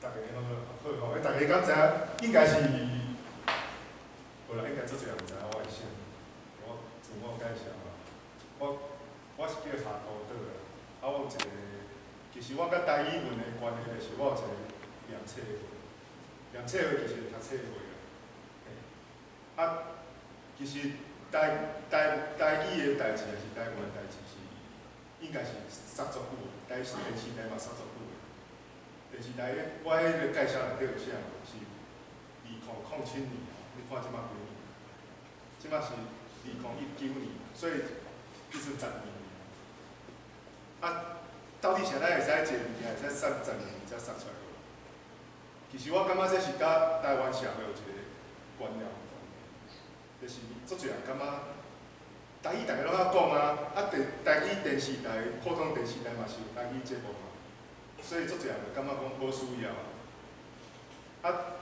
大家好，好吼，大家敢知影？应该是，无啦，应该做侪人毋知影我是啥。我自我介绍啊，我我是叫查土岛的，啊，我有一个，其实我甲台语文的关系就是我有一个念册会，念册会就是读册会啦。啊，其实台台台语的代志，还是台湾代志是，应该是杀足久，台视电视台嘛杀足久。电视台咧，我迄个介绍内底有写，是二零零七年，你看即摆几年？即摆是二零一九年，所以一直十年。啊，到底啥咱会使做物件，会使杀十年才杀出来？其实我感觉这是甲台湾社会有一个观念，就是足侪人感觉台语大家拢晓讲啊，啊电台语电视台、普通电视台嘛是台语节目嘛。所以，足侪人就感觉讲无需要。啊，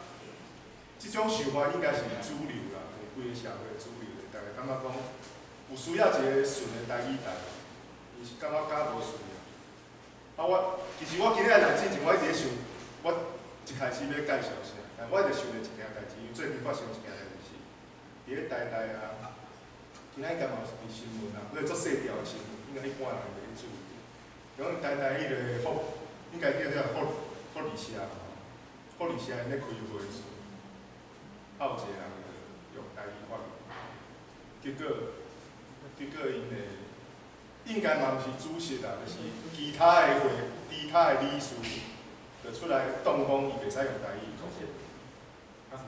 即种想法应该是主流啦，规个社会主流的。大家感觉讲有需要一个纯的台语台，伊是感觉较无需要。啊，我其实我今日来之前，我一直想，我一开始要介绍啥，但我一直想着一件代志，因为最近发生一件代志是，伫咧台台啊，今仔应该嘛是新闻啊，或者做细条的新闻，应该一般人袂注意。讲台台迄个福。应该叫叫福福利社，福利社因咧开会时，啊有一个人用台语发言，结果结果因诶应该嘛毋是主席啦，就是其他诶会其他诶理事，就出来动讲伊袂使用台语。啊，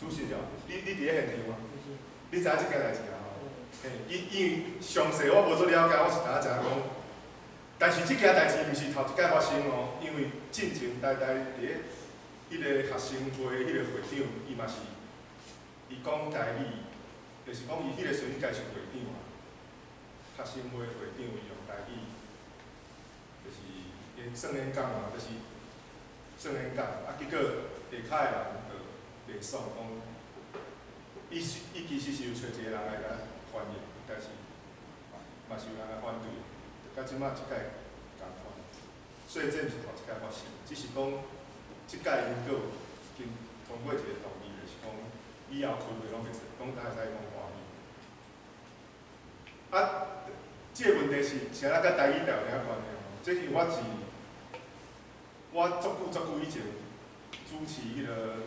主席哦，你你伫咧现场吗？你知影即件代志啊？嘿，因因详细我无做了解，我是知影讲。但是即件代志毋是头一届发生哦，因为进前代代伫咧迄个学生会迄个会长，伊嘛是伊讲台语，就是讲伊迄个时阵介绍会长啊，学生会会长伊用台语，就是因算演讲嘛，就是算演讲，啊结果下骹的人就袂爽，讲伊伊其实是有找一个人来甲翻译，但是嘛是有人来反对。甲即摆即届共款，所以这毋是头一届发生，只是讲即届因阁经通过一个同意，就是讲以后开会拢会使，讲大家使讲华语。啊，即个问题是是安甲台语调有关系哦，这是我是我足久足久以前主持迄个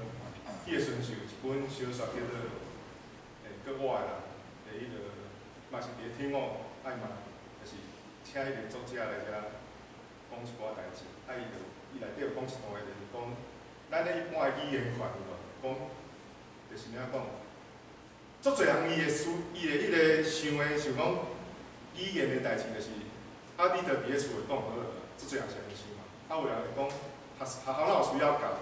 迄个顺秀一本小说叫做诶国外啦，诶迄个嘛是伫天哦爱嘛。请迄个作者来遮讲一寡代志，啊伊就伊内底有讲一段话，就是讲咱咧一般的语言权无，讲就是安怎讲，足侪人伊会思，伊会迄个想诶，想讲语言的代志，就是啊，你着伫咧厝会讲好了，足侪人是安尼想嘛。啊，有人会讲，学学校哪有需要教，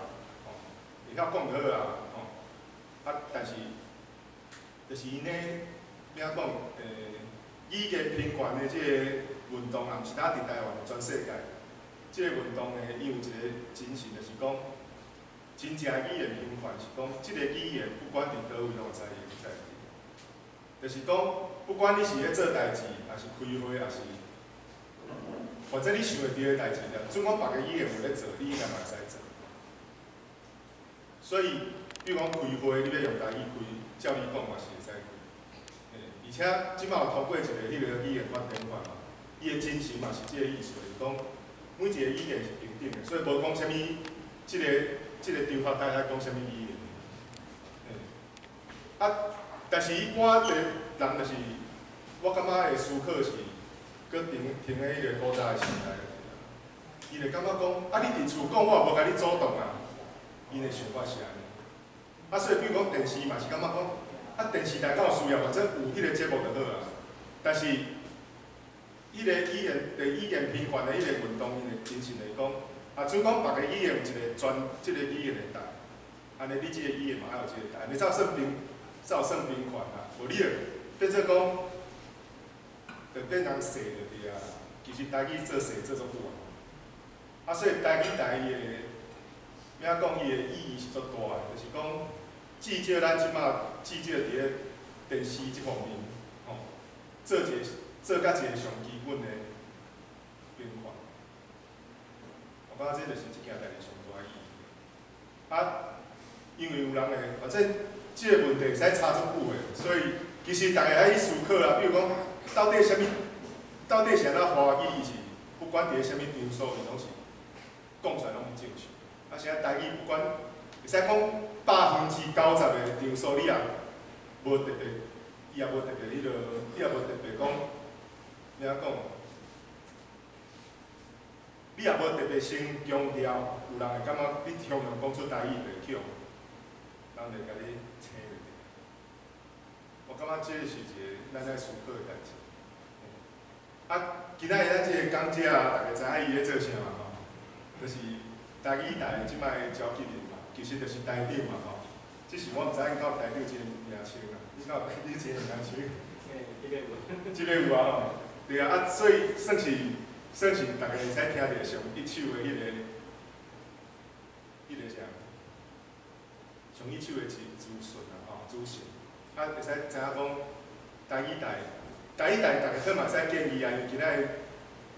吼，会晓讲好啊，吼。啊，但是就是因咧，怎讲，诶，语言偏权的即个。运动啊，毋是呾伫台湾，全世界，即个运动诶，伊有一个精神，就是讲，真正语言平权是讲，即个语言不管伫倒位拢会使用在。就是讲，不管你是咧做代志，还是开会，还是，或者你想会伫诶代志了，总讲别个语言有咧做，你应该嘛会使做。所以，比如讲开会，你要用台语开，照伊讲嘛是会使开。而且，即摆有通过一个迄个语言发展法嘛。伊的精神嘛是即个意思，是讲每一个语言是平等的，所以无讲啥物，即个即个对话大家讲啥物语言。啊，但是一般个人就是，我感觉会思考是，搁停停喺迄个古早的时代。伊就感觉讲，啊你伫厝讲，我也无甲你主动啊。伊的想法是安尼。啊，所以比如讲电视嘛是感觉讲，啊电视台有需要，反正有迄个节目就好啊。但是。迄个语言对语言平权的迄个运动，伊个精神来讲，啊，总讲别个语言有一个专，即个语言的台，安尼你即个语言嘛还有即个台，安尼才有算平，才有算平权啊。无你个变做讲，就变人细着对啊。其实台语做细做足久啊。啊，所以台语台伊个，怎讲伊个意义是足大个，就是讲至少咱即马至少伫咧电视即方面，吼，做一个。做甲一个上基本的变化，我感觉这就是一件代志上大意义。啊，因为有人会，或者即个问题会使查足久的，所以其实大家爱去思考啦。比如讲，到底啥物，到底是安怎华语，是不管伫个啥物场所，伊拢是讲出来拢是正确。啊，现在台语不管，会使讲百分之九十的场所，你也无特别，伊也无特别迄落，伊也无特别讲，怎讲？你也无特别先强调，有人会感觉你向人讲出台语袂强，人就甲你青着。我感觉这是一个咱在思考的代志。啊，今仔日咱即个讲者啊，大家知影伊咧做啥嘛吼？就是台语台即摆召集人嘛，其实就是台长嘛吼。只是我毋知影到台长即个名称啦，你到台长即个名称？即个有，即个有啊吼。对啊，啊，所以算是。算是大家会使听着上一手的迄个，迄个啥，上一手的资资讯啊，吼，资讯，啊，会使知影讲，台语台，台语台，大家可嘛使建议啊，因为今仔日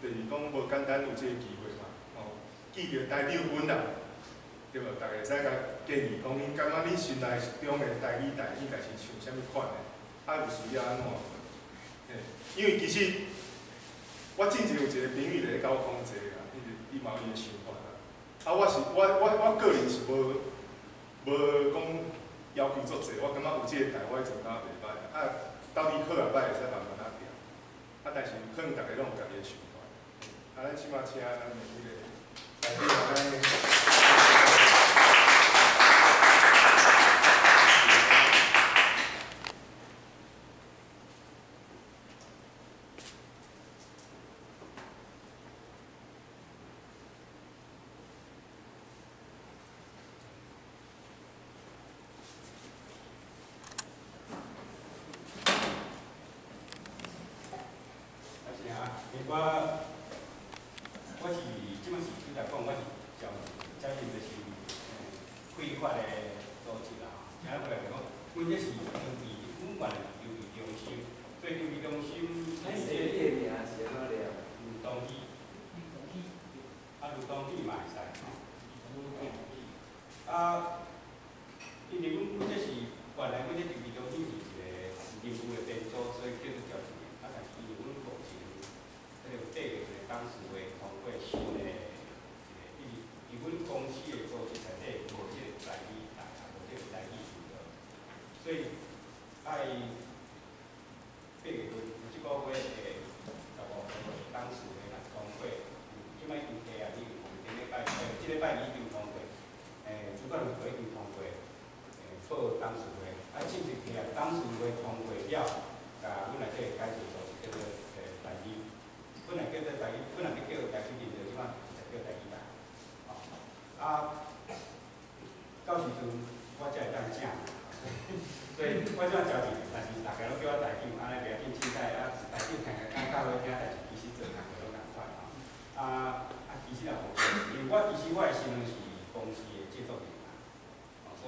就是讲无简单有即个机会嘛，吼，记着台长阮啦，对无？大家会使甲建议讲，恁感觉恁心内中的台语台应该是像啥物款的，啊，有需要安怎？嘿，因为其实。我之前有一个朋友咧教讲这个啊，伊就伊嘛有伊个想法啊。啊，我是我我我个人是无无讲要求足济，我感觉有即个台，我会做甲袂歹。啊，到底好啊歹会使慢慢仔调。啊，但是可能逐个拢有家己个想法。啊，咱起码请咱的迄个台长来。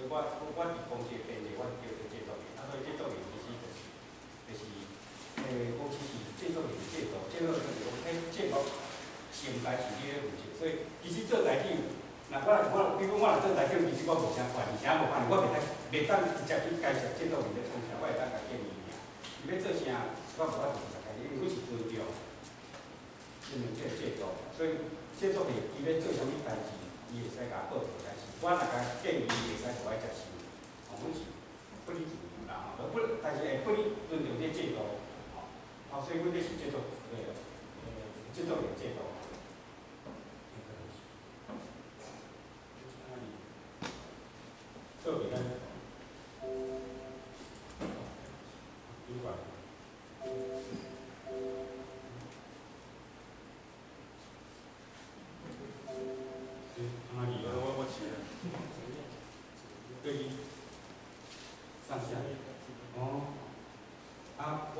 我我我伫公司的编辑，我是叫做制作人，啊，所以制作人其实就是就是。诶，公司是制作人制作，制作人是讲，迄节目成败是你咧负责，所以其实做台长，若我我比如我若做台长，其实我无啥管，而且无管，我袂当袂当直接去介绍制作人咧创啥，我会当甲建议尔。伊要做啥，我无法度直接因为我是尊重，因为这制作，所以制作人伊要做啥物代志，伊会使甲我报告代志，我若甲建议会使互我接受，我是不离自由啦，吼，不，但是会不哩尊重这制度。吼，所以阮这是制作，呃，制作人制作。做别个，主管。嗯，哪里？我我去。对一，上下。哦。啊，我。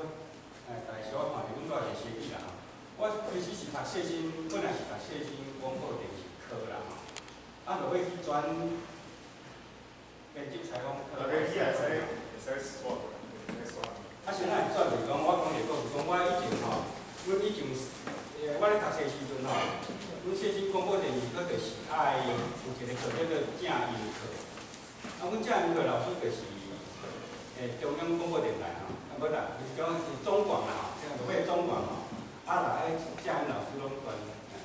哎，大小我看着阮做也是设计啦吼。我开始是读细心，本来是读细心广播电视科啦吼。啊，落尾去转编辑采访科。大家以会使会使说，会使说。啊，先来转就是讲，我讲一个故事，讲我以前吼，阮以前，呃，我咧读册时阵吼，阮小新广播电视课就是爱有一个课叫做正音课。啊，阮正音课老师就是诶中央广播电台吼，啊，无啦，就是讲是中广啦吼，即个做咩中广吼。啊，来正音老师拢管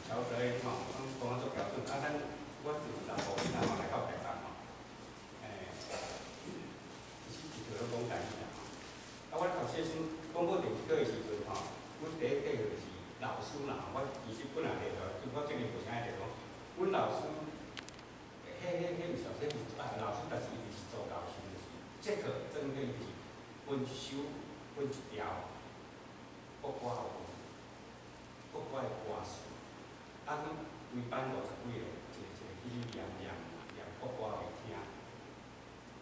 调水吼，讲讲做标准。啊，咱我就是南部囡仔吼来到台北吼，诶，是是就咧讲台语啦吼。啊，我读小新广播电视课的时阵吼，阮第一课就是老师啦，我其实本来伫个，就我最近无啥会讲，阮老师，迄迄迄毋是说，迄是啊，老师，但是伊就是做教授，就是这课针对就是分首分一条国歌互阮，国歌的歌词，啊，阮规班五十几个，一个一个去念念念国歌互伊听，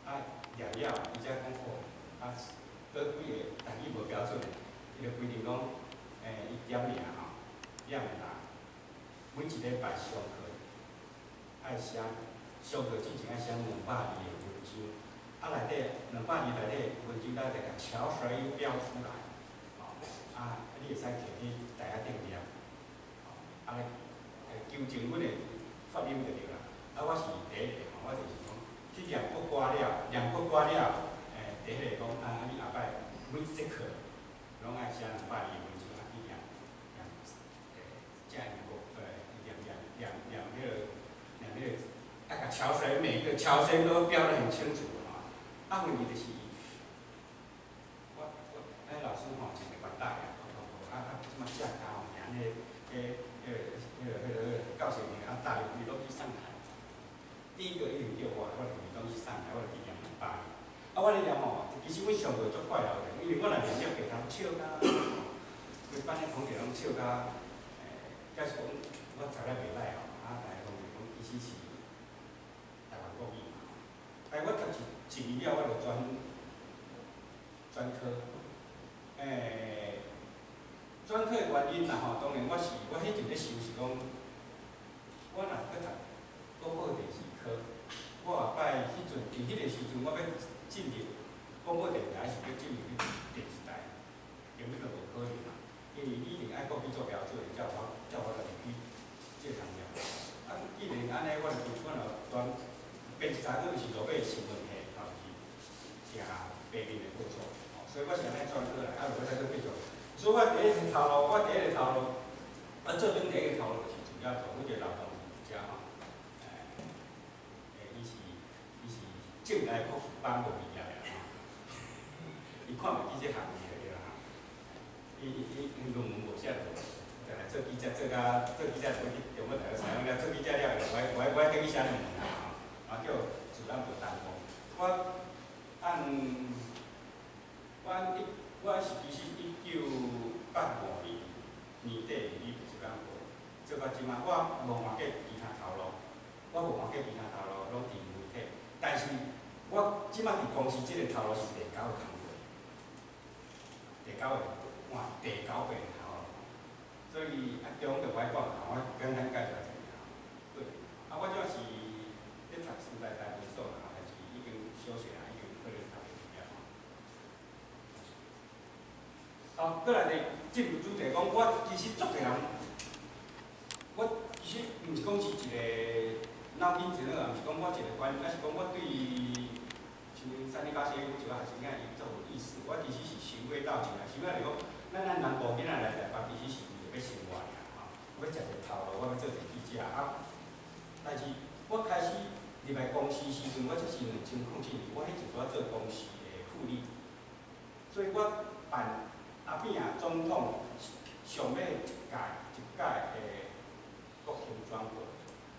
啊，念了，伊才讲好，啊，搁几个台语无标准的，伊就规定讲，诶，伊点名吼，念啦，每一礼拜上课爱写，上课之前爱写两百字的文章，啊，内底两百字内底文章，咱着甲桥舌音标出来，吼，啊，你会使摕去台仔顶念，吼，啊，来纠正阮的发音就对啦。啊，我是第一个吼，我就是讲去念国歌了，念国歌了，诶，第一个讲啊，你后摆每一节课拢爱写两百字的文章啊，去念念诶，正音国诶，念念念念迄个念迄个，啊，甲桥舌每个桥身都标得很清楚吼。啊，问题就是，我我迄老师吼一个关大个，啊啊，即马正教吼，名迄迄迄个迄个迄个教授名啊，大陆伊拢去上台。第一个一定叫我，我就拢去上台，我就去念两百字。啊，我咧念吼，其实阮上课足快乐的，因为我若念了，其他笑甲，规班的同学拢笑甲，诶，假使讲我读了袂歹吼，啊，大家同学讲其实是台湾国语嘛。但我读一一年了，我就转科，诶，专科的原因啦吼，当然我是我迄阵咧想是讲，我若搁读广播电视科，我后摆迄阵，伫迄个时阵，我要进入广播电台，是要进入去电视台，根本就无可能啦。因为你一定爱国去做标准，才有法才有法入去这行业。啊，既然安尼，我就我就转编辑台，我就是做尾新闻系，后是正白面的工作。哦，所以我是安尼转过来，啊，落来再继续。所以我第一个头路，我第一个头路，啊，这边第一个头路就是主要从阮个劳动部遮吼，诶，诶，伊是伊是正大国术班无毕业的吼，伊看袂起这行业对啦，伊伊伊论文无写着，就来做记者，做甲做记者，做去中国大陆采访，做记者了，我我我叫伊写论文啦吼，啊叫自然部担当，我按我一我是其实一九八五年年底入去即间部，做到即马，我无换过其他头路，我无换过其他头路，拢伫媒体。但是我即马伫公司即个头路是第九个工作，第九个换第九个头路，所以啊中着我爱讲，我简单介绍一下。对，啊我主要是咧读时代大文所啦，还是已经休息啦，已经可能读毕业吼。好，过来咧进入主题，讲我其实足侪人，我其实毋是讲是一个脑筋一个，毋是讲我一个观，还是讲我对像三年加些有一个学生仔伊足有意思。我其实是想过斗阵啊，想过是讲，咱咱南部囡仔来台北，其实是为着要生活尔吼，要食个头路，我要做一个记者啊。但是我开始入来公司时阵，我就是两千零七年，我迄阵我做公司的副理，所以我办。阿扁啊，总统上尾一届一届的国庆转播，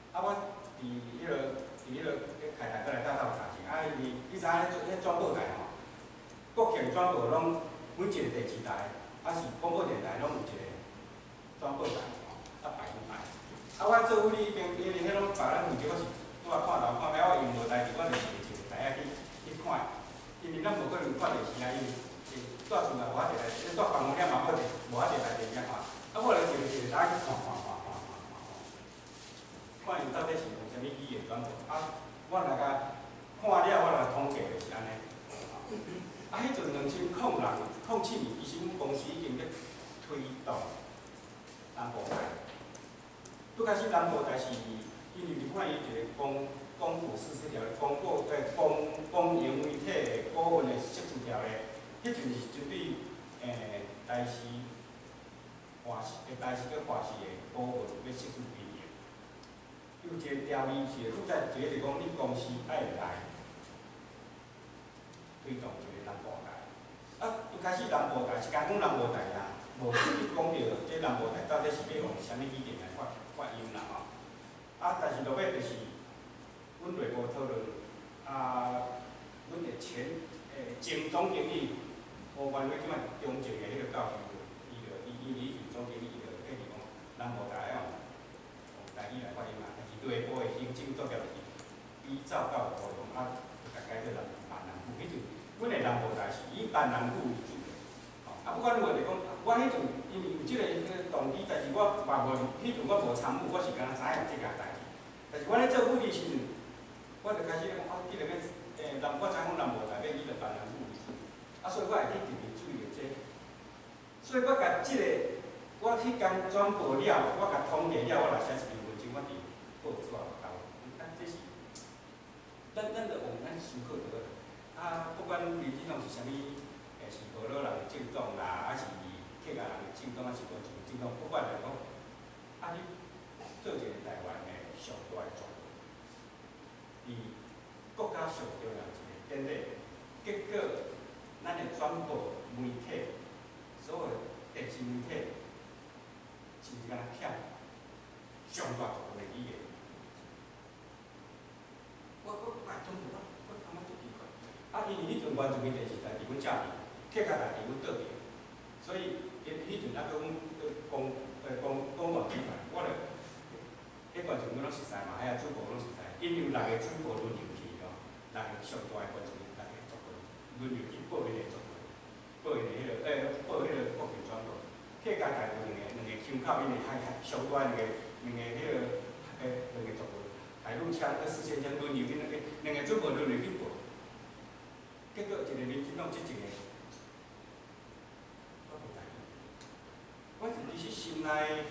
啊，我伫迄个伫迄个开台过来搭斗查者，啊，因为你知影迄迄转播台吼，国庆转播拢每一个电视台，啊是广播电台拢有一个转播台吼，啊排排。啊，我做副理边，因为迄种别人毋叫我是拄仔看头看尾，我因无代志，我就是一个台仔去去看，因为咱无可能看电视啊，因为。住厝内无法伫来，你住办公室嘛，无得无法伫来电影看。啊，我来一个一个打去看看看看看看，看伊到底是用啥物语言转播。啊，我来甲看了，我来统计就是安尼。啊，迄阵两千零六、零七年，其实阮公司已经咧推动南部台。拄开始南部台是因为你看伊一个公公股四十条公告诶公公营媒体顾问的设置条例，迄阵是针对诶台视、华视诶台视跟华视的顾问要设置规定。有一个条例是负责一个是讲你公司爱来推动一个南部台。啊，拄开始南部台是讲讲南部台啦，无直接讲着这南部台到底是要用啥物语言来发发音啦吼。啊，但是落尾就是阮内部讨论，啊，阮的前诶前总经理吴万伟即摆中正的迄个教授，伊着伊伊伊是总经理，伊着建议讲南部台用用台语来发音嘛，但是内部的行政作业是依照到内容啊，大概做南闽南语迄阵。阮的南部台是以闽南语为主的，吼，啊，不管如何是讲，我迄阵因为有即个个动机，但是我嘛无，迄阵我无参与，我是敢若知影即件代志。但是我咧做副理时阵，我就开始讲，哦，记得要诶，南我采访南部台要以着闽南语，啊，所以我会去特别注意着这，所以我甲即个，我迄工转播了，我甲统计了，我来写一篇文章，我伫报纸啊投，但这是，咱咱着用咱思考着。啊，不管你即种是啥物，诶是无老人的政党啦，还是客家人的政党，还是无种政党，不管来讲，啊你做一个台湾的上大的作用，伫国家上重要一个典礼，结果咱的转播媒体，所有电视媒体，是毋是敢若欠上大作用的语言？我我我总无我。啊，因为迄阵原住民电视台伫阮遮边，客家台伫阮倒边，所以因迄阵啊，搁阮公诶公公广集团，我着迄原住民拢熟悉嘛，遐主播拢熟悉，因为六个主播轮流去吼，六个上大诶原住民，六个做过，轮流去报迄个做过，报因诶迄个诶报迄个国旗转播，客家台有两个两个腔口，因为海海上大两个两个迄个诶两个做过，海陆腔搁四线腔轮流去两个两个主播轮流去报。结果一个民进党执政的，我无在意。我是其实心内，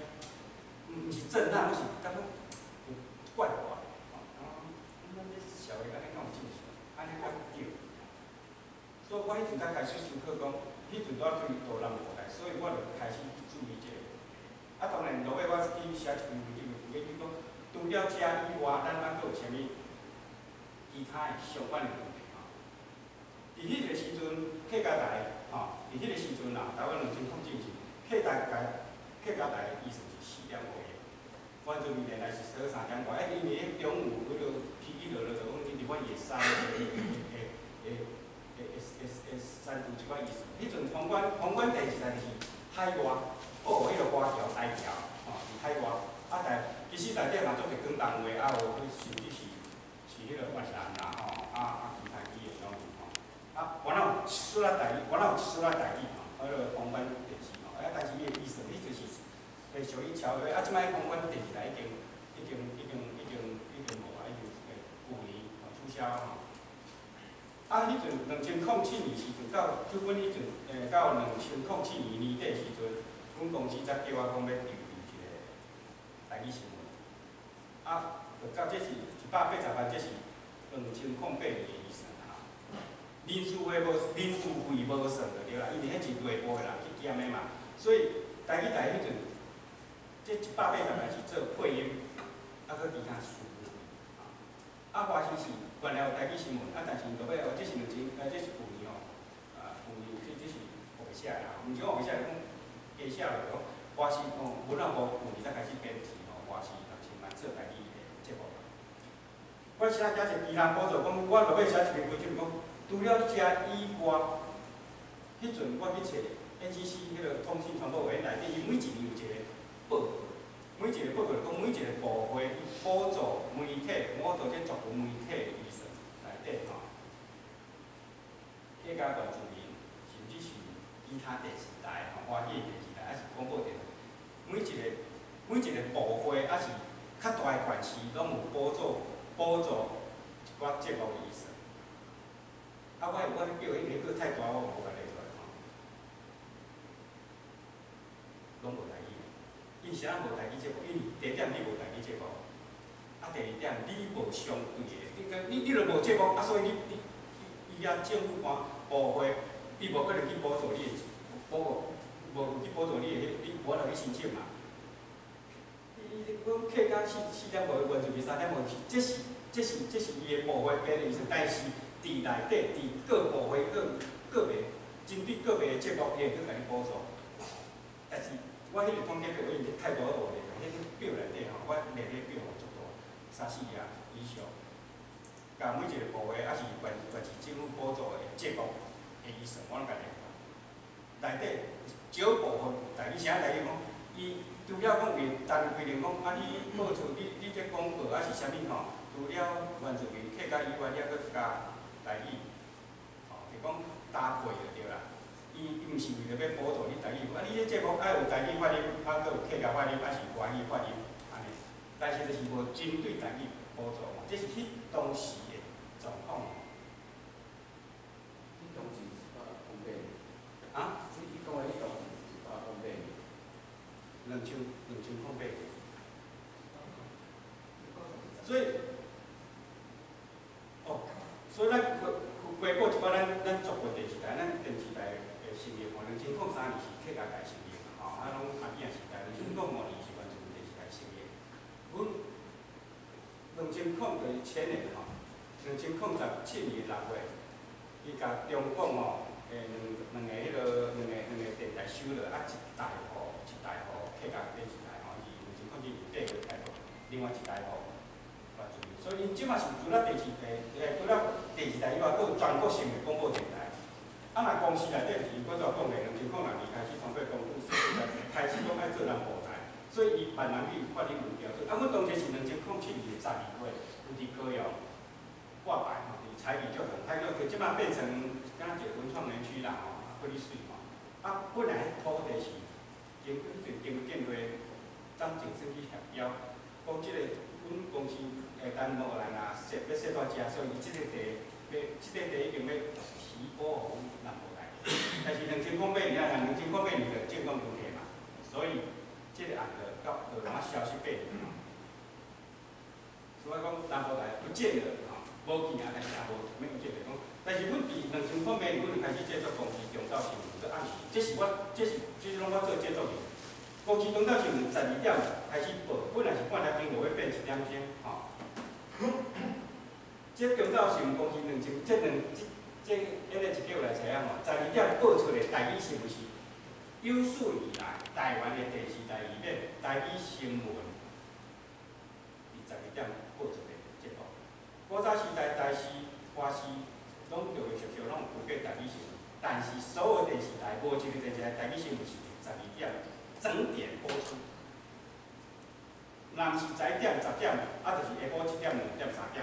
毋是震撼，我是感觉有怪怪。啊，咱这社会安尼敢有正常？安尼敢对？所以我迄阵才开始思考讲，迄阵拄对大南无台，所以我就开始注意这个。啊，当然落尾我是去写一篇文章，有讲除了遮以外，咱还佫有啥物其他的相关的？伫迄个时阵，客家台，吼，伫迄个时阵啦，台湾两千空进去，客家台，客家台意思是四点五个，原住民原来是十三点五，哎，因为迄中午迄个起起落落，就讲因伫阮野山，诶诶诶诶诶诶山有即款意思。迄阵宏观宏观电视台是海外，哦迄个歌谣台条，吼，是海外，啊但其实内底嘛做着广东话，啊有甚至是是迄个越南啦，吼，啊。啊，我那有说了台语，我那有说了台语吼，迄个宏观电视吼，啊，但是伊个意思，伊就是会属于超越，啊，即摆宏观电视台已经已经已经已经已经无啊，已经诶旧年吼取消吼。啊，迄阵两千零七年时阵到，就阮迄阵诶到两千零七年年底时阵，阮公司才叫我讲要调一个台语新闻。啊，就到这是一百八十万，这是两千零八年诶预算啊。人事费无，人事费无算着对啦，因为迄是内部的人去减的嘛，所以台语台迄阵，这一百八十万是做配音，啊，搁其他事。啊，华视是原来有台语新闻，啊，但是落尾哦，这是两千，啊，这是旧年哦，啊，旧年这这是后写啦，毋是讲后写，讲加写落讲华视哦，文化部旧年才开始编辑哦，华视六千万做台语的节目。我写加一其他补助，讲我落尾写一篇文章讲。除了遮以外，迄阵我去找 NCC 迄个通信传播委员内底，伊每一年有一个报，每一个报告讲每一个部会补助媒体，我做这作为媒体的意思内底吼，客家原住民，甚至是其他电视台吼，华语电视台还是广播电台，每一个每一个部会还是较大的关系，拢有补助补助一寡节目的意思。啊，我我叫迄个个太大，我无甲列出来吼，拢无在意。因是咱无代志节目，因为第一点你无代志节目，啊第二点你无相对的，你讲你你著无节目，啊所以你你伊遐政府官部会，伊无可能去补助你的，补无去补助你的，你无来去申请嘛。伊伊阮客家四四点五个原住民三点五，这是这是这是伊的部会编的意思，但是伫内底伫各部会各个别针对个别的节目，伊会去甲你补助。但是我迄个统计表，因太多无咧，迄个表内底吼，我列个表足大，三四页以上，甲每一个部位，还是原原是政府补助的节目的意思，我拢甲你内底少部分，但伊啥来讲，伊除了讲为单规定讲，啊你报出你你这广告还是啥物吼，除了原住民客家以外，还佫加台语，吼，就讲搭配就对啦。伊伊毋是为着要补助你台语，啊！你这节目爱有台语发音，啊，佫有客家发音，还是华语发音，安尼。但是就是无针对台语补助，这是迄当时状况。迄当时是发方便，啊？你你讲的迄当时是发方便，两千两千块八。所以，哦，所以咱回回过一摆，咱咱做过电视台，咱电视台。成立吼，两千零三年是客家台成立嘛，吼，啊，拢阿囝时代，两千零五年是完全电视台成立。阮两千零就是前年吼，两千零十七年六月，伊甲中国吼，诶，两两个迄个两个两个电台收落，啊，一台吼，一台吼客家电视台吼，是两千零七年八月开播，另外一台吼，原住民。所以因即嘛是除了电视台，诶，除了电视台以外，佫有全国性的广播电台。啊，若公司内底是，我怎讲诶？两千零六年开始通过公司开始讲爱做南部台，所以伊万人去发展目标。啊，阮当时是两千零七年十二月，有伫高阳挂牌吼，伫彩礼就很，太个，即摆变成敢若一个文创园区啦吼，过哩水吼。啊，本来土地是经迄阵经建会张景生去协调，讲即个阮公司诶，单无人啊，设要设到遮，所以即个地要即个地已经要提拨互南部台，但是两千零八年啊，两千零八年就建工问题嘛，所以即个案子到就呾消息变，所以讲南部台不见了，无去啊，但是也无咩见着讲，但是阮伫两千零八年，阮就开始制作公司中道新闻，这暗时，这是我，这是，这是拢我做制作的。公司中道新闻十二点开始报，本来是半点钟，就要变一点钟，吼。这中道新闻公司两千，这两这。这因个一叫来查啊嘛，十二点报出来台语是毋是有史以来台湾的电视台里面台语新闻，伫十二点。古早时代台视、华视拢着会常常拢有过台语新闻，但是所有电视台无一个电视台台语新闻是十二点整点播出。若毋是十一点、十点，啊，就是下晡一点、两点、三点，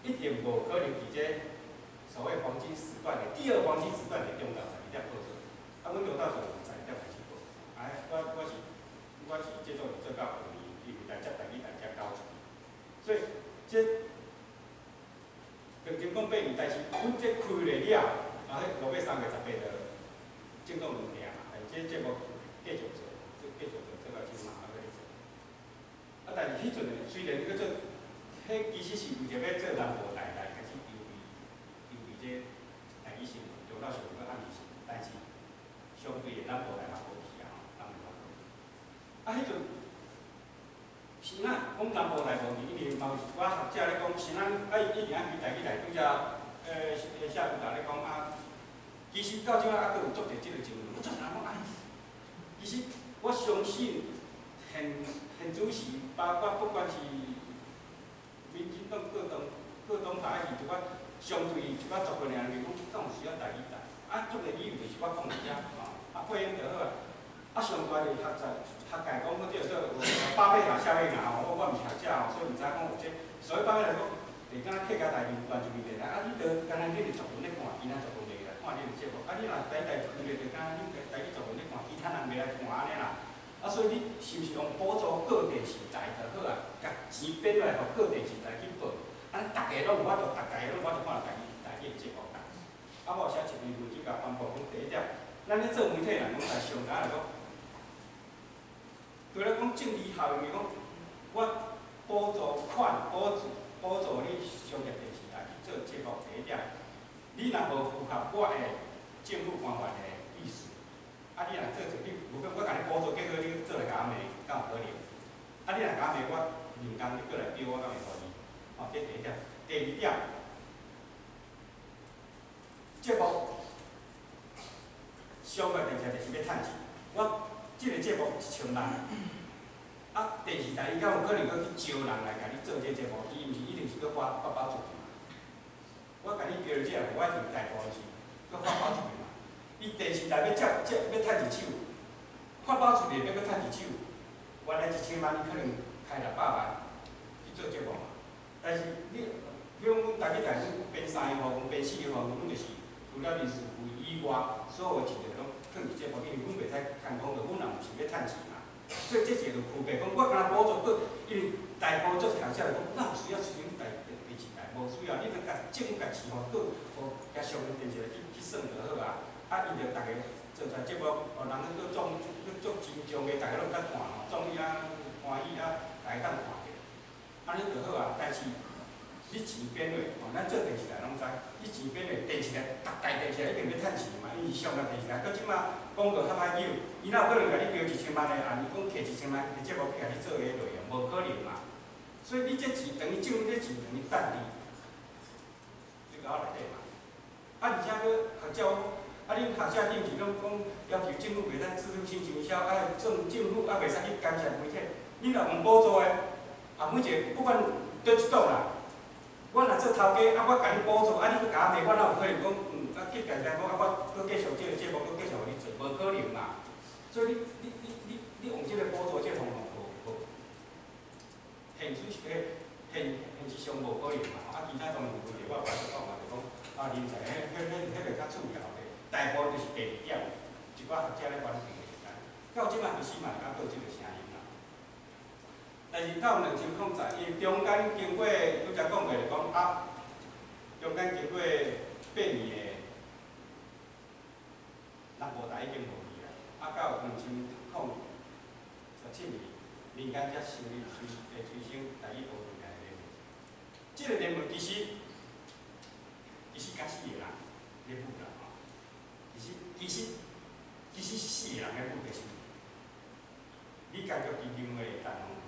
一定无可能伫这。所谓黄金时段的第二黄金时段的用到十二点播出，啊，阮用到时候十二点开始播，哎，我我是我是接受做到五年，伊大家等于大家高，所以这两千零八年，但是阮这开了了，啊，迄六月三月十八的进攻两年啊，这节目继续做，继续做，做到今嘛还可以做。啊，但是迄阵虽然迄个做，迄其实是为着要做南部台来。这台语新闻中到新闻个暗语新闻，但是相对的咱无来嘛无去啊，咱无法讲。啊，迄阵是咱讲南部台无去，因为嘛是我学者咧讲，是咱爱一定爱去台语台拄则呃，诶，下午台咧讲啊，其实到即摆还佫有足侪即个新闻，我足人讲哎，其实我相信现现主时，包括不管是民进党各党各党派还是一寡。相对一寡族群尔，就是讲，敢有需要台语台？啊，足个理由就是我讲遮吼，啊配音就好啊。啊，上大就学在学界讲，我即个说巴贝拿、夏贝拿吼，我我毋是学者吼，所以毋知讲有这。所以巴贝来讲，会敢客家台面完全袂来。啊，你着敢若你着族群咧看，其他族群袂来看你个节目。啊，你若台台开个就敢若你台语族群咧看，其他人袂来看安尼啦。啊，所以你是毋是用补助各电视台就好啊？甲钱编来，互各电视台去报。咱逐家拢有法度，逐家拢有法度看台语台语节目。啊，我写一篇文章甲颁布讲第一点，咱咧做媒体人讲来上台来讲，对咱讲政治效应，讲我补助款、补助、补助你商业电视台去做节目第一点，你若无符合我的政府官员的意思，啊，你若做做你，如果我甲你补助，结果你做来甲我骂，敢有可能？啊，你若甲我骂，我人工你过来标我，敢会互你？哦，这第一点。第二点，节目商业电视就是要趁钱，我即个节目一千万，啊，电视台伊敢有可能搁去招人来甲你做这节目？伊毋是一定是搁发发包出去嘛？我甲你标这个，我一定大部分是搁发包出去嘛？伊电视台要接接要趁一手，发包出去要搁趁一手，原来一千万，伊可能开六百万去做节目嘛？但是你。比如讲，逐个台数编三个号，编四个号，阮就是除了人事费以外，所有钱就拢放伫这部，因为阮袂使空讲着，阮也毋是要趁钱嘛。所以这是着区别，讲我敢若补助过，因为大部分做学者来讲，哪有需要收台电视台？无需要，你着甲政府甲市吼，搁互甲上面电视台去去算就好啊。啊，伊着逐个做出节目，互人去做做做真重个，逐个拢较看吼，综艺啊、欢喜啊，逐个当看着，安尼就好啊。但是你钱变落，哦，咱做电视台拢知，你钱变落，电视台逐台电视台一定要趁钱嘛，因为上个电视台，到即马广告较歹有，伊哪有可能甲你标一千万的啊，你讲摕一千万的节目去甲你做个内容，无可能嘛。所以你这钱等于政府这钱等于赚你，这个内底嘛。啊，而且搁学校，啊，恁学者恁是拢讲要求政府袂使自主性营销，啊，政政府啊袂使去干涉媒体，你若毋补助的，啊，每一个不管倒一档啦。我若做头家，啊，我甲你补助，啊，你去甲我骂，我哪有可能讲，嗯，啊，去电台讲，啊，我搁继续即个节目，搁继续互你做，无可能嘛。所以你你你你你用即个补助即个方法，无无，现实是个现现实上无可能嘛。啊，其他当然有问题，我摆出讲嘛，就讲啊，人才，迄迄迄迄个较主要的，大部分就是第二点，一寡学者咧关心的时间，到即摆开始嘛，敢做即个声音。但是到两千零十，伊中间经过，拄则讲过就讲啊，中间经过八年的南无台已经无去啊，啊到两千零十七年，民间才成立催诶催生台语保护台联盟。即个联盟其实其实甲四个人咧负责吼，其实其实其实是四个人咧负责是，你感觉基金会担当。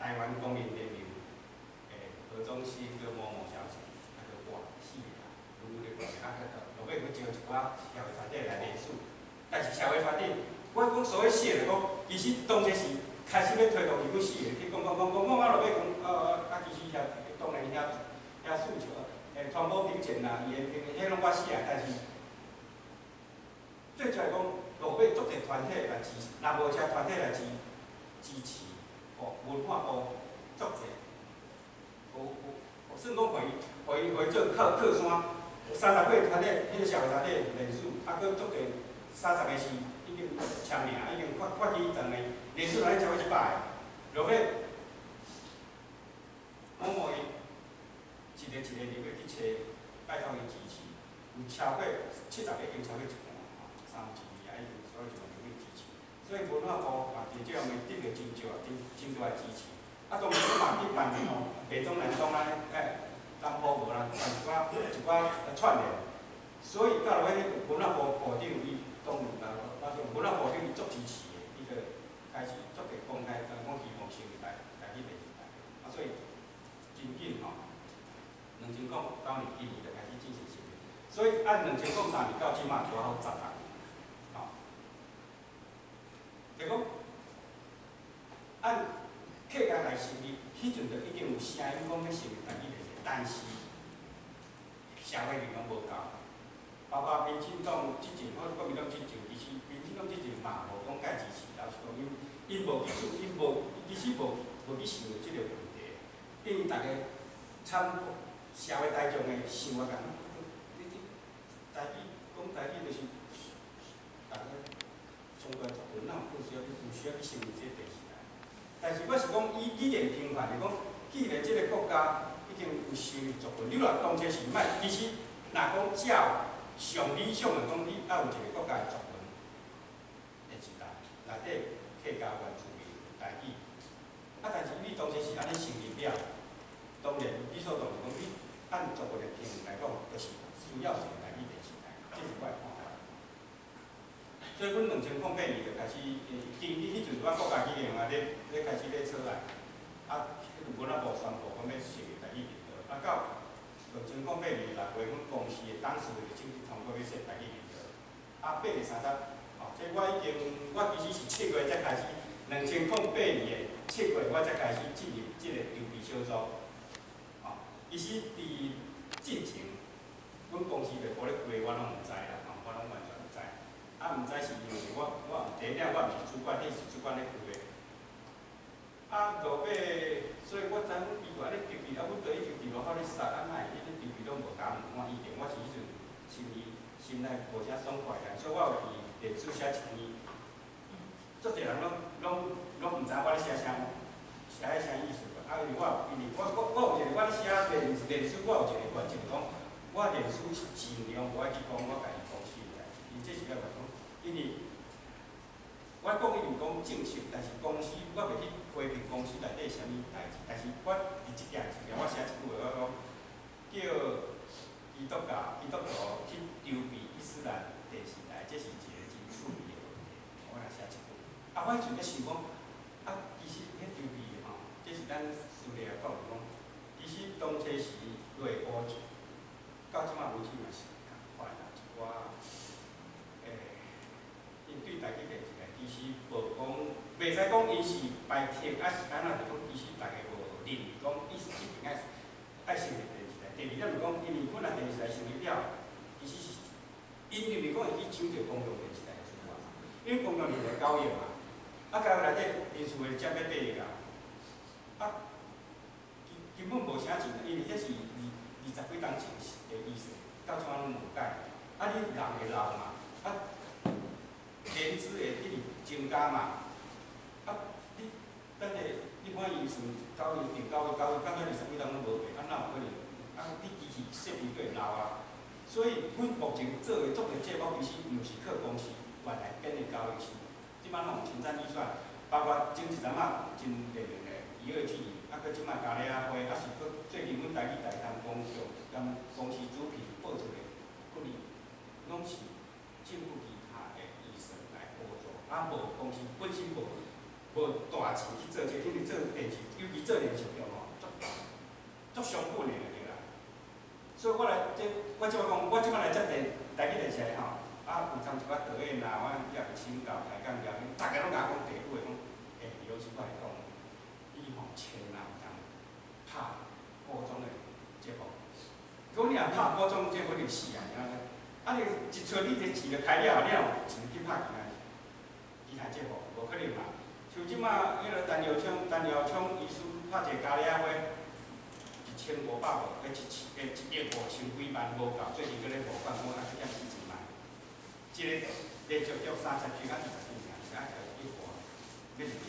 台湾公民联盟诶何忠新个某某小姐，啊个我四个人，如咧讲啊个落尾去招一寡社会团体来联署，但是社会团体，我讲所谓四个讲，其实当初是开始要推动伊个四个，去讲讲讲讲讲啊落尾讲，呃啊其实遐当然遐遐诉求，诶传播平权啦，伊个迄拢我写，但是最主要讲落尾足个团体来支，若无遮团体来支支持。哦，文化部作者，有有，算讲回回回做靠靠山，三十几团体，迄个社会团体人数，啊，佫足侪三十个是已经签名，已经发发起阵个人数来超过一百个，落尾某某伊一个一个入去去找拜托伊支持，有超过七十个已经超过一半，三十几啊已经所有就入去支持，所以文化部嘛，伫即方面得到真少啊，真。真多来支持，啊，当然我嘛去办吼，北中南东啊，哎，东坡无啦，办一寡一寡串联，所以到落尾文化部部长伊当然啦，啊，文化部长伊足支持的，伊个开始足个公开，讲讲希望成立台台电视台，啊，所以真紧吼，两千零九年一年就开始进行成立，所以按两千零三年到即马拄好十六年，吼，结果。按客家来成立，迄阵就已经有声音讲要成立台语电视，但是社会力量无够，包括民进党之前，我国民党之前，其实民进党之前嘛无讲介支持，老实讲，因因无去处，因无其实无无去想即个问题，因为大家参社会大众的想法讲，你你台语讲台语就是相关族群，哪有不需要去不需要去成立这个电视？但是我是讲，以以前平凡是讲，既然这个国家已经有受族群，你若当初是卖，其实若讲照上理想的讲，你要有一个国家的族群，内底客家原住民台语。啊，但是你当时是安尼承认了，当然理所当然讲，你按作文的听来讲，就是需要一个台语电视台，这是我的。所以，阮两千零八年就开始，经历迄阵，我国家机用啊，咧咧开始咧出来，啊，文化部宣布讲要设立台语频道，啊，到两千零八年六月，阮公司的董事就正式通过要设台语频道，啊，八月三十，哦，即我已经，我其实是七月才开始，两千零八年。七月我才开始进入即个筹备小组，哦，其实伫进前，阮公司着无咧规划，我拢毋知啦，啊，毋知是因为我我第一点我毋是主管，迄是主管咧规划。啊，落尾，所以我知阮伊话咧筹备，啊，阮对伊筹备落好咧杀，啊，哪会迄个筹备拢无甲我意见，我是迄阵心里心内无啥爽快啦，所以我有伫电视写一篇，足侪人拢拢。拢毋知我咧写啥，写迄啥意思啊？因为我，因为我我我有一个，我咧写电电视，我有一个原则讲，我电视尽量无爱去讲我家己公司诶，因这是要讲，因为我讲伊是讲正式，但是公司我袂去批评公司内底啥物代志，但是我伫一件事情，我写一句话，我讲叫基督教基督徒去筹备伊斯兰电视台，这是一个真趣味的问题，我来写一句。啊，我迄阵咧想讲。咱私底下讲讲，其实当初是对乌，到即马为止嘛是共款啦，一寡诶，对家己电视台，其实无讲，袂使讲伊是白天，还是安怎就讲，其实大家无认讲，伊是一定爱爱成立电视台。第二点就讲，因为本来电视台成立了，其实是因为讲伊去抢着公共电视台的资源，因为公共电视台交易嘛，啊交易内底电视会接要买个。啊，根根本无啥钱，因为这是二二十几当前的意思，到怎拢无改。啊，你人会老嘛，啊，年资会一直增加嘛，啊，你等下你看医生交易定交易交易，到尾二十几当拢无变，啊，哪有可能？啊，你机器设备都会老啊。所以，阮目前做的做的节目，其实毋是靠公司原来建立交易系，即摆拢有清算预算，包括前一阵仔真热门的。第二季，啊，佮即摆加咧啊花，啊是佮最近阮台去台东公司，跟公司主品报出来，福利拢是政府，啊无公司本身无无大钱去做这，因为做电视，尤其做电视用吼，足足伤本的对啦。所以我来这，我即摆讲，我即摆来接电台去电视吼，啊有参一寡导演啦，我也请教台讲了，大家拢甲我讲地府的讲，诶，有时我来讲。千人当拍高中的节目，讲你若拍高中节目就死啊！啊，你一出你这钱就开了，了钱去拍其他其他节目，无可能嘛。像即卖迄个陈耀昌、陈耀昌医师拍一个咖喱仔花，一千五百个，诶一千诶一亿五千几万无够，最近搁咧无管我啊，去点四千万。即个连续叫三十几啊二十几年，而家就一花，免钱。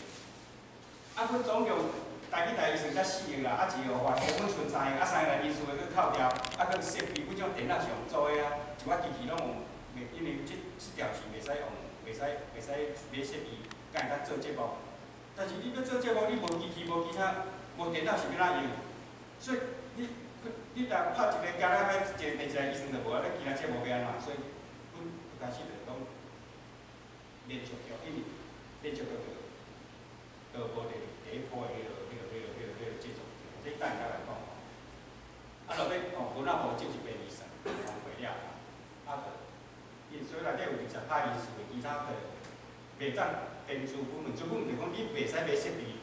啊，佮总共。台去台医生才四个啦，啊一个话，基本剩三个，啊三个医术的去扣掉，啊佮设备每种电脑上做的啊，一寡机器拢用，因为即即条是袂使用，袂使袂使买设备，才会当做节目。但是你要做节目，你无机器无其他，无电脑是要哪用？所以你你若拍一个加了迄一个电视医生就无啊，你其他节目要安怎？所以阮开始就讲连续剧，因为连续剧就就无第第一波个。你等下来讲，啊落尾哦，无那无正式变医生，讲过了，因所以内底有二十拍医术的其他的，袂当电子部门，主部门就讲你袂使买设备，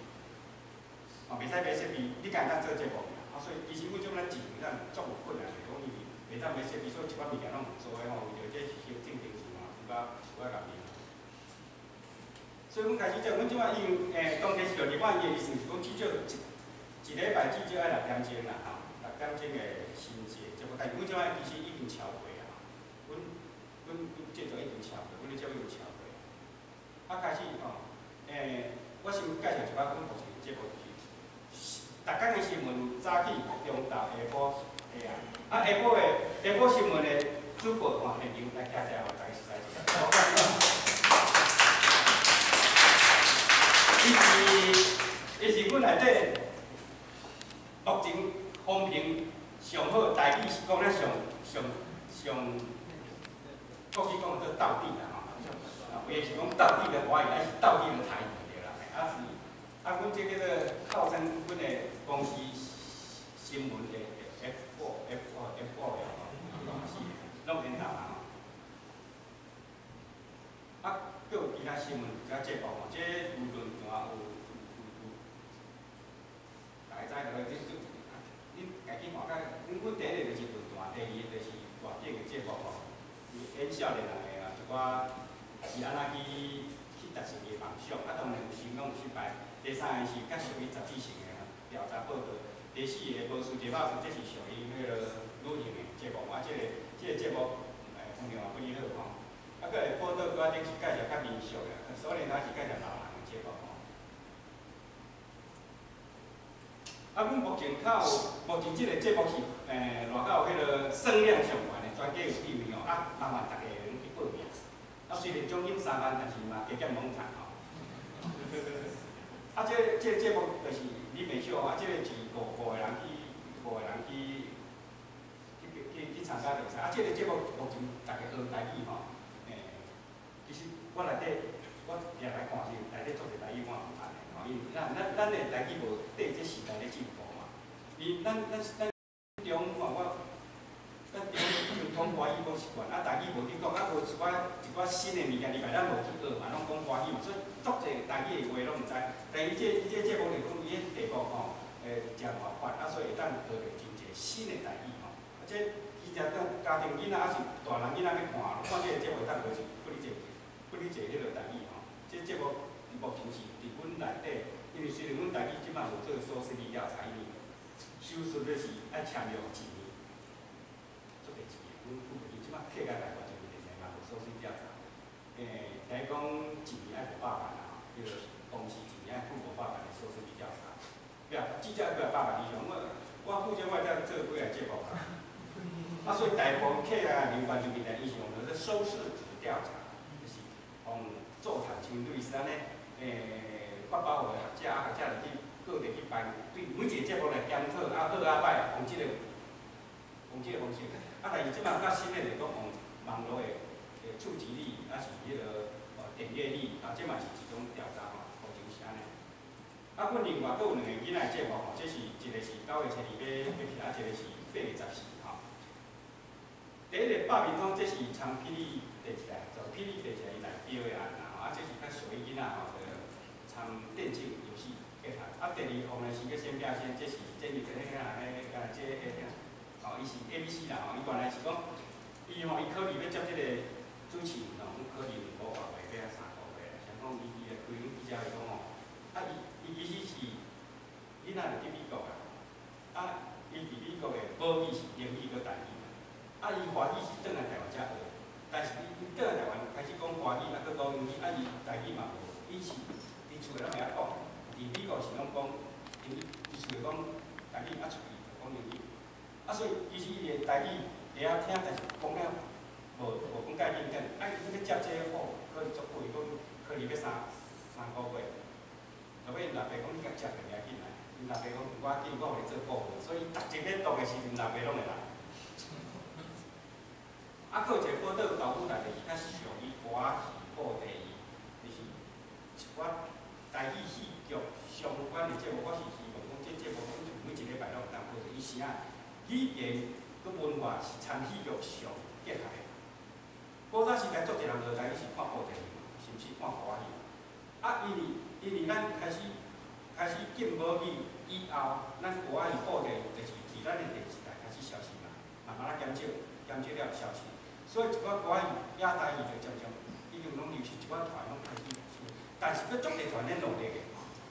哦，袂使买设备，你敢当做节目？啊，所以其实阮种咱进咱足有困难的，讲因为袂当买设备，所以一寡物件拢毋做的吼，为着这行政电子嘛，有甲有甲合面。所以阮开始做，阮即摆因诶，当天是着日本伊的意思是讲至少一。一礼拜至少爱六点钟啦，吼，六点钟的薪资，即个但阮即摆其实已经超过，阮阮建筑已经签过，阮咧接尾有签过。啊，开始吼，诶、我先介绍一摆阮目前节目就是，逐天的新闻早起、中昼、下晡，吓啊，啊下晡的下晡新闻的主播吼，现场来介绍，大家来听。伊是伊是阮内底目前风评上好，台语是讲咧上。上上过去讲做到底啦吼。啊，有诶是讲到底的华语，还是到底的台语对啦。啊是，啊，阮即个号称阮的公司新闻的 F 五 F 五 F 五了吼，拢是拢领导啦吼。啊，佫有其他新闻甲节目吼，即舆论上有有有，大家知着即即，恁家己看甲，阮阮第一个就是论断，第二个就是外景的节目吼，演少年人的啊，一寡是安怎去去达成伊梦想，啊当然有成功有失败。第三个是较属于杂志性的调查报道。第四个无输就歹输，这是属于迄个旅行的节目，啊，即个即个节目诶，风量也不哩好吼。啊，佫会报道搁顶是介绍较民俗的，所以他是介绍老人的节目吼。啊，阮目前较有，目前即个节目是诶，偌较有迄个声量上悬的，专家有地位哦，啊，麻烦逐个去报名。啊，虽然奖金三万，但是嘛加减猛赚吼。啊，即个即个节目就是李美秀啊，即个是五五个人去，五个人去去去去参加比赛。啊，即个节目目前逐个学台语吼，诶，其实我内底我定来看是内底做者台语我有安尼吼，因为咱咱咱的台语无缀即时代咧进步嘛。伊咱咱咱中吼我，咱中用通华语讲习惯，啊台语无去讲，啊无一寡一寡新诶物件入来，咱无去学嘛，拢讲华语嘛，所以足侪台语诶话拢毋知。但伊这伊这节目里讲伊迄题目吼，诶，真活泼，啊，所以会当学着真济新诶台语吼。啊，这伊只当家庭囡仔还是大人囡仔要看，看这个节目当学是不哩济不哩济迄个台语吼。这节目目前是伫阮内底，因为虽然阮台语即摆有做收视率调查，因为收视率是爱签约一年，做第一年，阮客家台湾就是第三嘛，有收视调查。诶，来讲一年爱五百万啦，吼，迄个。公司一年富国发展的收视率调查，不要，至少要八万以上。我我副将我在做几个节目啊，啊，所以大部分客啊、民办就面来以前我们的收视值调查，就是从座谈群对安尼，诶，八百个学者啊，学者来去各地去办，对每一个节目来检测，啊好啊歹，用即个用即个方式。啊，但是即摆较新的就讲用网络的诶触及率，啊是迄个呃点阅率，啊，即嘛是一种调查吼，目前是安尼。啊，阮另外阁有两个囡仔节目吼，这是一个是九月初二要要去，啊，一个是八月十四吼。第一个百面通，这是长霹雳第一个，就霹雳第一个伊来表演啦吼，啊，这是较属于囡仔吼，就参电竞游戏结合。啊，第二项呢是个先表先，这是这是个迄个迄个这个个，吼，伊是 A B C 啦吼，伊原来是讲，伊吼伊考虑要接这个主持人吼，考虑五百块，要三个月，想讲伊伊个规比较来讲吼，啊伊。伊其实是囡仔伫美国啊，啊，伊伫美国的母语是英语搁台语，啊，伊华语是转来台湾遮学，但是伊伊转来台湾开始讲华语，啊，搁讲英语，啊，伊台语嘛无，伊是伫厝内拢会晓讲，伫美国是拢讲英语，伫厝内讲台语，啊，出去讲英语，啊，所以其实伊的代志会晓听，但是讲了无无讲介认真，啊，伊要接这个好，可能足贵，讲可能要三三个月。后尾因老爸讲你甲接个袂紧来，因老爸讲我紧我会做保护，所以逐一咧动的时阵，老爸拢会来。啊，佫有一个报道导舞台就是较属于华语报第一，就是一寡台语戏剧相关的节目，我是希望讲这节目每每一礼拜拢有当报的，伊是啊，语言佮文化是参戏剧上结合的。古早时代足侪人学台语是看报第一，甚至看华语。啊，因为因为咱开始开始进母语以后，咱国外报的就是伫咱的电视台开始消失嘛，慢慢仔减少，减少了消失。所以一寡国外亚台语就渐渐已经拢流失，一寡团拢开始但是佫足个团咧努力个，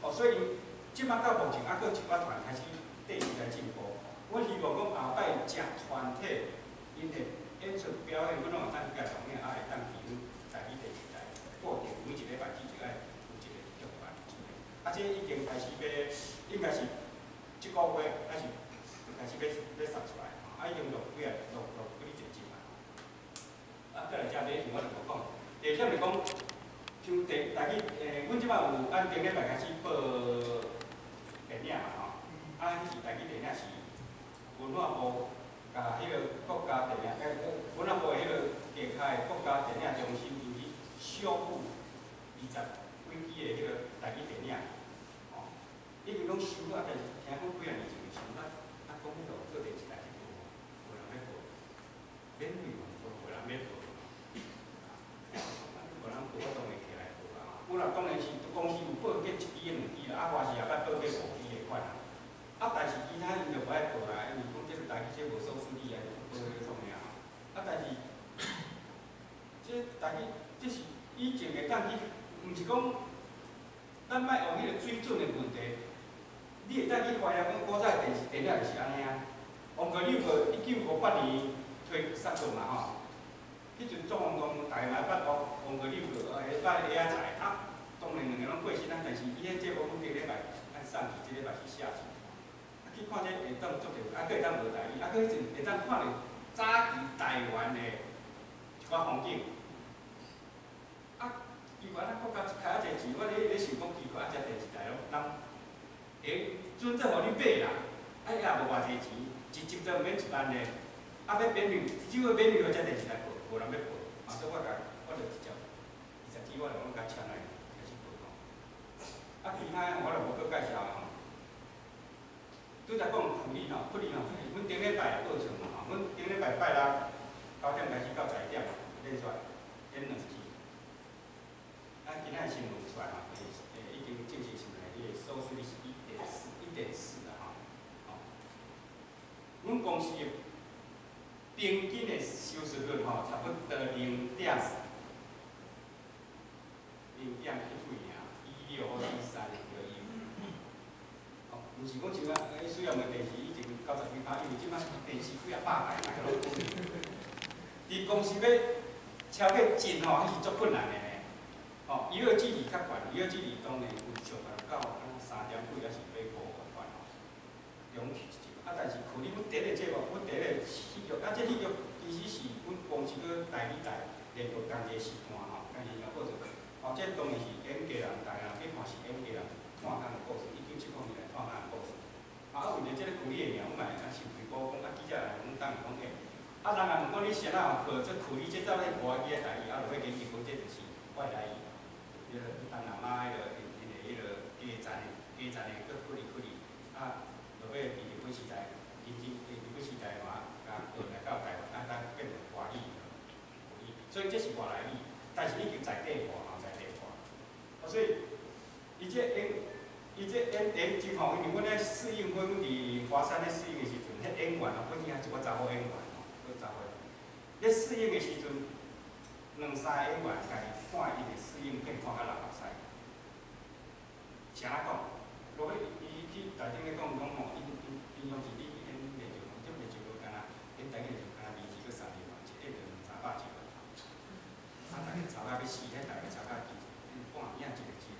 哦，所以即摆到目前还佫一寡团开始电视在进步。我希望讲后摆正团体因的演出表演，阮拢会当去介绍，因也会当提阮台语电视台固定每一礼拜几就爱。啊，这已经开始要，应该是即个月还是开始要要杀出来，啊，已经录几啊录录几日集嘛。啊，再来遮尾我就无讲。第二点是讲，像第大家诶，阮即摆有按顶礼拜开始报电影嘛吼，啊，迄是台语电影是文化部甲迄个国家电影，诶，文化部迄个旗下国家电影中心进去修复二十几支的迄个台语电影，吼，已经拢修啊，但是听讲几啊年前修啊，啊，讲迄个做电视台无，无人要做，免费嘛，无人要做。无人报，我当然起来报啊！我若当然是公司有报价一支两支啦，啊，外是也捌报价五支。啊，但是其他伊就无爱报啊，因为讲即个代志这无收视率啊，报迄个创啥啊？但是这代志这是以前会当去，毋是讲咱莫用迄个水准的问题，你会当去怀疑讲古早电视电影就是安尼啊。王国立个一九五八年推杀出嘛吼。迄阵中王公大个捌王王国立个，呃，捌会晓在啊，当然两个拢过身啊，但是伊迄节目阮第礼拜按送去，即礼拜是下。去看这会当做着，啊，佫会当无台语，啊，佫迄阵会当看着早期台湾的一寡风景。啊，台湾啊国家开啊侪钱，我咧咧想讲奇怪，啊，遮电视台咯，人会准则互你买啦，啊，也无偌济钱，一集都毋免一万的，啊，要免费，只要免费互遮电视台报。无人要报，啊，所以我甲我着直接二十支我拢甲签来开始报吼。啊，其他我着无佫介绍。拄则讲福利吼，福利吼，阮顶礼拜报称嘛吼，阮顶礼拜拜六九点开始到十一点演出来，演两支。啊，今仔新闻出来吼，诶诶，已经正式出来，伊个收视率是一点四，一点四啦吼。吼，阮公司。平均的收视率吼，差不多零点零点一几啊，一六一三。毋是讲像啊，迄虽然问电视以前九十几拍，因为即摆电视几啊百台，大家拢讲。伫公司要超过真吼，还是足困难的呢。哦，娱乐距离较悬，娱乐距离当然有上限到三点几，还是八五个悬吼，两取一。啊，但是可能阮第一个节目，阮第一个戏剧，啊，这戏剧其实是阮公司个代理台连续同一个时段吼，同时个故事。哦，这当然是演家人，大家去看是演家人看看个故事，一九七五年来看看个故事。啊，为着即个苦力的名，我嘛会当收几波讲，啊，记者来，阮当讲起。啊，人也问讲你先啊，学这苦力这走咧外语个代志，啊，落去研究讲这就是外来语。迄个东南亚迄个，因为迄个基站的基站的，搁苦力苦力，啊，落尾伫。几时代，以前以前几时代话，啊，过来到台湾，啊，咱变成华语，华语，所以这是外来语，但是已经在地化，吼，在地化。啊，所以，伊这演，伊这演演真吼，因为阮咧适应，阮伫华山咧适应的时阵，迄演员啊，本身也是我查某演员吼，个查某。咧适应的时阵，两三个演员家己看伊的适应变看较老实。啥讲？落去伊去大厅咧讲讲吼，因。平常时你演连续剧，即连续剧敢若演台剧就敢若二十个三年嘛，一演就两三百集个头。啊，大家吵到要死，迄大家吵到几半影一个集。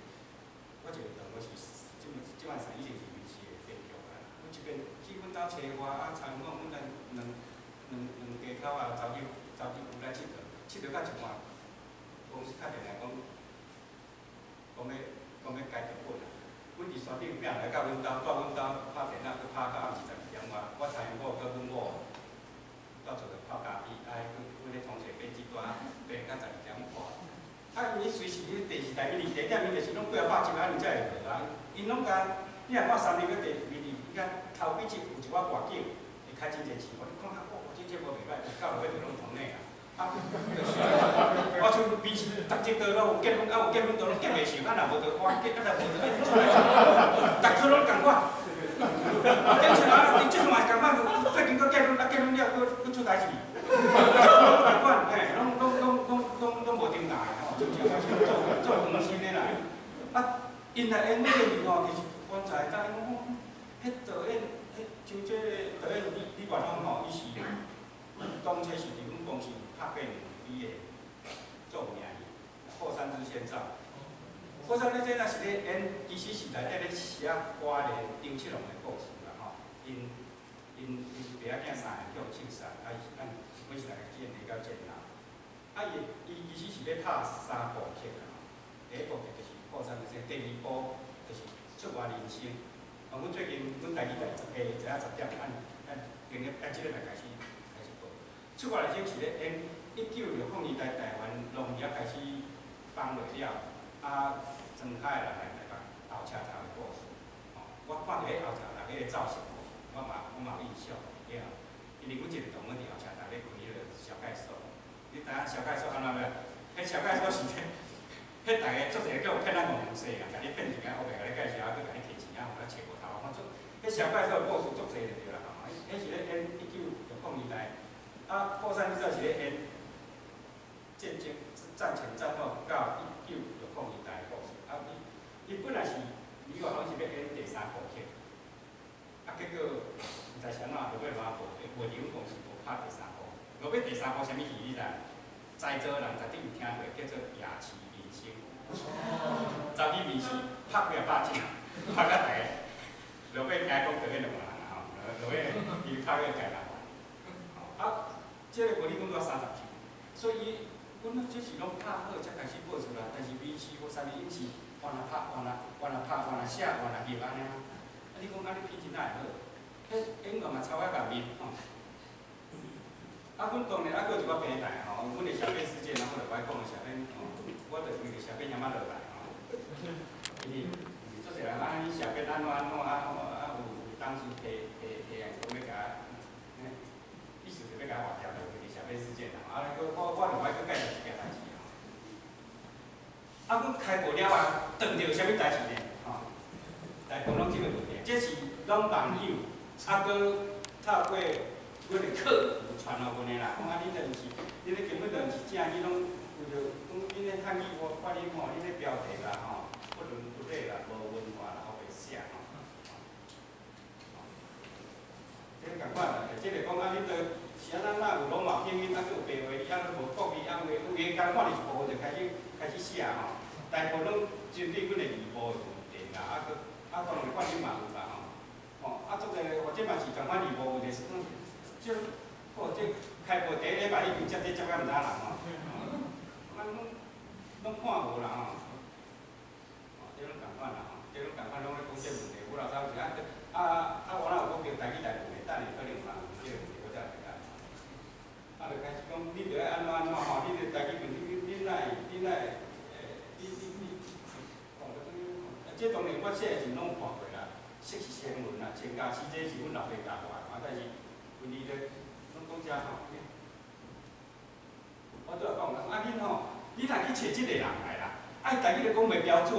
我就当我是即满即满生已经是电视的编剧啊。阮即边基本到找我啊，参讲阮咱两两两家口啊，走去走去有来佚佗，佚佗到一半，公司打电话讲，讲要讲要改剧本啊。阮伫山顶拼来到阮兜，到阮兜拍电脑，去拍到暗时十二点外，我参与我跟阮某到厝个泡咖啡，哎，阮阮咧同齐飞机单，飞到十二点半。啊，伊随时伊电视台伊二点伊就是拢几啊百集啊，你才会落啊。因拢甲，你若看三立个电视，你看头几集有一寡外景，会开真侪钱，我你看下，哦，这节目袂歹，到落尾就拢同内啊。啊，我像平时逐集都拢有结婚，啊有结婚都拢结袂成，啊若无就我结，啊若无就变出来，逐出拢共款。结出来，你即阵嘛共款，最近搁结婚，啊结婚了搁搁出代志，共款，嘿，拢拢拢拢拢拢无重大吼，就像做做公司的来。啊，因来演迄个戏吼，其实刚才在讲，迄导演，迄像这导演李李冠宏吼，伊是当初是伫阮公司。拍过两支的著名戏《霍山之先兆》。霍山之先兆是咧演，其实是内底咧写歌的张七龙的故事啦吼。因因因爸仔囝三个叫庆山，啊是咱每是来个演比较简单。啊伊伊其实是咧拍三部剧啦。第一部剧就是《霍山之先》，第二部就是《出外人生》。啊，阮最近阮家己在十下一下十点按按今日按即个来开始。出国来先是咧因一九六五年代台湾农业开始放落了，啊，睁开来来甲后车站的故事。哦，我看着迄后车站迄个造型，我嘛我嘛有印象，对啊。因为阮一个同学伫后车站咧开迄个小介绍，你知影小介绍安怎个？迄小介绍是咧，迄逐个做者叫有骗咱戆势啊，甲你骗钱啊，后壁甲你介绍啊，佮甲你摕钱啊，互咱找无头，反正迄小介绍故事足济就对啦，吼，迄是咧因一九六五年代，啊，过山之后是咧演战争、战前、战后到一九六零年代的故事，啊，伊伊本来是以外拢是要演第三部曲，啊，结果毋知是安怎，落尾嘛无，无成公司无拍第三部，落尾第三部啥物戏你知？在座人绝对有听过，叫做《夜市明星》。十二明星拍几百集，拍到大家，落尾听讲得迄两个人啊，吼，落尾伊拍个家人。啊，即个无你讲到三十集，所以阮啊，即是拢拍好才开始报出来，但是每次我啥物因是换来拍，换来换来拍，换来写，换来翕安尼啊。啊，你讲啊，你品质哪会好？迄演员嘛超爱共面吼。啊，阮当年啊，佫一个平台吼，阮的小编事件，然后就我讲的小编吼，我就为个小编也蛮落来吼。因为做些人啊，你小编安怎安怎啊，啊有当时提提提案讲要甲，意思是要甲划掉的，就是小编事件啦。啊，佫我我另外佫介绍一件代志吼。啊，阮开播了啊，碰到啥物代志呢？吼，来讲拢即个问题，这是拢网友，啊佫透过阮的客。传落阮的啦，讲啊，你著毋是，你咧根本著毋是正，你拢为着讲你咧汉语，我看你吼，你咧标题啦吼，不伦不类啦，无文化啦，后袂写吼。即个共款啦，即个讲啊，你著是安怎哪有罗马拼音，啊，佫有白话，你啊，无国语啊，有有眼共看哩是无，就开始开始写吼。大部分拢针对阮的字幕的问题啦，啊，佫啊，当然看你嘛有啦吼。吼，啊，做者或者嘛是共款字幕问题，是讲就。哦，这开播第一礼拜已经接这接甲毋知人吼，啊，拢拢看无啦吼，哦，这拢共款啦吼，这拢共款拢咧讲这问题，我老早是啊，啊啊，我哪有讲着家己来问的，等下可能有人有这个问题，我才来甲。啊，就开始讲，你着爱安怎安怎吼，你着家己问，你你你来你来，诶，你你你，讲着讲，这当然我写是拢看过啦，实是新闻啦，全家时这是阮老爸教我，啊，但是问题咧。讲遮吼，我拄仔讲啦，啊恁吼，你若去找即个人来啦，啊伊家己咧讲袂标准，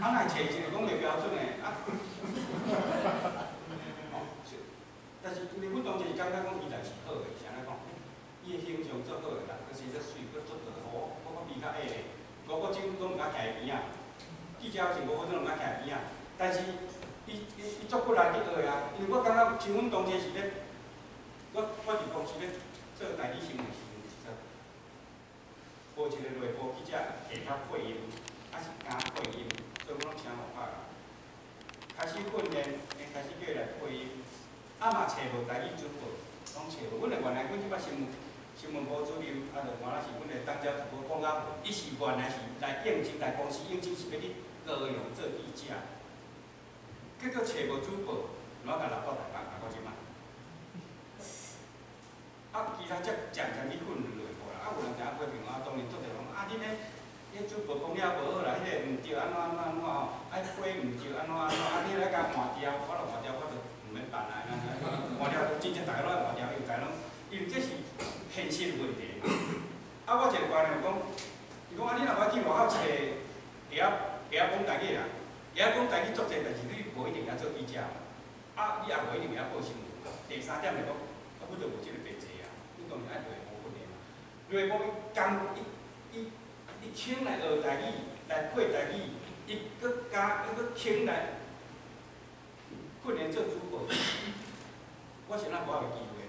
啊若找一个讲袂标准诶，啊，但是因为阮当时感觉讲伊来是好诶，是安尼讲，伊诶形象足好诶啦，可是则水佫足长，我我我比较矮，我我种拢毋敢徛伊记者是我我种毋敢徛伊边啊，但是伊伊伊足骨力去学啊，因为我感觉像阮当时是咧。我我伫公司咧做代理新闻时，阵，报一个内部记者下晓配音，还是敢配音，所以我拢请互拍啦。开始训练，开始叫伊来配音，啊嘛找无代理主播，拢找无。阮诶原来阮即摆新闻新闻部主任，啊，就原来是阮诶当家主播讲甲，伊是原来是来应征来公司应征是要去高雄做记者，结果找无主播，我甲老到台北，啊，我即摆。啊，其他则渐渐去训练落啦。啊，有人听批评啊，当然做者讲啊，恁咧，迄主播讲了无好啦，迄个毋对，安怎安怎安怎吼，啊批毋对，安怎安怎，啊，你来甲换掉，我来换掉，我就毋免办啦，换掉真正逐个拢爱换掉，因为拢，因为这是现实问题。啊，我一个观念讲，伊讲啊，你若要去外口找，会晓会晓讲家己啦，会晓讲家己做者，但是你无一定晓做记者，啊，你也无一定会晓报新闻。第三点来讲，啊，我就无即个变质。当然爱内部训练嘛，内部伊刚伊伊伊请来学台语，来配台语，伊搁加伊搁请来训练做主播，我是哪无个机会？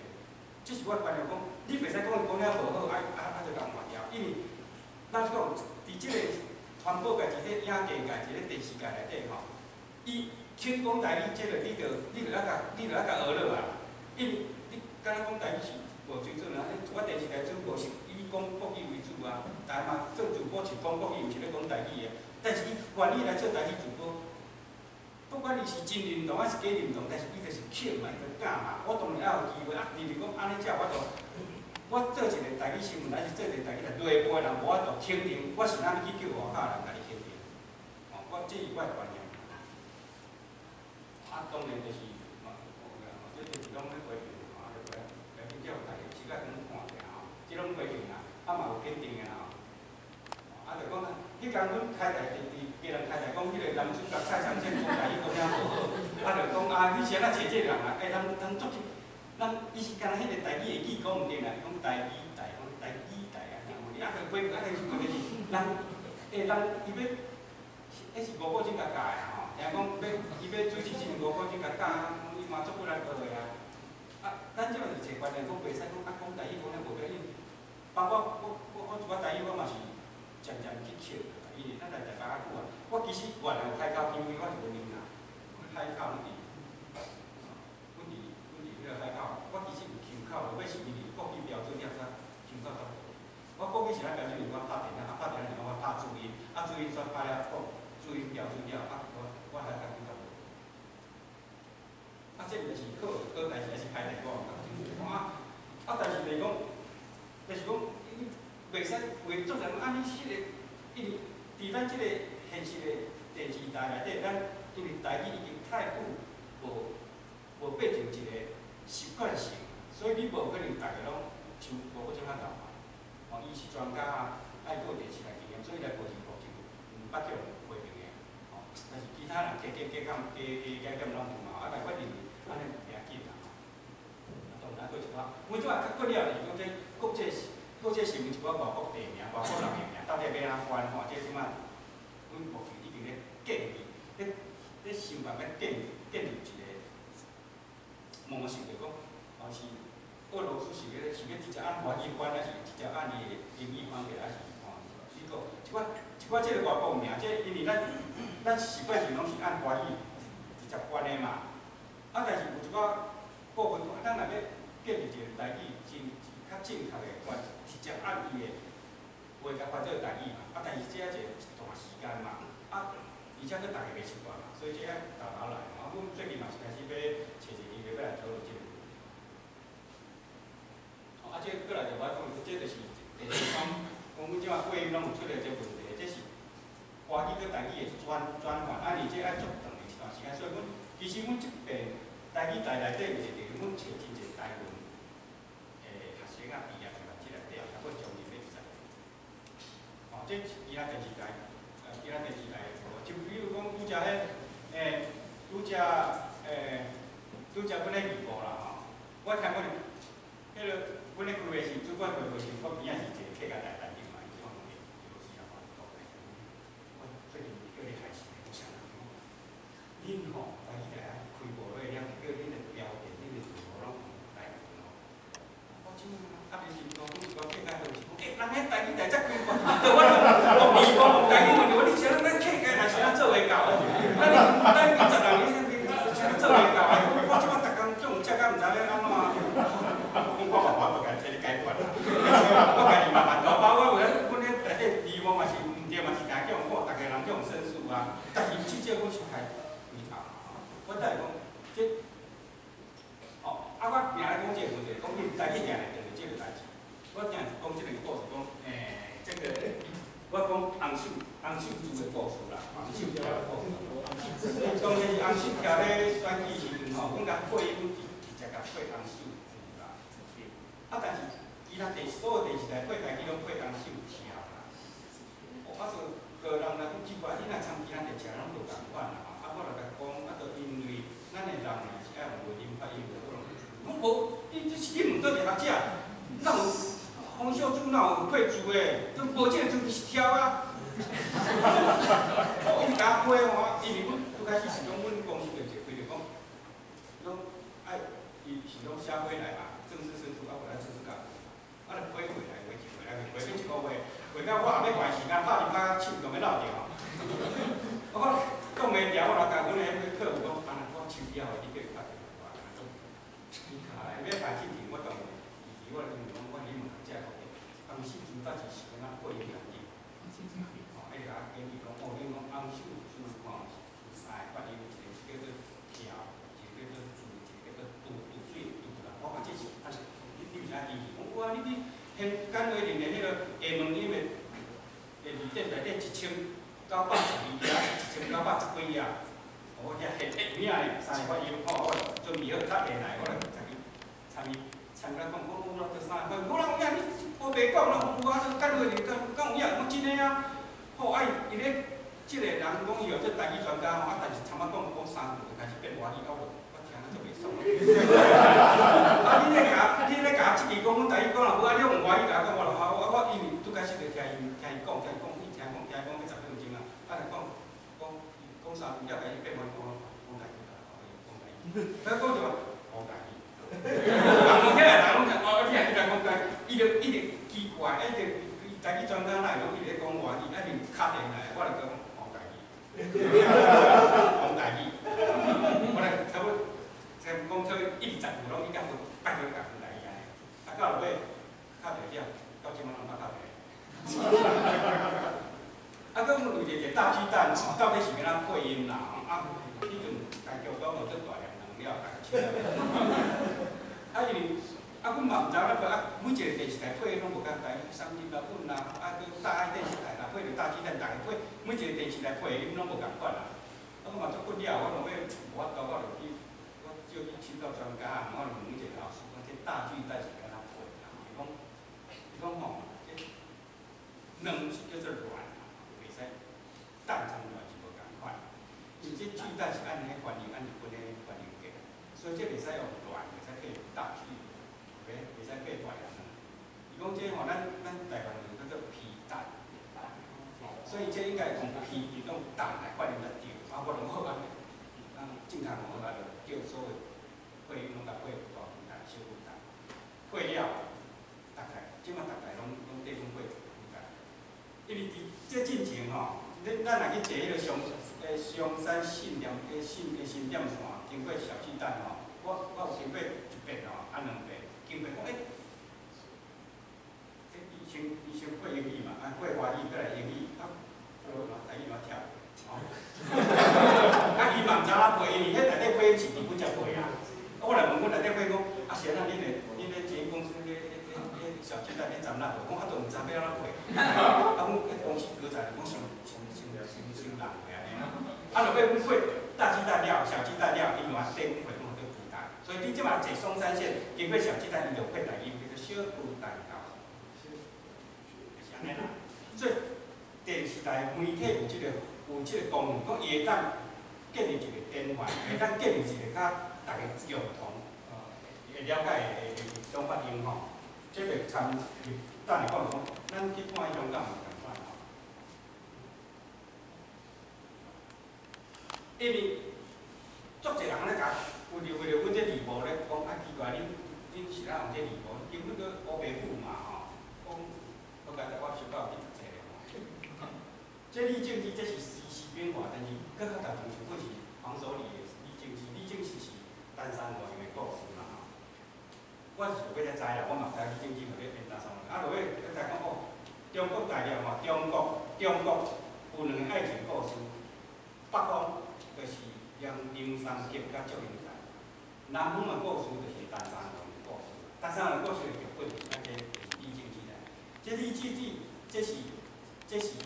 即是我观念讲，你袂使讲伊讲了无好，爱爱爱就共换掉，因为咱讲伫即个环保界，伫咧影界界，伫咧电视界内底吼，伊请讲台语，即个你着你着爱甲你着爱甲学落啊，因为你敢若讲台语是。无水准啊！我电视台主播是以讲国语为主啊，但嘛做主播是讲国语，毋是咧讲台语的。但是伊愿意来做台语主播，不管你是真认同还是假认同，但是伊就是欠嘛，伊就教嘛。我当然也有机会啊，例如讲安尼只我就我做一个台语新闻，还是做一个台语来内部的人无法度肯定，我是哪物去叫外口人甲你肯定。哦，我这是我的观念。啊，当然就是嘛，这就是讲咧规定，啊，就来来比较大家时间讲看者吼，即种规定啦，啊嘛有肯定的啦。啊，就讲啊，迄工阮开台电视。别人开台讲，迄个男主角蔡尚健讲台语讲了无好，啊，就讲啊，你先啊找这个人啊，哎，咱咱做，咱伊是干那迄个台语的语讲毋对啦，讲台语台，讲台语台啊，啊，就过啊，就是讲就是人，诶，人伊要，迄是五个钟甲教的吼，听讲要伊要主持前五个钟甲教，伊嘛足不来学的啊。啊，咱即个是找观念，讲袂使讲啊，讲台语讲了无要紧，包括我我我一寡台语我嘛是渐渐去学。因为咱来台北较久啊，我其实原来有海口，因为我是无闽南，海口阮伫，个海口，我其实有腔口，要是伊伫国语标准了啥，腔口较好。我过去是咱标准，我拍电话，啊拍电脑我拍注音，啊注音煞拍了注音标准了，啊我我海口较好。啊这毋是考考代志，还是排第我毋清楚。啊啊但是来讲，就是讲，袂使为做人安尼式个，一直。伫咱即个现实的电视台内底，咱因为台语已经太久无无变成一个习惯性，所以你无可能逐个拢像无个种啊搞嘛。哦，伊是专家啊，爱做电视台经验，所以来保证保证毋捌叫袂明个。哦，但是其他人加加加减加加加减拢有嘛，啊来决定安尼袂要紧啦。啊当然，佫一寡，阮即下较过了是讲这国际国际新闻一寡外国地名、外国人名，到底要安怎翻吼？即即摆。阮目前已经咧建立，咧咧想办法建建立一个模式，就讲，还是俄罗斯是咧是咧直接按华语翻，还是直接按伊英语翻过来，还是吼？是个一寡一寡即个外国名，即因为咱咱习惯性拢是按华语直接翻的嘛。啊，但是有一寡部分，咱若要建立一个台语真较正确的翻，直接按伊的话甲翻做台语嘛。啊，但是这一个。时间嘛，啊，而且佫逐个袂习惯嘛，所以即个慢慢来嘛。啊，阮最近嘛是开始要找一个机会要来讨论即个。哦，啊，即个过来就我讲，即就是第四方，讲阮即马过去拢有出来即个问题，即是华语佮台语的转转换，啊，而且爱足长的一段时间。所以阮其实阮即边台语台内底有一个，阮找真侪台文诶学生啊毕业就来即内底，啊，我将伊要使。哦，即伊拉电视台。其他电视台就比如讲，拄则迄，诶，拄则，诶，拄则阮咧预报啦吼，我听讲，迄个阮咧开会时，主管会会时，我边仔是一个客家来担任嘛，伊讲，我最近叫你开始，我想讲，恁吼，家开报会了，叫恁个标点，恁个字幕拢来个咯。我怎啊？啊，平时讲，阮是讲客家话是讲，诶，人家家己来则开报，我我预报，家己问我。做会到，咱咱咱十人你先做会到啊！我即摆逐工种食甲毋知要安怎，我我慢慢甲替你解决啦。我家己慢慢做，包括阮阮咧内底字幕嘛是毋对嘛是家叫我逐个人叫申诉啊，但是至少我是开回头，我再讲即，哦，啊我名来讲即个问题，讲你在你名来就是即个代志，我今日讲即个故事讲，诶，即个我讲红树。红秀珠的故事啦，红秀珠的故事。当时红秀徛咧选举时阵吼，阮甲配阮直直接甲配红秀珠啦。啊，但是其他电所有电视台配台机拢配红秀跳啦。我说个人来讲，奇怪，你若参其他电视台拢无共款啦。啊，我来甲讲，啊，就因为咱的人呢是爱用语音发音的，我无，你这是你毋对着学者，哪有红秀珠哪有配珠的？都无见珠是跳啊。我伊甲我配话，因为阮拄开始是讲阮公司就规定讲，讲爱伊是讲社会来嘛，正式申诉啊，或者正式讲，啊，来配回来，回回来，回去一个月，回到我后尾关时间拍电话手都要落掉。我讲袂调，我来甲阮个客户讲，安尼我手表的，你叫伊拍电话，安尼你看，要排进去，我当，伊我因为讲我你问下这个，当时主到是是安怎配的？哦，迄个给你讲，哦，你讲红秀珠吼，是三个发音一个叫做跳，一个叫做煮，一个叫做煮煮水煮啦。我讲这是啊，你你毋是安支持？我讲你你现干话定的迄个厦门里面，诶，二店内底一千九百十二页，一千九百十几页，我遐现一名诶，三个发音，哦，我准备好较下来，我来参与参与讲，我我我做啥？我我人有影，你我袂讲咯，有啊，干话定讲讲有影，我真诶啊。好，哎，伊咧，即个人讲伊哦，即台语专家吼，啊，但是参仔讲讲三句就开始变外语，啊，我我听了就袂爽。啊，你咧甲，你咧甲即支讲阮台语讲了，无啊，你用外语甲讲，我就好，我我因为拄开始就听伊听伊讲，听伊讲，伊听讲听讲，要十分钟啊，啊，讲讲讲三句，了甲伊变外语讲讲台语啦，讲台语，他讲就话讲台语。人讲起来，人拢讲，哦，你啊，你来讲台语，伊就一直奇怪，一直。台语专家来，我讲外语，一定敲电来，我来讲讲台语，讲台语，我来差不多，差不讲出一二十句拢已经都八九讲台语安尼，啊到后尾敲电了，到即满拢捌敲电。啊，搁有一个大鸡蛋吼，到底是要哪配音啦？啊，迄阵大家讲无做大量能了，大家笑。啊，因为。啊，阮嘛毋知影个啊，每一个电视台配拢无共台，三立啦、本啦，啊，佮大爱电视台啦，配着大鸡蛋，逐个配，每一个电视台配音拢无共款啦。啊，我嘛足不了，我拢要无法度，我就去，我就去请教专家，我就问一个老师，讲这大巨蛋是安怎配？伊讲，伊讲吼，这卵是叫做卵，袂使蛋长卵是无共款。伊这巨蛋是按迄原理，按日本的原理计，所以这袂使用卵，袂使配大巨。袂袂使变大人啊！伊讲这吼，咱咱台湾叫做皮蛋，所以这应该从皮移动蛋来发音来调，啊，我拢好安尼，咱正常我来就叫所有配音拢甲配大皮蛋、小皮蛋，配了，大概即马大概拢拢地方配皮蛋，因为伫这进前吼，恁咱若去坐迄个上诶上山信念诶信诶新店线，经过小巨蛋吼，我我有经过一遍吼，啊两遍。因为讲诶，这医生医生会英语嘛，啊会华语过？来英语，啊，我嘛台语嘛跳，哦，啊伊嘛毋知影背，因为迄内底背是日本才背啊。我来问阮内底背讲，啊是安怎恁诶恁诶这公司迄迄迄迄小鸡蛋迄站哪？我讲啊都毋知要安怎背，啊阮迄公司搁在讲上上上上上人个安尼啊，啊落尾阮背大鸡蛋了，小鸡蛋了，伊嘛顶背。所以你即马坐松山线，经过小鸡蛋，伊就配台语，叫做小鸡蛋糕，是安尼啦。所以电视台媒体有即个有即个功能，讲伊会当建立一个电话，会当建立一个较大家共同会了解的中发音吼。即个参等下讲讲，咱去看迄种敢有共款吼。因为足侪人咧讲。为着为着阮这字幕咧，讲啊奇怪，恁恁是哪用这字幕？根本个乌白虎嘛吼，讲我感觉我小可有去读册咧吼。这李正基这是时事变化，但是搁较大像过是黄守礼的李正基，李正基是单山外的故事嘛吼。我是要来知啦，我嘛知李正基后尾变单山外，啊落尾再讲哦，中国大陆嘛，中国中国有两个爱情故事，北方就是杨林三杰甲祝英台。南方的故事就是单山人的故事，单山人故事的剧本，啊，这是李靖基来。这李靖基，这是这是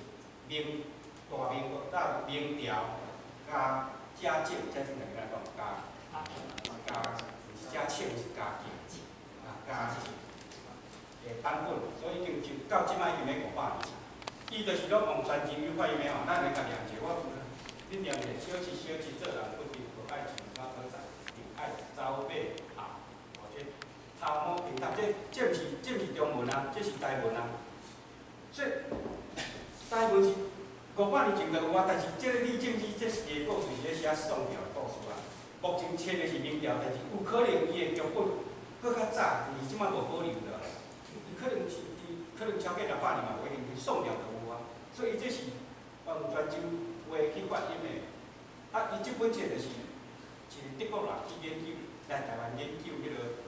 明大明国到明朝加嘉靖，嘉靖两个来讲加加嘉庆是嘉靖，啊嘉靖的版本，所以就就到即摆已经要五百年。伊就是讲用传承与发音的吼，咱来甲念者，我恁念者小字小字做人不贫不爱情。爱走马啊！或者草木平坦，这这毋是这毋是中文啊，这是台文啊。所以台文是五百年前就有啊，但是这个李正基这是个故事是咧写宋朝的故事啊。目前签的是明朝，但是有可能伊的剧本搁较早，是即摆无保留的。可能是伊可能超过六百年嘛，可能是宋朝就有啊。所以这是用泉州话去发音的。啊，伊即本册就是。是德国人去研究，来台湾研究迄个，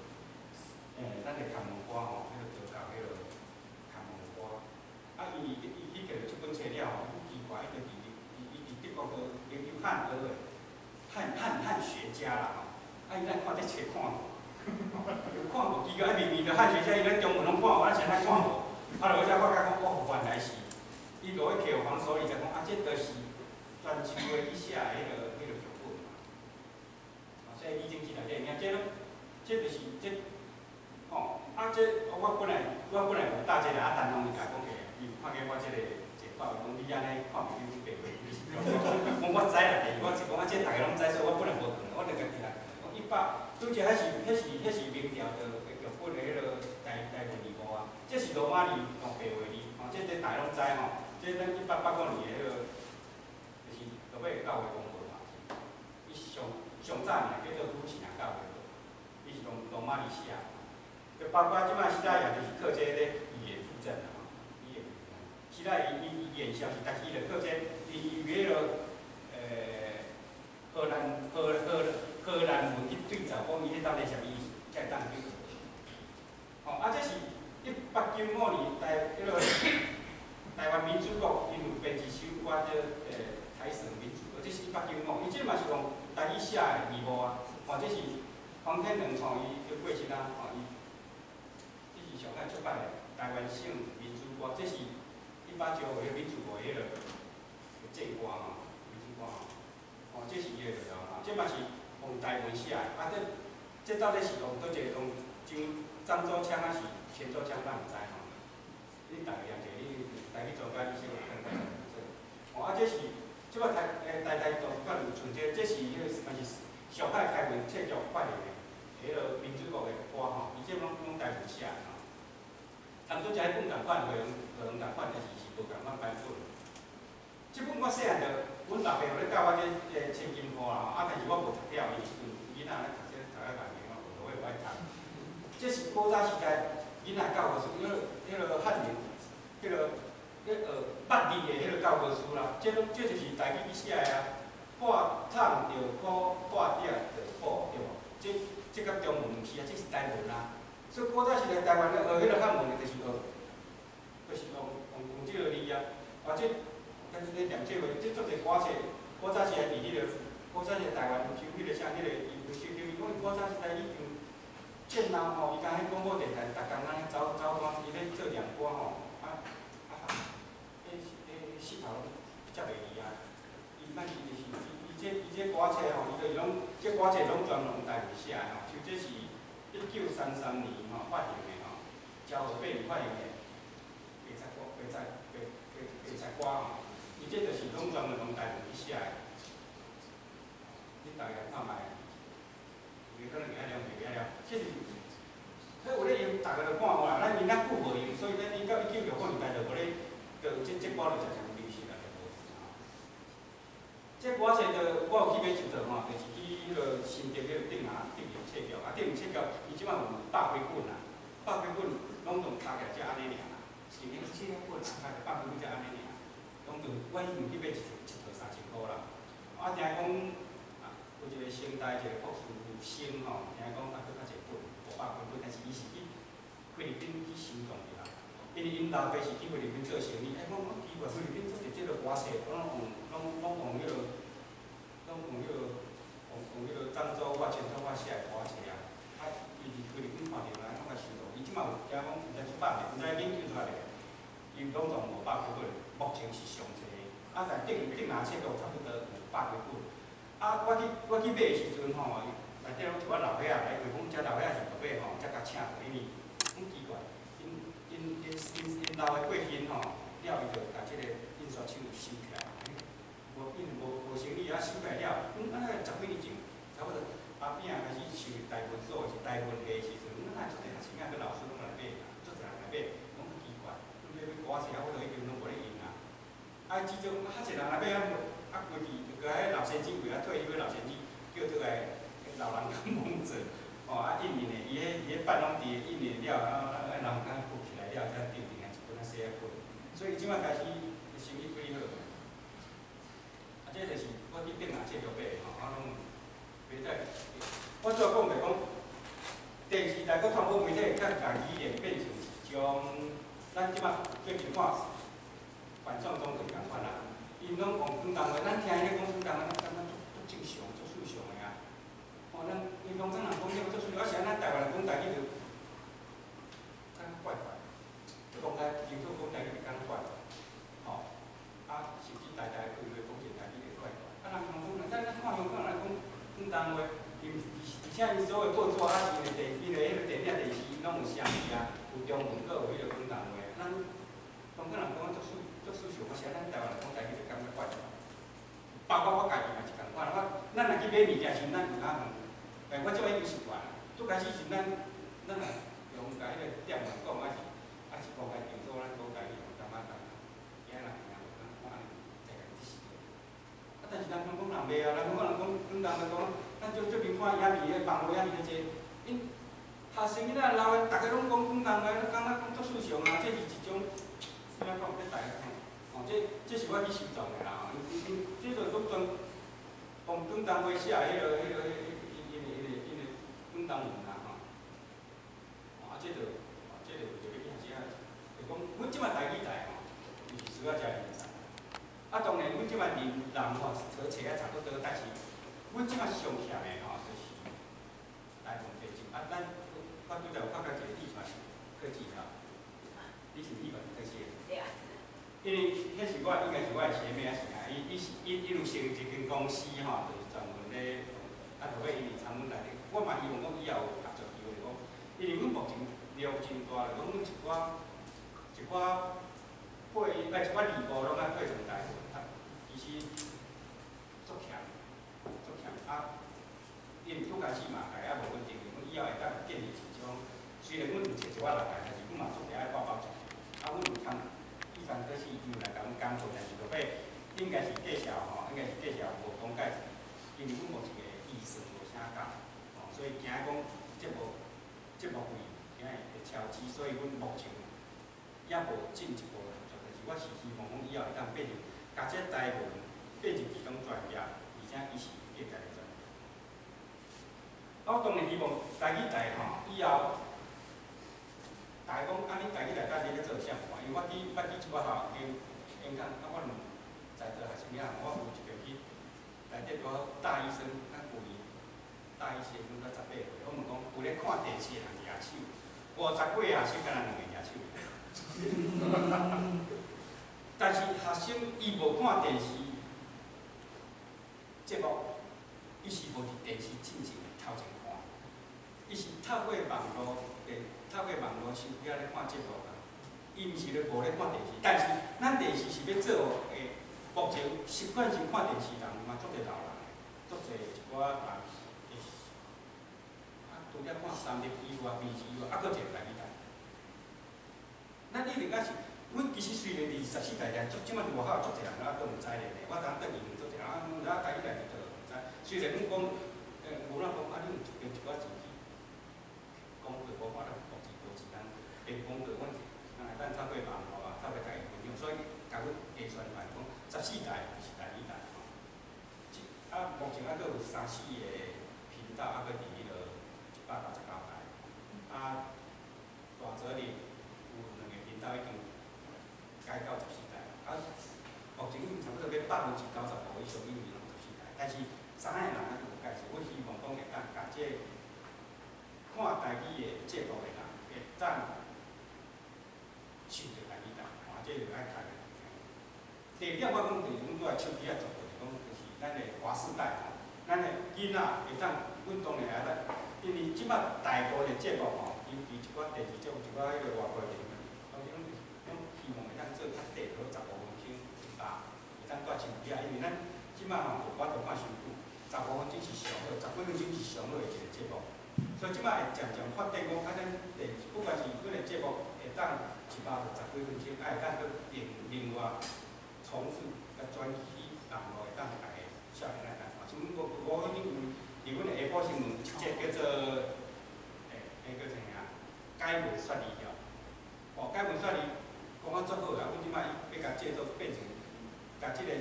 诶，咱个看门歌吼，迄个就搞迄个看门歌。啊，伊伊伊摕着即本册了吼，奇怪，伊就伫伊伊伫德国个研究汉学诶，汉汉汉学家啦吼，啊伊咱看这册看，有看无？伊个啊明明着汉学家，伊咧中文拢看无，咱先来看无。啊，落去才发觉讲，哦，原来是，伊落去客房所以才讲，啊，这著是泉州的以下迄个迄个剧本嘛。啊，所以以前记内底，你看这拢，这著是这，哦，啊这我本来我本来有搭这个啊，但拢伊甲讲起，伊有看见我这个这报，讲你安尼看袂起白话，你是讲，我知啦，我是讲啊，这大家拢知，所以我本来无讲，我著家己来，一百，拄则迄是迄是迄是明朝的剧本的迄个台台湾字幕啊，这是罗马字用白话字，吼，这这大家拢知吼，这咱一八八五年的迄个，就是落尾教会公布嘛，伊是上上早年叫做古信仰教会，伊是用罗马字写，就包括即摆时代也就是靠这个语言附赠啦吼，语言，时代伊伊伊言效是，但是伊就靠这伊伊迄个，诶，荷兰荷荷荷兰文去对照，讲伊迄当个啥物意思，才会当去。吼，啊，这是一八九五年台迄个台湾民主国因有编一首歌叫诶《台省民主歌》，这是一八九五，伊这嘛是用台语写诶字幕啊，或者是黄天良创伊叫过身啊，吼伊，这是上海出版诶《台湾省民主歌》，这是一八九五迄民主国迄个建歌吼，民主歌吼，吼，这是伊个着了，这嘛是用台文写诶，啊，这这到底是用倒一个用真？漳州腔还是泉州腔，咱毋知吼。你逐个验者，你家己做家己小有看看。哦，啊，这是即摆台诶台台图书馆有存这，这是迄个算是上海开文册叫发行的，迄个民主国的歌吼，伊这拢拢台文写吼。当初一本共款，袂用袂用共款，但是是无共款版本。即本我细汉着，阮爸爸咧教我这诶千金花啦，啊，但是我无读了，伊阵囡仔咧读这读啊慢慢，我我会读。这是古早时代囡仔教科书，迄个迄个汉人，迄个迄学捌字的迄个教科书啦。这拢这就是家己去写的啊，破厂着苦，破鼎着苦，对无？这这甲中文毋是啊，这是台文啊。所以古早时代台湾咧学迄个汉文的，就是学，就是用用用即个字啊。啊，这但是咧念这个，这做者歌册，古早时代伫迄个，古早时代台湾就迄个啥，迄个伊有收收，因为古早时代已经。建南吼，伊讲迄广播电台，逐工安尼走走单，伊咧做亮歌吼，迄四头接袂离啊。伊咱伊就是伊伊这伊这歌册吼，伊就是拢这歌册拢专用台语写吼，就这是一九三三年吼发行的吼，交河八年发行的，白菜歌白菜白白白菜歌吼，伊这就是拢专用台语写的，你大家看卖。伊可能会晓了，袂晓了，这是，迄有咧用，逐个着看无啦。咱因咱久无用，所以咱你到一九六五年代着无咧，着即即歌着常常流行啦，着无。这歌册着我有去买一套吼，就是去迄个新店迄个顶下顶面册票，啊顶面册票伊即摆有百几本啦，百几本拢总差起来才安尼尔啦，是免七本啦，加起百几本才安尼尔，拢总我以前去买一套一套三千箍啦，我听讲啊有一个新代一个博士。生吼，听讲啊，佫较济本，五百几本，但是伊是去菲律宾去收藏的啦。因为因老爸是去菲律宾做生意，哎，我我奇怪，菲律宾做着即个歌册，拢拢拢用迄个，拢用迄个，用用迄个漳州话、泉州话写的歌册啊。啊，伊伫菲律宾看着来，拢甲收藏。伊即马有听讲毋知出版未，毋知研究出来未？伊拢总五百几本，目前是上济。啊，但订订拿册都差不多五百几本。啊，我去我去买的时阵吼。内底拢是我老伙仔来，为讲遮老伙仔是后尾吼，才甲请过因为很奇怪，因因因因因老的过身吼，了伊就甲即个印刷厂收起，无无生意啊收起来了，嗯，啊十几年前，差不多阿扁开始收台文所是台文的时阵，嗯，啊做侪学生啊，佮老师拢来买啦，做侪人来买，拢很奇怪，买买歌词啊，我都已经拢无咧用啊，啊，即种较侪人来买啊，啊，规矩个迄老先生为啊退休的老先生叫做来。老人跟蒙者，哦，啊，印尼的，伊迄伊迄办拢伫印尼了，啊啊，人敢富起来了，才定定啊，一本啊写所以即摆开始生意几好。啊，这就是我去订啊，这条买吼，啊拢袂使。我主要讲着讲，电视台佮传播媒体，甲家语言变成一种，咱即摆最近看，反送中就共款啦。因拢讲广东话，咱听伊讲广东话，咱感觉足足正常，足舒服。哦，咱因讲咱人讲这个做出，啊是安咱台湾人讲台语就，敢怪怪，就讲台民族讲台语就敢怪，吼，啊甚至大家讲话讲啊人讲讲，咱咱看香港人讲广东话，伊而且伊所有报纸啊，伊个电，伊个迄个电影电视拢有声字啊，有中文，搁有迄个广东话，咱香港人讲作数作数上，我是咱台湾人讲台语就感觉怪怪，包括我家己嘛是共款，我咱若去买物件时，咱有哪问？诶，我即摆已经习惯啦。拄开始时，咱咱若用家迄个店来讲，还是还是讲家订做咱讲家己用感觉共，今仔日听无咱看安尼，在家己试。啊，但是咱香港人袂啊，咱香港人讲，广东话讲，咱做做面看影片，网络影片济，因学生囡仔老的，逐个拢讲广东话，感觉讲足趣上啊，这是一种，怎样讲？这大家讲，哦，这这是我去收藏的啦，因因这个都专用广东话写迄个迄个迄。当然啦吼，啊，即个，啊，即个就要去学啊。就讲，阮即摆台语台吼，是需要遮认真。啊，当然，阮即摆人人吼，考册啊差不多，但是，阮即摆上欠的吼，就是大部分地区。啊，咱我拄则有发觉一个地方，科技吼，你是地方科技的。因为迄是我应该是我的前面啊是啊，伊伊是伊伊有成一间公司吼，就是专门咧，啊，就要因为参阮内底。我嘛希望讲以后有合作机会，讲，因为阮目前量真大，讲阮一寡一寡配，哎一寡字幕拢爱配成台，啊，其实足欠，足欠。啊，因拄开始嘛，还啊无稳定，阮以后会当建立一种，虽然阮有找一寡人来，但是阮嘛做起爱包包做。啊，阮有通一三科是又来甲阮工作，但是落尾应该是介绍吼，应该是介绍无讲解，因为阮无一个预算无啥够。所以惊讲节目节目费惊会超支，所以阮目前也无进一步。我是希望讲以后会当变成，甲这台文变成一种专业，而且伊是业界的专业。我当然希望台语台吼以后，大家讲安尼台语台到底咧做啥物？因为我去捌去一个学校演演讲，啊我问在座还是咩啊？我有一个去内底个大医生，啊有年。大一些，拄到十八岁，我问讲，有咧看电视的人举手，五十几个学生，敢若两个举手。但是学生伊无看电视节目，伊是无伫电视进前头前看，伊是透过网络，诶，透过网络收听咧看节目啊。伊毋是咧无咧看电视，但是咱电视是要做诶，目前习惯性看电视人嘛，足侪老人，足侪一寡人。拄则看三日以外、电视以外，啊，搁一个台语台。咱一定甲是，阮其实虽然伫十四台台，足即摆外口足侪人啊，都毋知咧。我当等于足侪人啊，毋知台语台伫倒，毋知。虽然阮讲，诶，无人讲啊，你有用一寡钱去讲过，无法度国字无字，咱变讲过，阮是啊，咱透过网络啊，透过家己分享，所以甲阮加宣传讲，十四台是台语台吼。啊，目前啊，搁有三四个频道啊，搁伫迄落一。百八十九台，啊，大泽里有两个频道已经改到十四台，啊，目前差不多要百分之九十五以上已经拢十四台，但是三个人啊有介绍，我希望讲会当甲这看台语的。节目的。人会当收着台语台，啊，这就爱看。第二点我讲就是阮拄仔手机啊做就是讲就是咱的。华视台吼，咱的。囡仔会当，阮当然也当。因为即摆大部分的。节目吼，尤其一寡电视节目，一寡迄个外国节目，拢拢拢希望会当做较短，好十五分钟啊，会当带手机啊。因为咱即摆吼，我着看收久，十五分钟是上好，十几分钟是上好的一个节目。所以即摆会渐渐发展讲，啊，咱电不管是迄个节目会当一百十几分钟，啊，会当去另另外重复甲转去，然后会当大家少年来看。像我我已经有。伫阮的下晡新闻，一节叫做诶，迄叫啥啊？解文说理了，哦，解文说理讲啊足好啊！阮即摆要甲制作变成，甲即个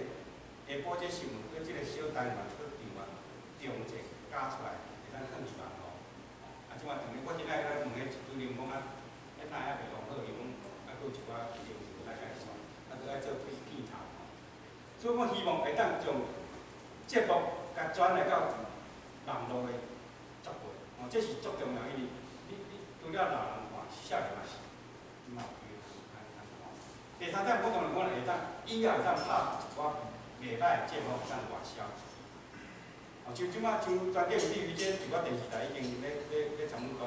下晡这新闻，跟即个小单元去另外调一加出来，会当更全哦。啊，即摆等于我即摆咧问个主任讲啊，迄哪也袂讲好，伊讲啊，佫有一寡电视大概是啊，佫爱做片片头。所以我希望会当将节目甲转来到。网络的哦，这是足重要，因为你你除了老人看，少年嘛是，第三点，我当然讲会当，以后会当拍一寡袂歹的节目当外销。哦，像即马像专电视台这一寡电视台已经咧咧咧参讲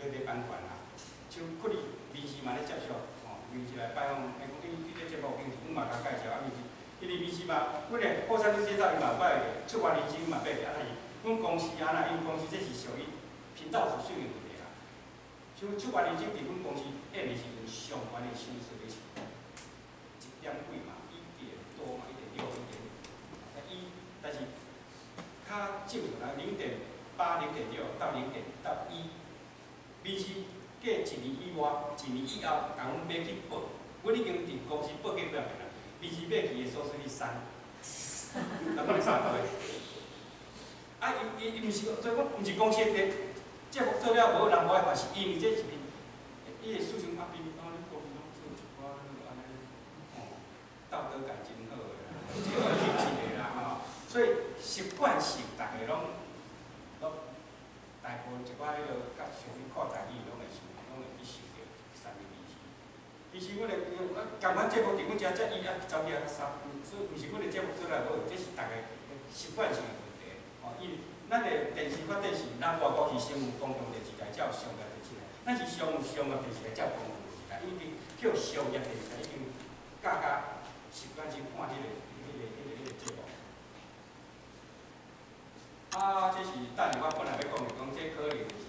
咧咧版权啦，像可能电视嘛咧接受，哦，电视来拜访，诶，讲伊伊这节目平时阮嘛甲介绍，啊，平时因为电视嘛，阮诶报产介绍伊嘛摆个，出外人钱嘛摆个，啊，是阮公司安那，因为公司这是属于频道属性的问题啦。像出外人钱伫阮公司演的时阵，上悬的收视率是一点几嘛，一点多嘛，一点六，一点，啊一，但是较正常啦，零点八、零点六到零点到一，比起过一年以外，一年以后，甲阮买去报，阮已经伫公司报过表面啦。比起买去的收视率三，哪可能三倍？啊，伊伊伊毋是讲，所以讲毋是公司的节目做了无人无爱看，是因为这是面，伊的事情啊，比讲你公司拢做一寡安尼，哦，道德感真好个啦，即个品质的啦吼，所以习惯性逐个拢，拢大部分一寡迄个较属于看台语拢会想，拢会去想着三个字。其实阮的，共款节目伫阮遮遮伊啊走起啊较少，所以毋是阮的节目做来无，这是逐个习惯性的问题。哦，伊咱的电视发电视，咱外国是先有公共电视台，才有商业电视台。咱是上有商业电视台，才有公共电视台。已经叫商业电视台，已经教教习惯性看迄个、迄个、迄个、迄个节目。啊，这是等下我本来要讲的，讲这可能就是，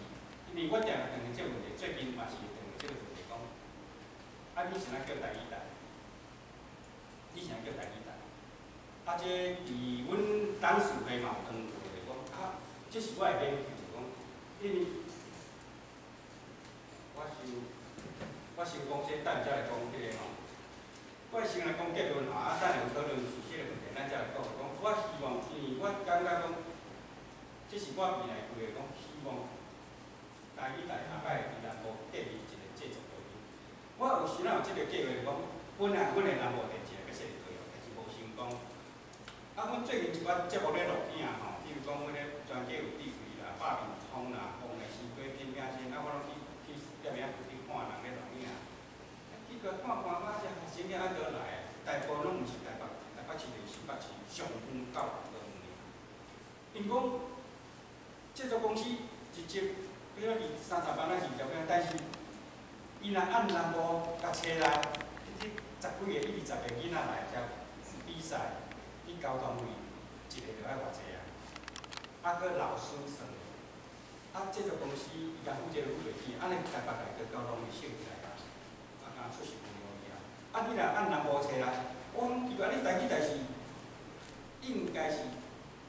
因为我定定个这问题，最近嘛是定个这个问题。讲。啊，你是哪叫第二代？你是哪叫第二代？啊，这伫阮当时辈嘛有讲过的，讲啊，这是我的免去，就讲，因为我想，我想讲这等下来讲这个吼。我先来讲结论吼，啊，等下有讨论是这个问题，咱再来讲。讲我希望，因为我感觉讲，这是我未来规划，讲希望第二代下摆伫南部建立一个制作中心。我有时若有即个计划，讲本来阮的南部电视来设立规划，但是无成功。啊，阮最近一寡节目咧录影吼，比如讲阮咧专辑有地位啦、百面通啦、红的西瓜、天命线，啊，我拢去去踮遐。去个看看嘛，这新鲜安倒来，大部分拢毋是台北，台北市就是北市上远到的问题。因讲制作公司直接，比如二三十万咱是条件，但是。伊若按南部甲车来，迄十几个、二十个囡仔来遮比赛，去交通费一个着爱偌济啊？啊，搁老师算，啊，制作公司伊甲负责负袂起，安尼台北来个交通费省起来啊，出事无去啊？啊，你若按南部找啦，我拢奇怪，你台语台是应该是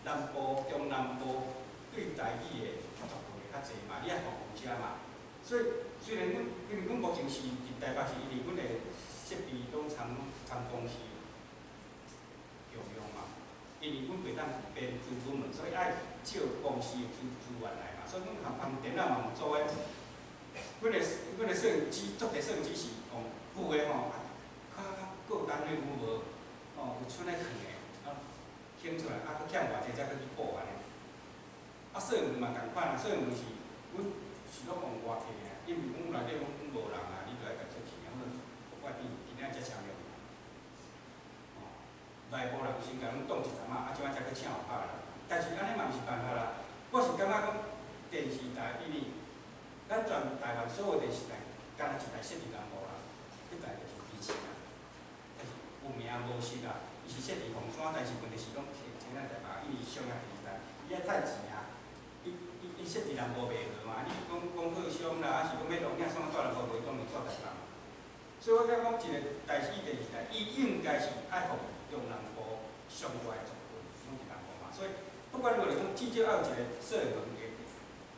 南部、中南部对台语的读过较济嘛？你爱服务车嘛？所以。虽然阮，因为阮目前是伫台北市，因为阮的设备拢参参公司共用嘛。因为阮袂当编资本门，所以爱借公司的资资源来嘛。所以阮含含电脑嘛有做诶，阮的阮的摄影机做者摄影机是用旧的吼，较较各单位有无，吼有剩咧去的，啊，牵出来，啊，佫欠偌济才佫去补安尼。啊，摄影嘛共款啊，摄影是阮是拢用外地。因为阮内底拢拢无人啊，你著爱家出钱啊，我外边今仔才请了，哦，内部人先甲阮挡一阵仔，啊，即摆才去请后拍啦。但是安尼嘛毋是办法啦，我是感觉讲电视台，因为咱全台湾所有电视台，干一台设伫南无啦，一台就是以前啦，但是有名无实啦，伊是设伫凤山，但是问题是讲前前两台嘛，因为商业电视台，伊爱赚钱啊。伊伊伊设伫南无袂好嘛？你讲讲好商啦，还是讲要录影啥物带南部袂当去做台北嘛？所以我讲讲一个台视电视台，伊应该是爱互中南部上外作品，拢是南部嘛。所以不管如何讲，至少爱有一个摄影的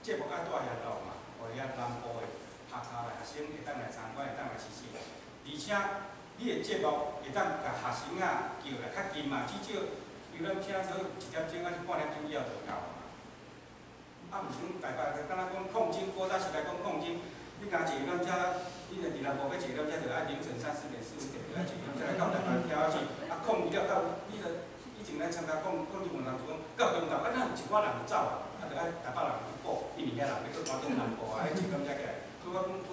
节目爱带遐到嘛，互遐南部的学校的学生会当来参观，会当来试试。而且你的节目会当甲学生啊叫来较近嘛，至少有咱听说一点钟还是半点钟以后就到。啊，毋像台北，敢若讲矿井，古早时代讲矿井，你若坐咱遮，你若伫南部要坐咱遮，着爱凌晨三四点、四五点着爱坐咱遮来到台北跳下去，啊，矿伊了到，你着以前咱参加矿矿井运动就讲到中昼，啊，咱一寡人走啊，啊，着爱台北人去报，印尼遐人要去关东南部啊，迄情感才起来。所以我讲我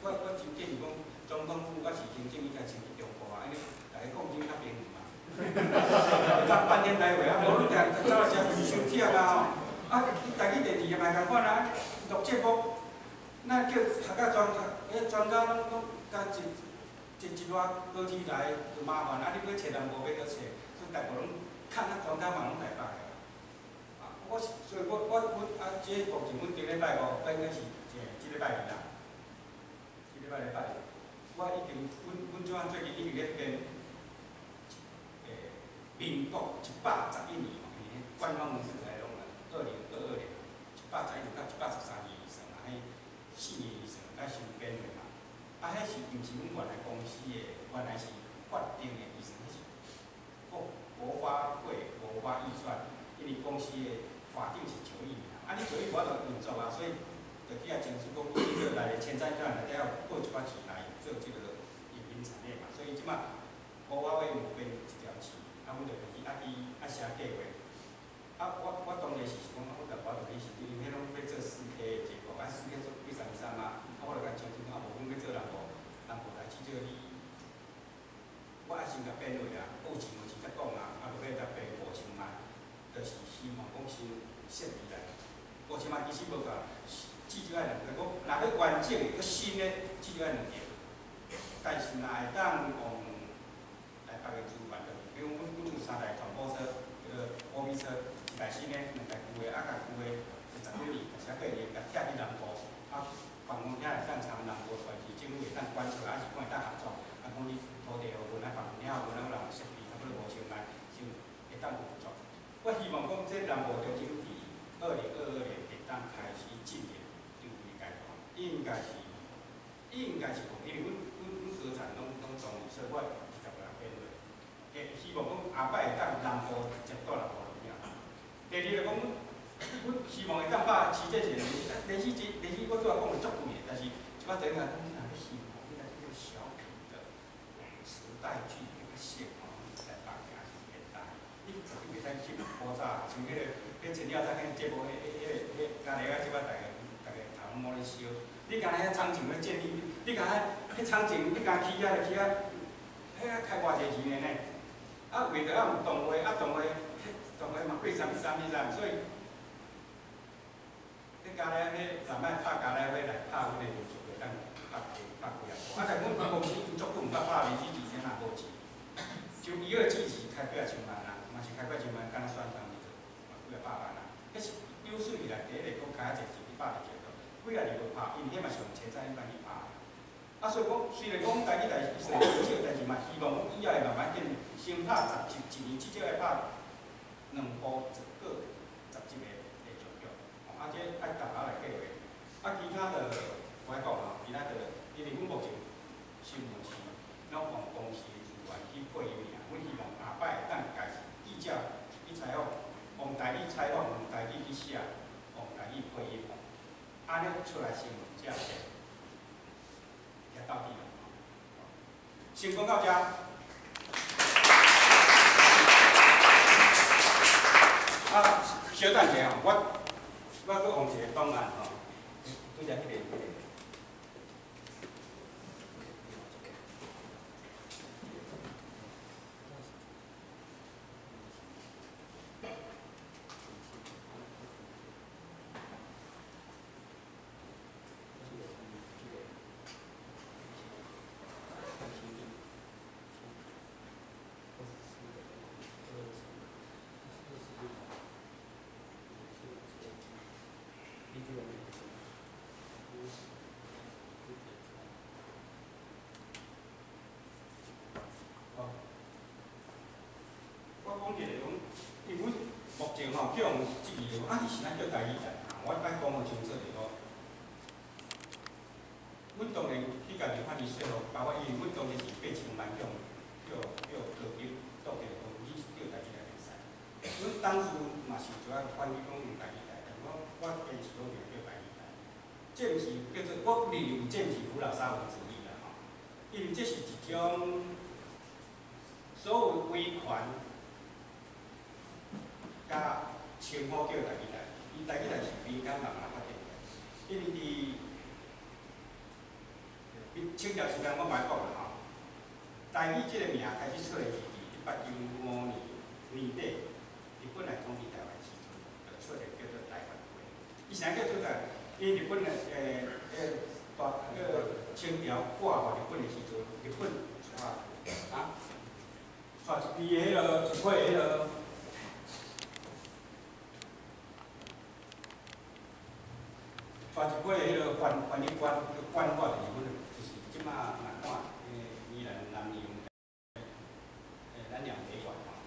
我我真建议讲，总统府我是行政应该先去中国啊，安尼大家讲真较便宜嘛。讲半天来回啊，无你定走来遮收贴啊吼，啊，家己电视也卖共款啊，录节目，咱叫学甲专家，迄专家拢拢甲一一一偌高铁来就麻烦，啊，你要找人无要搁找，所以大部拢看啊专家嘛拢台北个。啊，我是所以我我阮啊，即个目前阮顶礼拜五，应该是即即礼拜二啦，即礼拜礼拜日，我已经阮阮即款最近已经咧编，诶，民国一百十一年，嘿，官方文字来拢啦，二零二二年，一百十一年到一百十三年以上啊，迄四年以上来新编的嘛。啊，迄是毋是阮原来公司的，原来是法定的，国国发会国发预算，因为公司的法定是九亿嘛，啊，你九亿我着运作啊，所以着去啊，证实讲你这个内底千载赚内底要拨一寡钱来做即个饮品产业嘛，所以即马国发会有编一条钱，啊，阮着去啊。去啊写计划，啊，我我当然是讲，我着我着去是因为迄拢要做四 K 的节目，啊，四 K 做几三三啊，啊，我着甲证实讲啊，无阮要做人无人无代志，即个你，我爱先甲编落啊，有钱讲啊，啊，落尾才赔五千万，着是希望讲先设备来，五千万其实无够，至少爱两个，讲若要完整个新的，至少爱两个，但是若会当用台北个资源着，比如阮阮有三台传播车，迄个乌米车，一台新的，两台旧的，啊，甲旧的十几年，十八年，甲拆去南部，啊，办公遐会当参南部传是政府会当关出来，还是讲会当合作，啊，讲你土地互阮啊房了后，阮啊有人设备差不多五千万，就会当合作。我希望讲这南部中心伫二零二二年会当开始进行就业改革，应该是应该是，因为阮阮阮高层拢拢同意，所以我直接甲编落。诶，希望讲后摆会当南部接到南部里面。第二个讲，阮希望会当把市这一个联系，联系这联系我拄仔讲的足贵的，但是即摆等下讲你若要希望你来这个小品的时代剧那个线吼，来大家是现代，你绝对袂使去古早，迄个迄前了早迄节目，迄迄迄迄今日啊，即摆大家大家头拢无咧烧，你今日遐场景要建立，你今日迄场景，你今起啊就起啊，迄啊开偌济钱的呢？啊，为着啊动画，啊动画，迄动画嘛贵三三米三，所以。迄家咧，迄南摆拍家咧，要来拍阮的民俗，会当拍拍几啊。啊，但阮公司足久毋捌拍连续剧，先也无钱。就一二季是开几啊千万啦，嘛是开几啊千万，敢若算上去就嘛几啊百万啦。迄是优水以来第一个讲开啊，就是一百二十个，几啊年无拍，因为迄嘛是用车载一般去拍。啊，所以讲虽然讲家己代志是少，但是嘛希望讲以后会慢慢建，先拍十集，一年至少要拍两部，一个十集的的剧剧。啊，这爱大家来计划。啊，其他的我来讲吼，其他的，因为阮目前新闻是拢用公司的资源去配合尔，阮希望下摆会当家记者去采访，用台语采访，用台语去写，用台语配音，安尼出来新闻才会也到底了。先讲到遮。啊，小等者吼，我。我搁往一个档案吼，拄则迄个迄个。讲一个讲，因为目前吼叫用即个，啊，你是咱叫台语台，我爱讲个清楚着咯。阮当然去家己发二说咯，包括伊阮当然是八千万叫叫叫特别到地方，你是叫台语台会使。阮当时嘛是主要翻译讲用台语台，我我坚持讲叫台语台。这毋是叫做我利用政治扶老三文主义啦吼，因为这是一种所有威权。甲称呼叫台语台，伊台语也是民间慢慢发展，因为伫清朝时间我莫讲啦吼，台语即个名开始出来是伫一八九五年年底，日本来统治台湾时阵，就出来叫做台湾话。伊啥叫做台？因日本诶诶诶大个清朝挂互日本的时阵，日本啊啊，带一批诶迄落一批迄落。带一批迄落官官吏官官挂伫日本，就是即马若看诶宜兰南宁诶咱两北馆吼，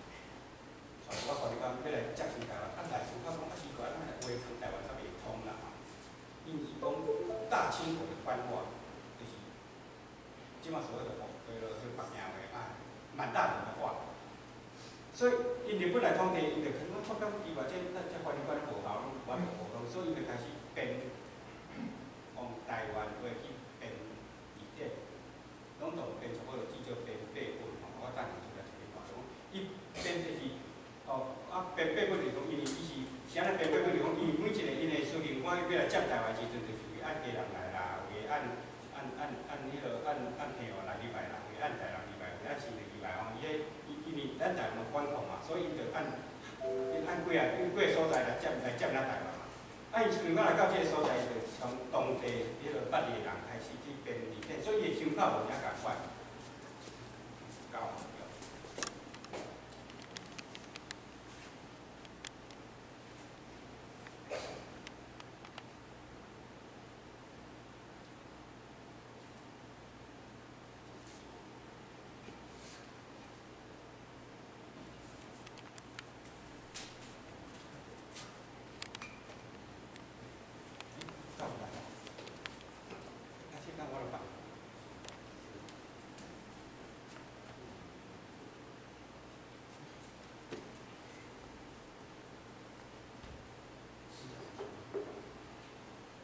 带一个官吏官要来接收台湾，啊来想看讲啊奇怪，咱话讲台湾较袂通啦，因是讲大清国的官话，就是即马所谓的吼，迄落迄北京话啊，满大人的话。所以，因日本来统治，因就可能发觉伊话即咱这官吏官无效，拢管无效，所以伊就开始变。台湾话去编字典，拢同编差不多至少编八本吼，我等下出来一个话讲，伊编的是哦，啊编八本是讲，因为伊是啥物编八本是讲，伊每一个因的司令官要来接台湾时阵，就是按家人来啦，为按按按按迄个按按平话来礼拜啦，为按台人礼拜，为按新的礼拜吼，伊迄伊因为咱台湾管控嘛，所以伊就按按几啊几个所在来接来接咱台湾。啊，伊厝边来到即个所在，从当地迄个捌的人开始去编字典，所以伊想法无啥共款。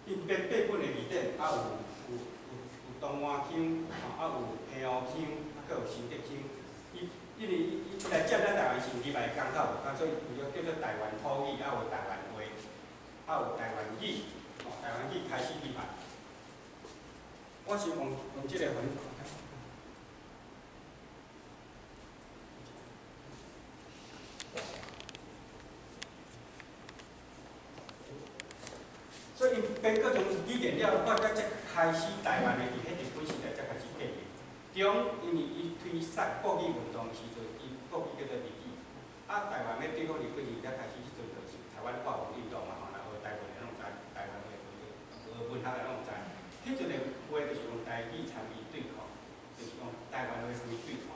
因编八本的字典，啊有有有有东华腔，吼啊有平湖腔，啊佫有新竹腔。伊因为伊伊来接咱台湾是礼拜刚好，啊所以有叫做台湾土语，啊有台湾话，啊有台湾语，吼台湾语开始礼拜。我是用用即个分。编各种语言了，我才才开始台湾的伫迄日本时代才开始建立。中因为伊推散国语运动时阵，伊国语叫做日语。啊，台湾要对抗日本时才开始时阵就是台湾国语运动嘛，吼，然后台湾的拢知，台湾的呃文学的拢知。迄阵的话就是用台语参与对抗，就是用台湾话参与对抗。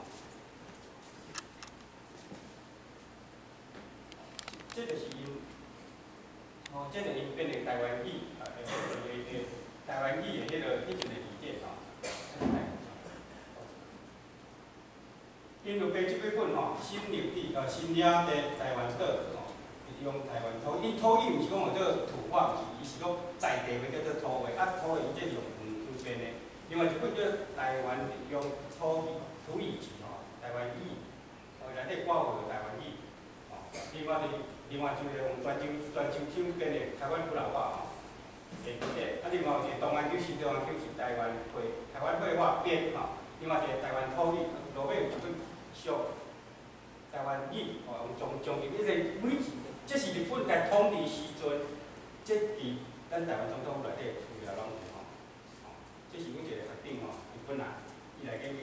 即就是因，哦，即个因变成台湾语。台湾语的迄个迄阵的字典吼，因有编即几本吼，新历史呃新领的台湾岛吼，用台湾土，因土语毋是讲话做土话，毋是，伊是讲在地话叫做土话，啊土话伊即是用用编的。另外一本叫台湾用土语土语字吼，台湾语，哦内底挂号台湾语，哦，另外哩另外就是用泉州泉州腔编的台湾普通话吼。诶，啊，另外一个东安区是东安区是台湾话，台湾话话编吼，另外一个台湾土语，落尾有一本俗台湾语，吼，用中中译，一个每，这是日本在统治时阵，这伫咱台湾总统府内底有了拢有吼，吼，这是阮一个决定吼，日本人伊来研究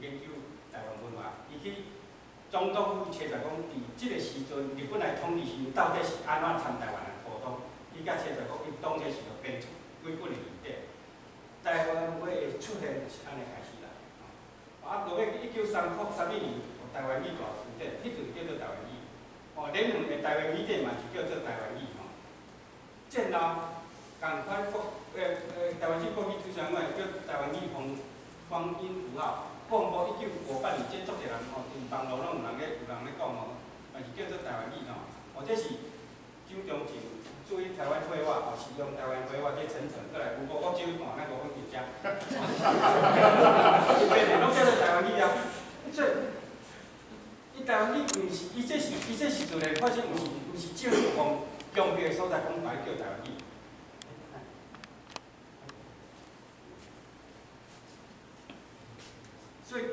研究台湾文化，伊去总统府查查讲，伫即个时阵，日本来统治时，到底是安怎参台湾人活动？伊甲查查讲，伊当时是著编几本字典，台湾话会出现是安尼开始啦。啊，落尾一九三九三一年，台湾语大字典，迄阵叫做台湾语。哦，连两个台湾语典嘛是叫做台湾语吼。战后，共款国诶诶，台湾语国语出现个叫台湾语方方音符号。广播一九五八年，即足侪人吼，连网络拢有人咧有人咧讲吼，嘛是叫做台湾语吼。或者是九中正。注意台湾绘画，哦，使用台湾绘画去生成，过来五国国酒，哦，那五分评价。哈哈哈哈哈！变成拢叫做台湾语啊。即伊台湾语毋是，伊这是伊这时阵咧，发现毋是毋是政府方强僻的所在讲台叫台湾语。所以，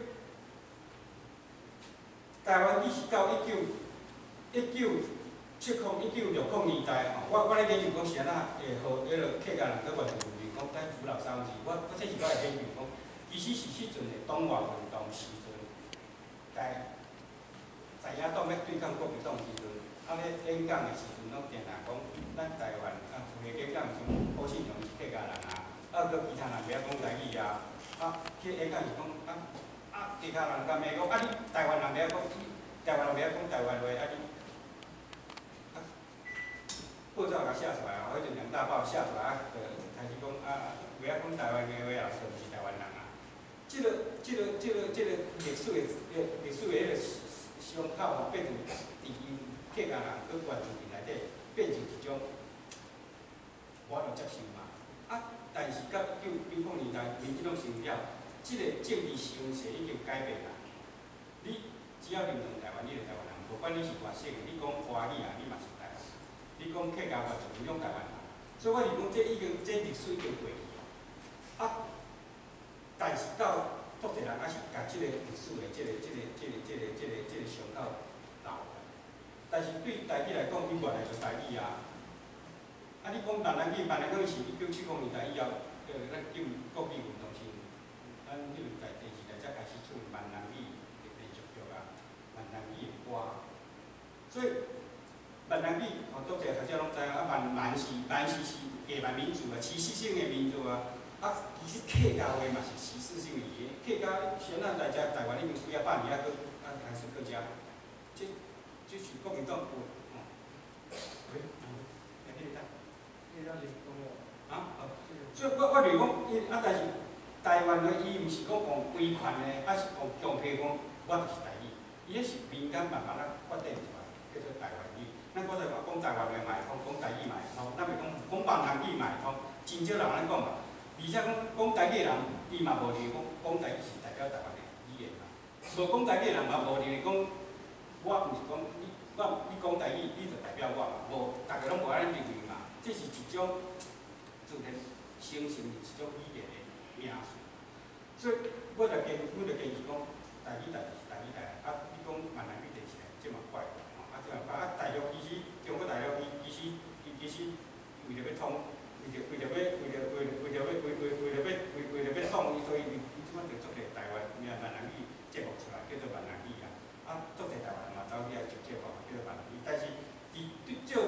台湾语是到一九一九七零一九六零年代吼，我我咧研究讲是安怎会互迄落客家人去原住民讲在扶老三字，我我这是我会研究讲，其实是迄阵的东外运动时阵，在在野党要对抗国民党时阵，啊咧演讲的时阵，拢定定讲咱台湾啊，有个演讲像好信用是客家人啊，啊，搁其他人袂晓讲台语啊，啊，去演讲是讲啊。啊，其他人甲骂讲，啊你台湾人袂晓讲，台湾人袂晓讲台湾话，啊你，报纸甲写出来啊，迄阵《两大报》写出来，就开始讲啊，袂晓讲台湾话话啊，就毋是台湾人啊。即个、即个、即个、即个历史的、历史的迄个伤口吼，变成伫伊客家人去原住民内底，变成一种我着接受嘛。啊，但是到九九零年代，民即种成了。即个政治形势已经改变啦。你只要认同台湾，你就台湾人，无管你是外省的，你讲华语啊，你嘛是。你讲客家话，就同样台湾人。所以我是讲，这已经这历史已经过去啊。但是到足侪人还是甲即个历史的、即个、即个、即个、即个、即个、即个伤口留。但是对台语来讲，伊原来就台语啊。啊，你讲闽南语，闽南语是一九七零年代以后，呃，咱进国语运动时。咱迄个在电视台才开始出闽南语的连续剧啊，闽南语的歌，所以闽南语吼，多侪学者拢知影啊。闽南是闽是是下闽民族啊，歧视性的民族啊。啊，其实客家话嘛是歧视性的语言。客家现在来遮台湾已经几啊百年啊，搁啊还是客家，这这是国民党有吼。喂，来这里等。这张是公有。啊？所以我我就是讲，伊啊，但是。台湾呢，伊毋是讲用规权的，还是用强迫讲，我就是台语。伊迄是民间慢慢啊决定出，咱刚才话讲台湾话嘛会通，讲台语嘛会通，咱袂讲讲闽南语嘛会通，真少人安尼讲嘛。而且讲讲台语的人，伊嘛无认为讲讲台语是代表台湾的语言嘛。无讲台语的人嘛无认为讲，我毋是讲你，我你讲台语，你就代表我嘛。无，大家拢无安尼认为嘛。这是一种自然形成的一种语言的。名词，所以我着坚，我着坚持讲，台语台是台语台，啊，你讲闽南语，啊，啊，大陆其实，中国大陆伊其实，伊其实为着要通，为着为着要为着为为着要为为为着要为为着要送伊，所以伊伊即摆着做个台湾闽闽南语节目出来，叫做闽南语啊，啊，做个台湾嘛走起来做节目，叫做闽南语，但是，伊对照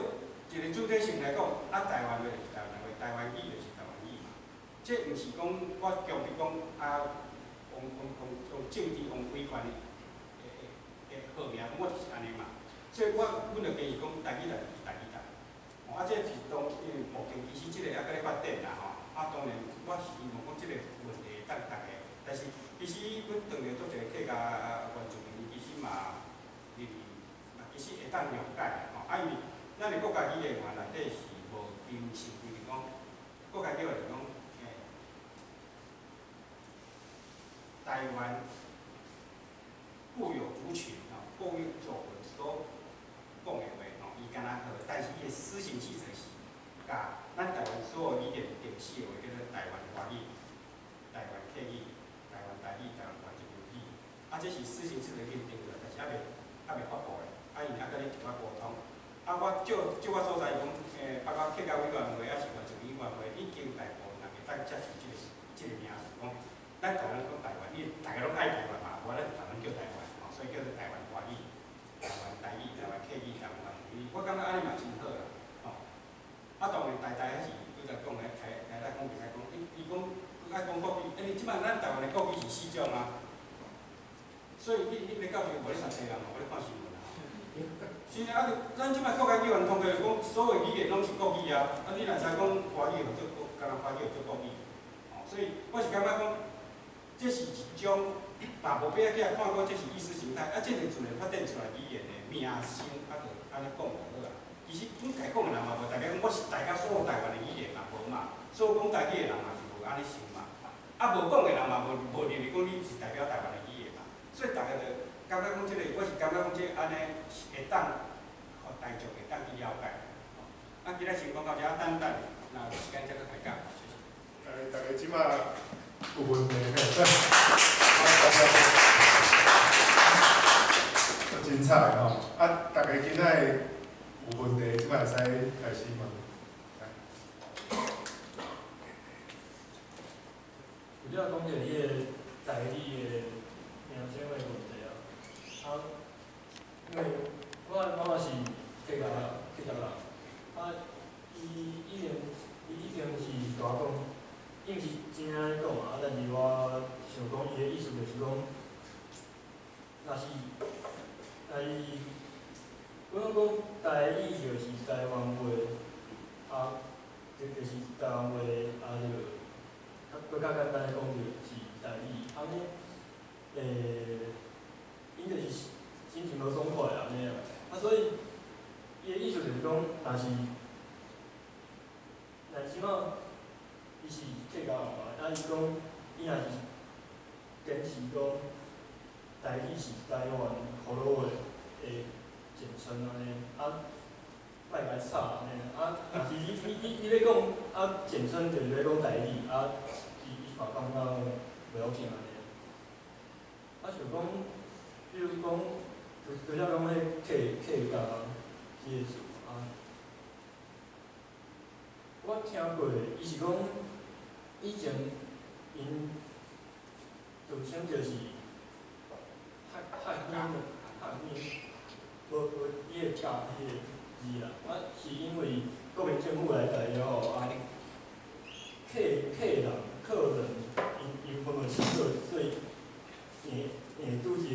一个主体性来讲，啊，台湾话就是台湾话，台湾语就是台湾语嘛。这毋是讲我强逼讲啊，用用用用政治用规权的诶诶号名，我就是安尼嘛。所以我阮着建议讲，台语台是台语台。啊，这是当因为目前其实即个还搁咧发展啦吼。啊，当然我是希望讲即个问题当大家，但是其实阮当着做一个客家原住民，其实嘛，是嘛其实会当了解吼。啊，因为咱的国家语言话内底是无定性规定讲，国家语言讲。台湾固有族群啊，固有族群所讲的话吼，伊敢若好，但是伊的私行细则是，甲咱台湾所有语言定式的话，叫做台湾华语、台湾客语、台湾台语、台湾原住民语，啊，这是私行细则已经定了，但是还未还未发布的，啊，伊还搁咧同我沟通。啊，我就就我所在讲，诶，包括客家委员会还是原住民委员会，已经大部分人会当接受即个即个名词讲。咱台湾讲台湾，因为大家拢爱台湾嘛，我咧台湾叫台湾，吼，所以叫做台湾华语、台湾台语、台湾客语、台湾语。我感觉安尼嘛真好啦，吼。啊，当然台台还是拄则讲咧，开开来讲袂使讲，伊伊讲爱讲国语，因为即摆咱台湾的国语是四种啊。所以你你咧教授无咧读册啊无咧看新闻啊。是啊，啊，咱即摆国家机关通过讲，所有语言拢是国语啊。啊，你若使讲华语或者国，干若华语或者国语，吼，所以我是感觉讲。这是一种，嘛无必要去看过，这是意识形态。啊，这个自然发展出来语言的名声，啊，就安尼讲就好啊。其实讲台讲的人嘛无，大家讲我是大家所有台湾的语言嘛无嘛，所有讲台语的人嘛是无安尼想嘛。啊，无讲的人嘛无无认为讲你是代表台湾的语言嘛。所以大家就感觉讲这个，我是感觉讲这安尼会当，互大众会当去了解。啊，今仔先讲到遮，等等，那有时间再去开讲，谢谢。呃，大家即马有问题嘿，好精彩吼！啊，大家今仔有问题，即马会使开始问。有只讲着伊个代理个名称个问题啊，啊，因为我我也是客家人，客家人，啊，伊以前伊以前是甲我讲，伊是真安尼讲啊，但是我想讲伊个意思就是讲，若是，啊伊，我讲讲代理就是台湾话，啊，即就是台湾话啊就。佫较简单讲就是代理，安尼，诶，因就是心情无爽快安尼啊，啊所以伊个意思就是讲，若是，若即马伊是客家话，啊伊讲伊若是坚持讲代理是台湾普通话诶简称安尼，啊，莫甲伊吵安尼，啊，若是伊伊伊伊要讲啊简称就是要讲代理啊。啊，感觉袂要紧安尼。啊，想讲，比如讲，就就像讲迄客客家即个词啊，我听过，伊是讲以前因就先就是汉汉汉汉语，无无伊个教迄个字啦，啊是因为国民政府来台以后啊，客客人。客人因因分个是做做硬硬拄一个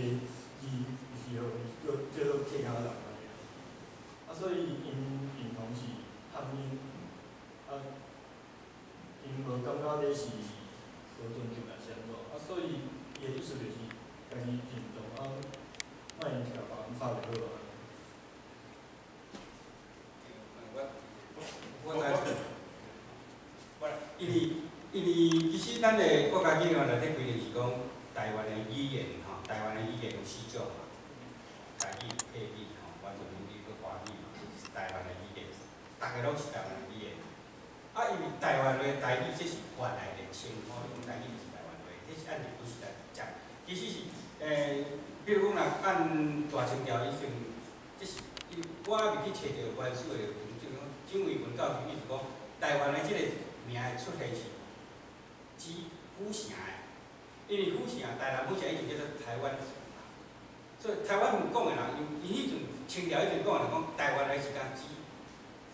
字时候，叫叫做客家人安尼啊，所以因认同是汉音，啊，因无感觉这是所尊重来是安怎，啊，所以也就是就是家己认同啊，莫用听别人吵就好啊。我我在，我因为。因为其实咱的国家语言内底规定是讲，台湾的语言吼，台湾的语言有四种嘛，台语、客语吼，原住民语、佮华语嘛，是台湾的语言，逐个拢是台湾的语言。啊，因为台湾的台语即是原来的称呼，用台语是台湾话，这是按照不是来讲。其实是诶，比如讲若按大清朝以前，这是因我未去找着原始的文，就讲蒋渭文教授意思讲，台湾的这个名出现是。指府城的，因为府城台南府城以前叫做台湾，所以台湾讲的人，因因迄阵清朝迄阵讲的讲台湾的是讲指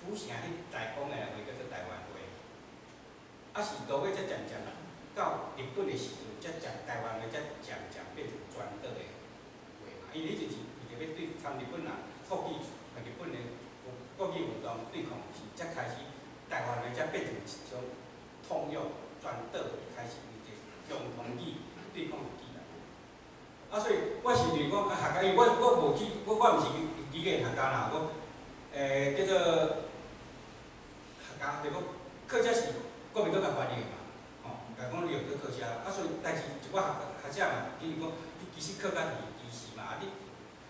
府城迄代讲的话叫做台湾话，啊是到尾才渐渐到日本的时阵，才将台湾的才渐渐变成全岛的话嘛，因为迄就是为着要对参日本人国际，和日本的国国际运动对抗是才开始台湾的才变成一种通用。全岛开始有个共同语对抗语啦。啊，所以我是认为讲啊，客家语我我无去，我我毋是语言客家啦，我诶叫做客家，就讲客家是国民党甲发明的嘛，讲你用做客家，啊，所以但是我学学者嘛，比如讲，其实客家是歧视嘛，啊你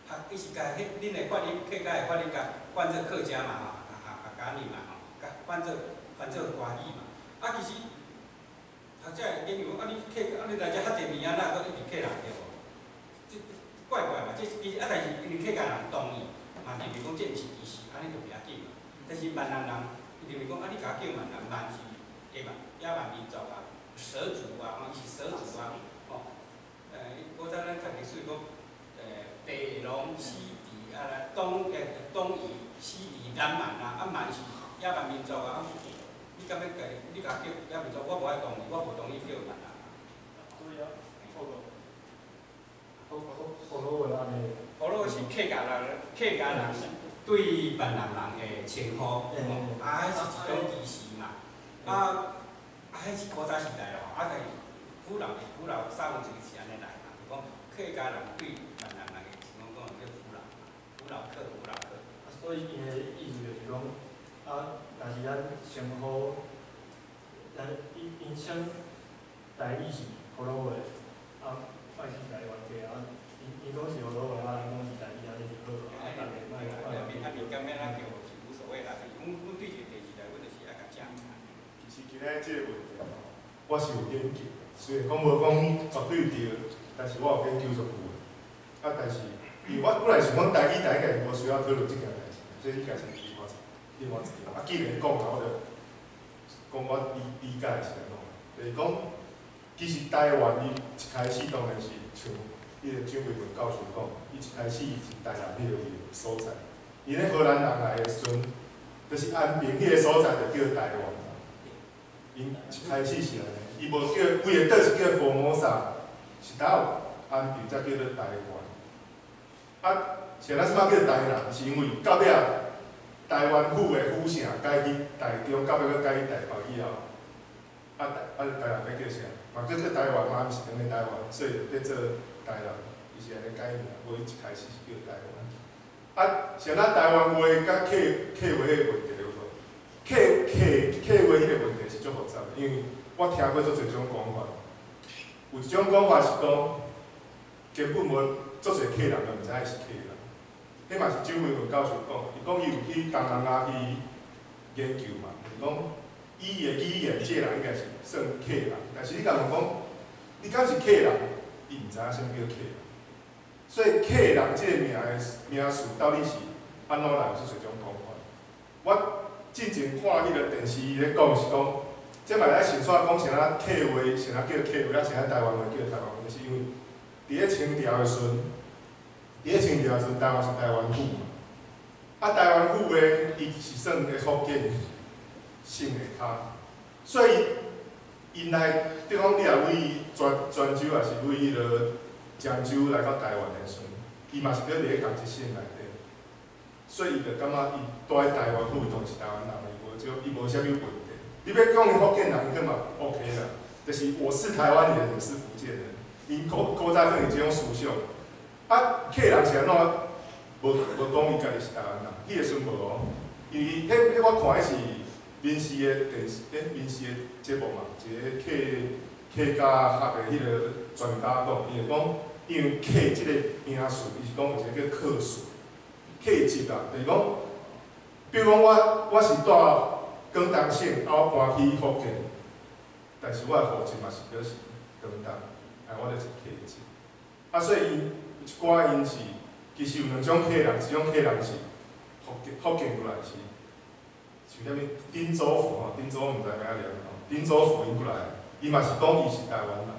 客你是甲迄恁的发音客家的发音甲换做客家嘛，吼，啊啊啊家语嘛，吼，甲换做换做华语嘛，啊，其实。学者因为讲啊，你客啊，你来遮较侪年啊，哪搁一直客人对无？即怪怪嘛，即其实啊，但是因为客家人同意，嘛认为讲这毋是歧视，安尼就袂要紧嘛。但是闽南人认为讲啊，你甲我叫闽南，闽是对嘛？野蛮民族啊，蛇族啊，伊是蛇族啊，吼。诶，我知咱特别属于讲，诶，北龙、西狄啊，东诶东夷、西狄、南蛮啊，啊蛮是野蛮民族啊。你敢要家？你甲叫野蛮族，我无爱同意，我无同意叫闽南。对啊，好咯，好好好罗话安尼。好罗是客家人，客家人对闽南人的称呼，啊，迄是一种歧视嘛。啊，啊，迄是古早时代咯，啊，但是古老的古老三文就是安尼来嘛，就讲客家人对闽南人的情况讲叫古老，古老客，古老客。啊所以伊的意思就是讲。啊，但是咱称呼，咱伊因称台语是普通话，啊，拜是台湾话，啊，因因讲是普通话，啊，因讲是台语，安尼就好啊，大家莫啊，民间免咱叫是无所谓啦，阮阮对这个题材，阮就是爱甲讲。其实今仔即个问题吼，我是有研究，虽然讲无讲绝对对，但是我有研究足久的。啊，但是因为我本来想讲台语大概无需要讨论即件代志，所以应该是另外另外一条。啊，既然讲啊，我就讲我理理解是安怎，就是讲，其实台湾伊一开始当然是像迄个蒋伟文教授讲，伊一开始是台南迄个所在，伊咧荷兰人来的时阵，就是安平迄个所在就叫台湾。因一开始是安尼，伊无叫规个岛是叫佛摩萨，是倒有安平才叫做台湾。啊，像咱即摆叫台南，是因为到尾台湾府的府城改去台中，到尾佫改去台北以后，啊啊台南要叫啥？嘛叫做台湾嘛，毋是两个台湾，所以就变做台南，伊是安尼改名，无伊一开始是叫台湾。啊，像咱台湾话甲客客话迄个问题有无？客客客话迄个问题足复杂，因为我听过足侪种讲法。有一种讲法是讲，根本无足侪客人都毋知伊是客人。迄嘛是周伟文教授讲，伊讲伊有去东南亚去研究嘛，就是讲伊的语言即个人应该是算客人，但是你甲问讲，你敢是客人，伊毋知影啥物叫客人。所以客人即个名的名词到底是安怎来？有出侪种讲法。我之前看迄个电视伊咧讲是讲，即嘛咧想煞讲啥啊客话，啥啊叫客话，啊啥啊台湾话叫台湾话，是因为伫咧清朝的时阵，伫咧清朝的时阵，台湾是台湾府嘛。啊，台湾府诶，伊是算个福建省的骹，所以因来，比如讲你啊为泉泉州，也是为迄个漳州来到台湾的时阵，伊嘛是伫咧共一省内底。所以伊就感觉伊住喺台湾府，伊当是台湾人，伊无就伊无啥物问题。你要讲伊福建人，伊根本 OK 啦。就是我是台湾人，你是福建人，因古古早可能即种思想。啊，客人是安怎？无无讲伊家己是台湾人，迄个时阵无哦。因为迄迄我看的是民视的电视，诶，民视的节目嘛，一个客客家学的迄个专家讲，伊就讲，因为客即个名词，伊是讲有一个叫客数。客籍啦，就是讲，比如讲我我是住广东省，啊我搬去福建，但是我的户籍嘛是表示广东，啊我就是客籍。啊，所以因一寡因是，其实有两种客人，一种客人是福建福建过来是，像啥物丁祖父吼，丁祖毋知影了吼，丁祖父因过来，伊嘛是讲伊是台湾人，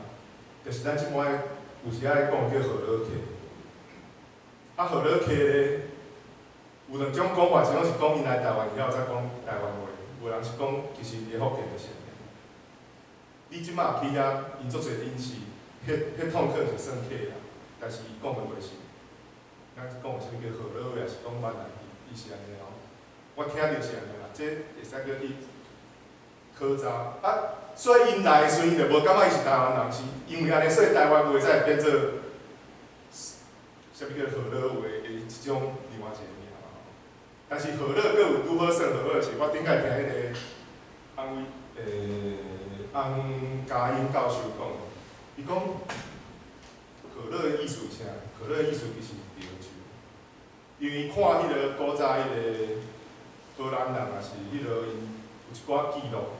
就是咱即摆有时爱讲叫河洛客，啊河洛客咧。有两种讲法，一种是讲伊来台湾以后才讲台湾话，有人是讲其实伊福建就是安尼。你即摆去遐，因做侪因是，迄迄趟课是算客啦，但是伊讲的话是，咱讲啥物叫河洛话，也是讲闽南语，伊是安尼哦。我听着是安尼啦，这会使叫你考察。啊，所以因来的时阵，就无感觉伊是台湾人，是因为安尼，所以台湾话才会变做，啥物叫河洛话的一种另外一个。但是河洛佫有拄好算河洛是，我顶下听迄个安徽诶安嘉英教授讲，伊讲河洛的意思啥？河洛的意思其实是潮州，因为看迄个古早迄个荷兰人也是迄个因有一寡记录，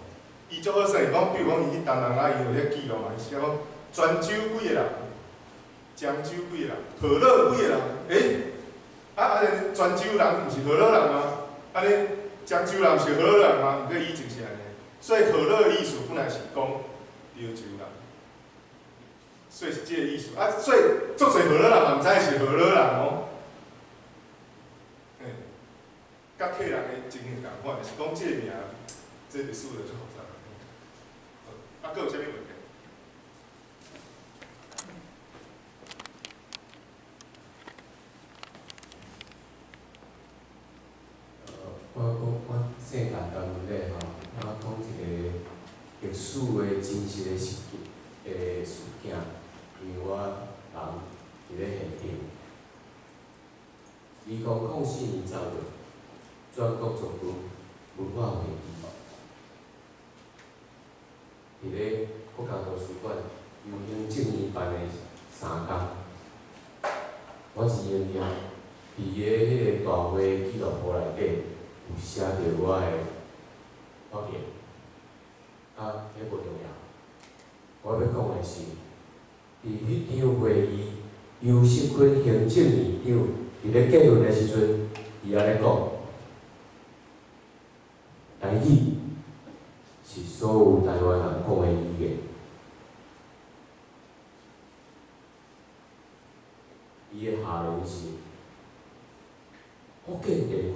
伊足好算，讲比如讲伊去东南亚，伊有迄记录嘛，伊是讲泉州几个人，漳州几个人，河洛几个人，诶？啊，安尼泉州人毋是河洛人吗？安尼漳州人是河洛人吗？毋过以前是安尼，所以河洛的意思本来是讲潮州人，所以是即个意思。啊，所以足侪河洛人嘛毋知是河洛人哦。嘿，甲客人的情形共款，是讲即个名，即个事就足复杂。啊，佫有啥物问题？我讲我细谈谈问题吼，我讲一个历史的真实的事件，诶事件，因为我人伫咧现场。伊讲讲四年走月，全国总部文化会议，伫咧国家图书馆游行正义办的三工，我是用伫个迄个大会纪录簿内底。有写着我的发言，啊，迄无重要。我要讲的是，伫迄场会议，尤世坤行政院长伫咧结论的时阵，伊安尼讲，台语是所有台湾人讲的语言。伊的下联是，福建地区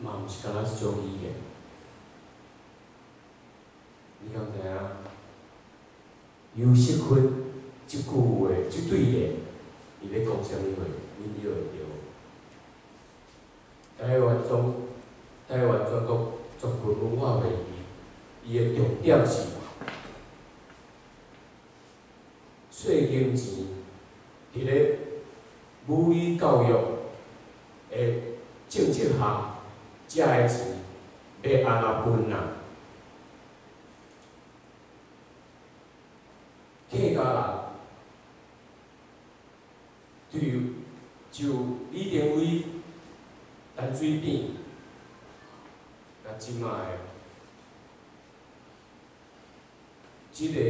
嘛毋是干那即种语言。你敢知影？尤锡坤即句话、即对联，伊咧讲啥物话？恁了会着？台湾总台湾全国族群文化会议，伊的重点是税金钱伫咧母语教育的政策下，遮个钱要安怎分啊？客家人就就李登辉淡水边，甲即卖即个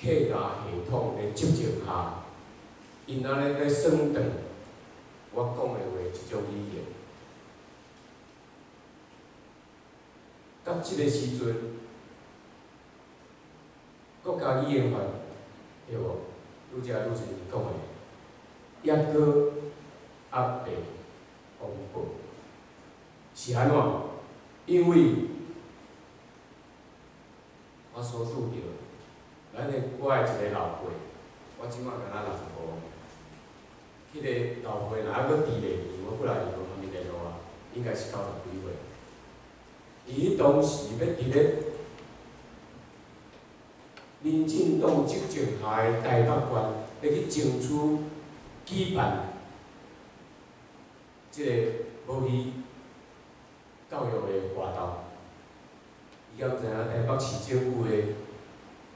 客家系统的执政下，因安尼咧算断我讲的话即种语言，到即个时阵，国家语言法。对无？愈食愈侪是讲诶，抑搁压白公布，是安怎？因为我所拄着，咱诶我诶一个老辈，我即摆敢若六十五，迄个老辈若还搁伫咧，我不来伊无虾物联络啊，应该是九十几岁。伊当时要伫咧。民进党执政下的台北县，要去争取举办即个母语教育的活动。伊敢知影台北市政府的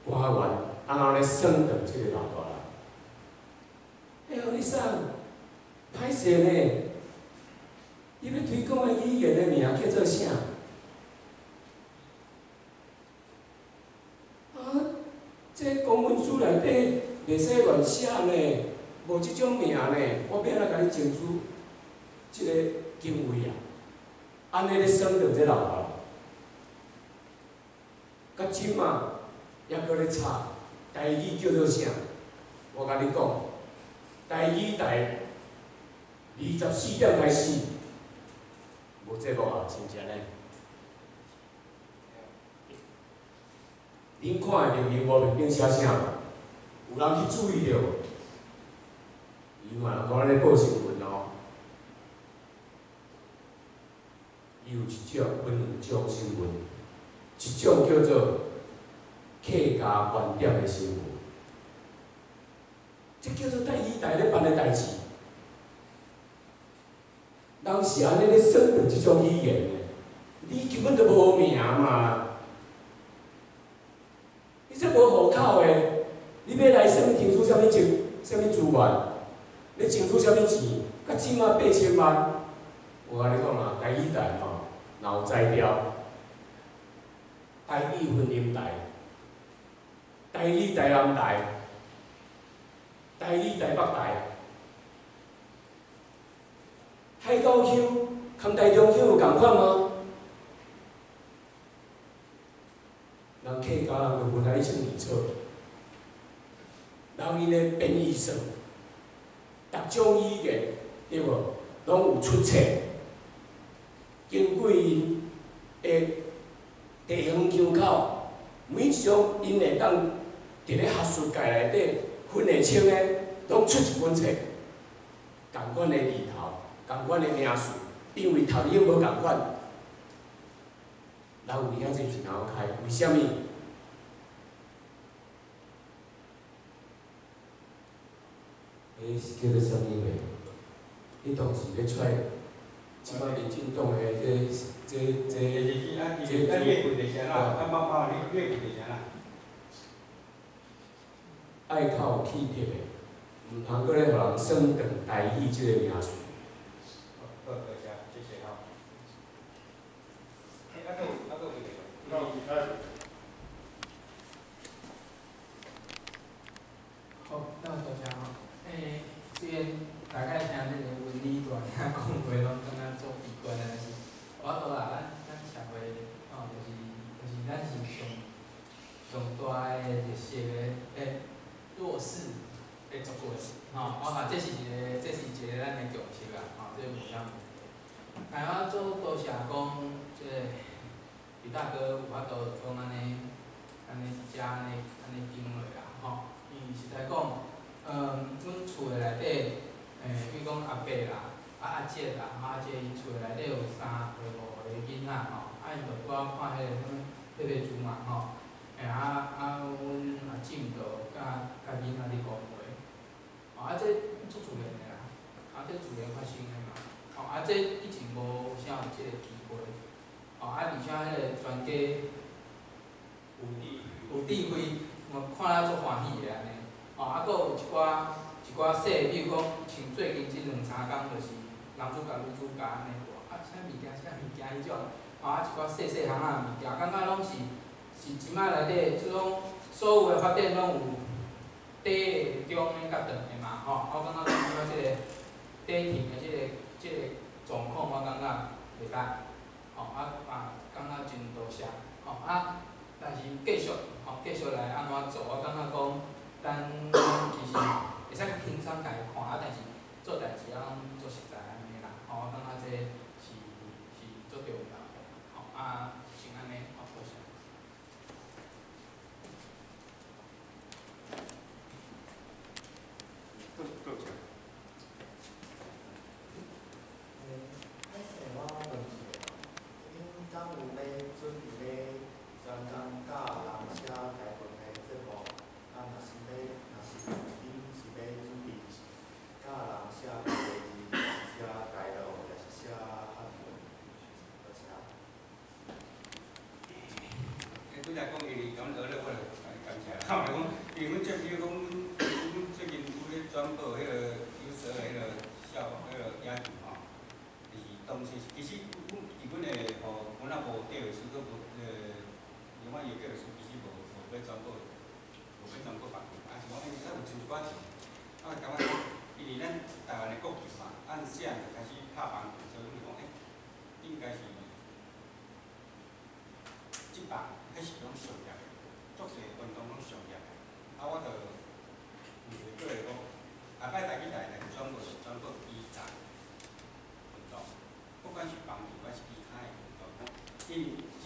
官员安怎咧算断即个老大人？哎呦，你啥？歹势呢？伊要推广的语言的名叫做啥？这公文书内底袂使乱写呢，无即种名呢，我要安怎甲你争取即个经费啊？安尼咧算着这老头，甲即嘛也搁咧查，台语叫做啥？我甲你讲，台语台二十四点开始，无节目啊，真正嘞。恁看会着荧幕面顶写啥？有人去注意着？伊嘛讲咧报新闻哦。伊有一种分两种新闻，一种叫做客家观点的新闻，这叫做第一代咧办的代志。人是安尼咧算着即种语言的，你根本就无名嘛。这无户口的，你要来什物争取什物钱、什物资源？你争取什物钱？甲起码八千万。我甲你讲啊，台语台吼，脑摘掉，台语婚姻台，台语台南台，台语台北台，海高乡、康台中乡有共款吗？客家人就无来一年错，人因的编译上，逐种语言对无，拢有出册，经过因的地方腔口，每一种因会当伫咧学术界内底分会清的，拢出一本册，共款的字头，共款的名词，因为读音无共款。人有遐济是脑开，为虾米？迄，是叫做啥物话？你当时咧出，即摆伫震动诶，这这这这是啊，啊越贵就啥啦，啊妈妈你越贵就啥啦。爱靠气魄诶，毋通搁咧互人算断台语即个名词。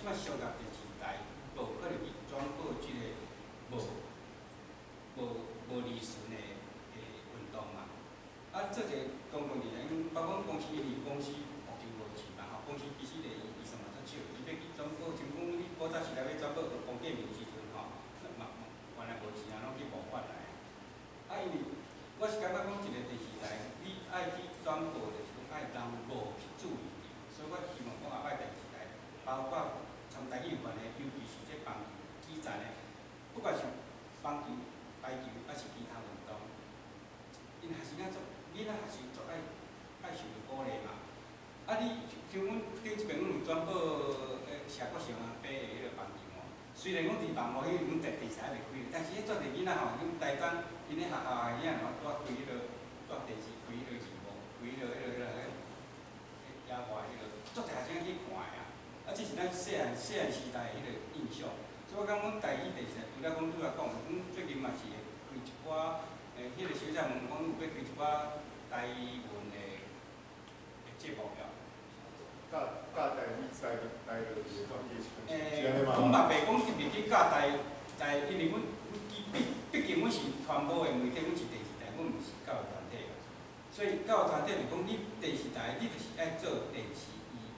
即摆商业电视台无可能去转播即个无。无无利润的诶运动嘛，啊，即个公共电影，包括公司因公司目前无钱嘛吼，公司其实咧预算嘛足少，伊要去转播，像讲你古早时代要转播黄建民时阵吼，嘛原来无钱啊，拢去无法来。啊，因为我是感觉讲一个电视台，你爱去转播就是讲爱人无去注意，所以我希望讲下摆电视台，包括从台语有关的，尤其是这棒球比赛的，不管是棒球。排球还是其他运动，因学生仔做，囡仔学生做爱爱受着鼓励嘛。啊，你像阮顶一边阮有转播诶，社国城啊，爬诶迄个棒球哦。虽然讲伫网络迄阮电电视还袂开，但是迄做阵囡仔吼，阮台中因咧学校诶囡仔吼，拄啊开迄个带电视开迄个节目，开迄个迄个迄个迄野外迄个，足侪学生去看诶啊。啊，这是咱细汉细汉时代迄个印象。所以我感觉台语电视台除了讲拄来讲，阮最近嘛是。开一寡诶，迄个小姐问讲有要开一寡台文的节目了。教教台语、台台语的专业诶，阮嘛袂讲特别去教台台，因为阮阮毕毕毕竟阮是传播的媒体，阮是电视台，阮毋是教育团体个所以教育团体就讲，你电视台你就是爱做电视伊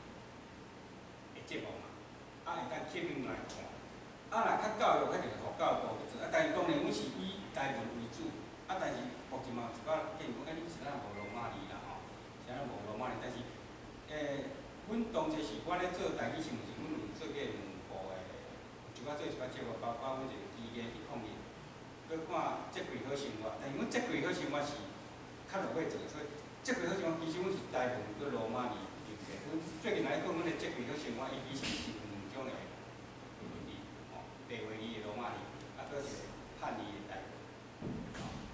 的节目嘛，啊会当吸引来看。啊，若较教育，较就是互教育部做。啊，但是当然阮是以台文为主，啊，但是目前嘛一寡建议讲，哎，你是咱无罗马尼啦吼，是咱无罗马尼，但是，诶，阮当初是我咧做台语新闻时，阮有做过两部诶，就我做一寡节目，包括阮一个机个去控制，去看这几好生活，但是阮这几好生活是较落尾做，所以这几好生活其实阮是台文去罗马尼流的。阮最近来讲，阮的这几好生活，伊其实是，吼，白话语的罗马尼，啊，搁一个汉语。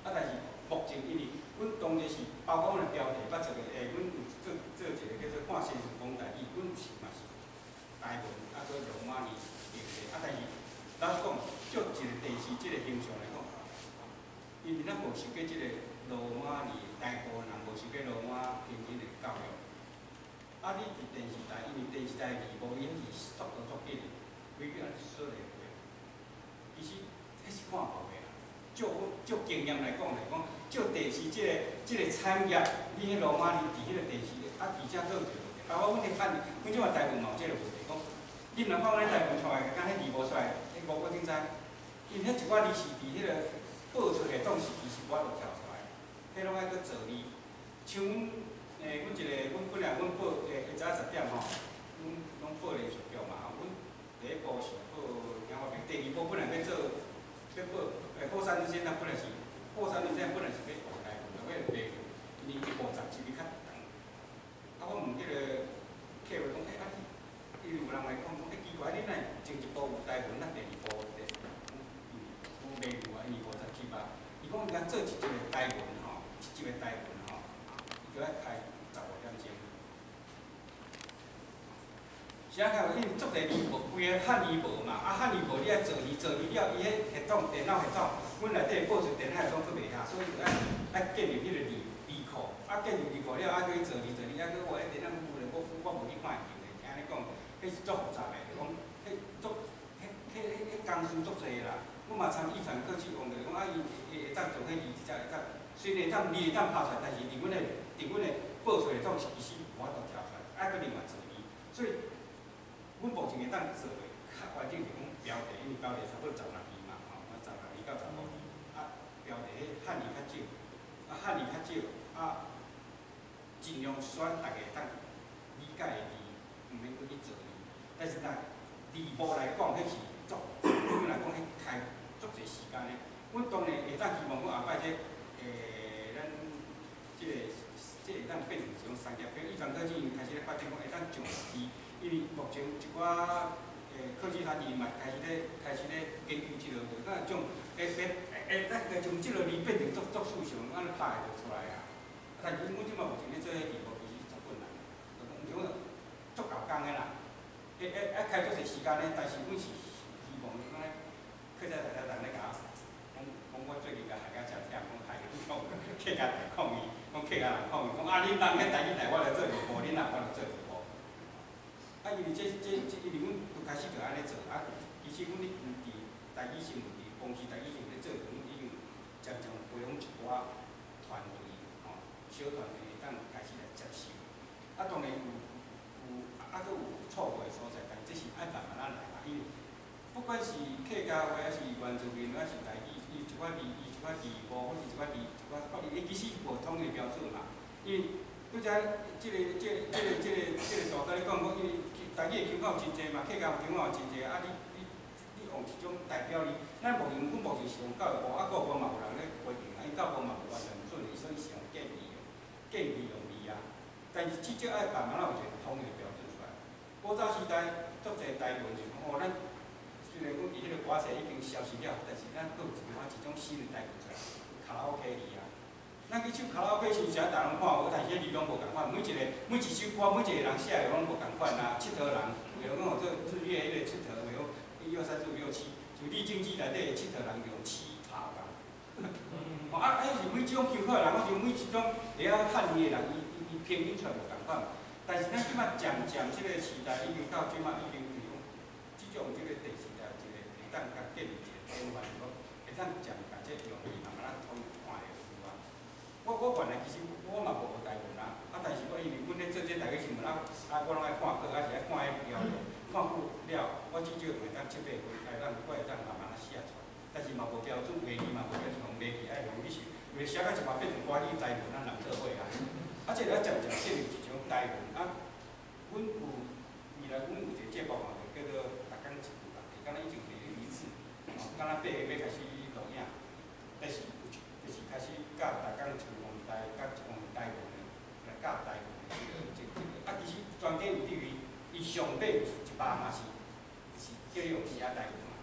啊，但是目前因为阮当然是包括阮的标题，捌一个诶，阮有做做一个叫做看先生讲台语，阮是嘛是台文，啊，做罗马尼，对不对？啊，但是咱讲，足一个电视即个形象来讲，因为咱无受过即个罗马尼大部分人无受过罗马天经的教育。啊，你伫电视台，因为电视台字幕演是速度足紧，每个人说会过。其实迄是看无的啦。就我就经验来讲来讲，就电视即个即个产业，你迄罗马尼伫迄个电视，啊，而且佫有一个问题，啊，我阮伫看，阮即嘛台湾嘛有即个问题，讲，你若看阮台湾出来，敢迄字无出来，迄无我怎知，因迄一寡字是伫迄个报出来，当时其实我都跳出来，迄拢爱佫做字，像阮诶，阮一个，阮本来阮报诶，下早十点吼，阮拢报连续剧嘛，阮第一部是《》，第二部本来要做，要报诶，《过山之仙》咱本来是，《过山之仙》本来是要学台语，要卖，因为五十集比较长。啊，我问迄个客户讲，诶，啊，伊有人来讲讲，诶，奇怪，你哪前一部有台文，咱第二部第，嗯，有卖有啊，因为五十集啊。伊讲伊若做一集个台文吼，一集个台文吼，伊就要十五点钟。啥个？因为做第二无规个汉字无嘛，啊汉字无你爱做字，做字了伊迄系统电脑系统，阮内底报出电脑系统佫袂晓，所以就爱爱建立迄个字字库，啊建立字库了，啊去做字做字，啊去我迄电脑有咧，我我无去看见咧，听你讲，迄是足复杂诶，讲迄足迄迄迄迄工序足济啦。我嘛参遗传科去讲着讲啊，伊会会当做迄字，才会当，虽然会当字会当拍出来，但是伫阮诶伫阮诶报出来总是其实无法度调出来，爱搁另外做字，所以。阮目前会当做诶较完整是讲标题，因为标题差不多十六字嘛，吼，啊十六字到十五字，啊标题迄汉字较少，啊汉字较少，啊尽量选逐个当理解诶字，毋免搁去做字。但是若字幕来讲，迄是足，对来讲迄开足侪时间诶。阮当然会当希望阮后摆这诶咱即个即个当变成一种商业，比如伊传科技开始咧发展讲会当上字。因为目前一寡诶科技产业嘛，开始咧开始咧研究即落个，那种诶变会咱个从即落字变成作作数上，安尼拍就出来啊。但是阮即马目前咧做迄字幕其实足困难，就讲种足够工诶啦。会会爱开足侪时间咧，但是阮是希望讲咧，客家大家人咧甲讲讲我最近甲大家食忝，讲害讲客家人抗议，讲客家人抗议，讲啊恁人迄代志代我来做无，恁人我来做。啊，因为这这这，因为阮拄开始就安尼做，啊，其实阮咧伫台语新闻伫公司台语新闻咧做，阮已经渐渐培养一寡团队，吼，小团队会当开始来接受。啊，当然有有啊，佫有错误诶所在，但这是爱慢慢仔来嘛。因为不管是客家话，还是原住民，还是台语，伊一寡字，伊一寡字无，或是一寡字，一寡法律，伊其实无统一标准嘛。因为拄则即个即个即个即个即个大甲你讲，讲因为。台语的腔口真济嘛，客家腔口也真济，啊你你你用一种代表哩，咱目前阮目前是用教育部，啊教育部嘛有人咧规定，啊伊教育部嘛有完全准，伊说伊是用建议，建议用字啊。但是至少爱慢慢仔有一个统一的标准出来。古早时代足济台文就讲哦，咱虽然讲伊迄个歌册已经消失了，但是咱佫有一寡一种新的台文出来，卡拉 OK 字啊。咱去唱卡拉 OK 是啥？逐人看有，但是迄字拢无共款。每一个每一首歌，每一个人写的拢无共款啊。佚佗人，比如讲哦，做日月迄个佚佗，比如一二三四五六七，就李经济内底的佚佗人用七拍噶。哦啊，啊是每种腔口的人，我是每一种会晓汉语的人，伊伊伊拼音出来无共款。但是咱即摆渐渐即个时代已经到即摆已经是讲，即种即个第时代即个会当甲建立一个典范，讲会当渐甲即用字慢慢仔通。我原来其实我嘛无学台文啊，啊但是我因为阮咧做这台语新闻啊，啊我拢爱看课，啊是爱看迄标了，看久了，我至少会当七八回，会当我会当慢慢仔写出来。但是嘛无标准，画字嘛无标准，用画字爱用，你是为写到一半变成歌语台文，咱人做伙啊。啊，这个渐渐建立一种台文啊。阮有未来阮有一个节目嘛，叫做逐工一句话，敢若以前第一次，哦，敢若八月要开始录影，但是有就是开始教逐工像。来甲一项台文的来教台文的即个即个，啊其实专家有对于伊上尾一百嘛是是叫用其他台文嘛。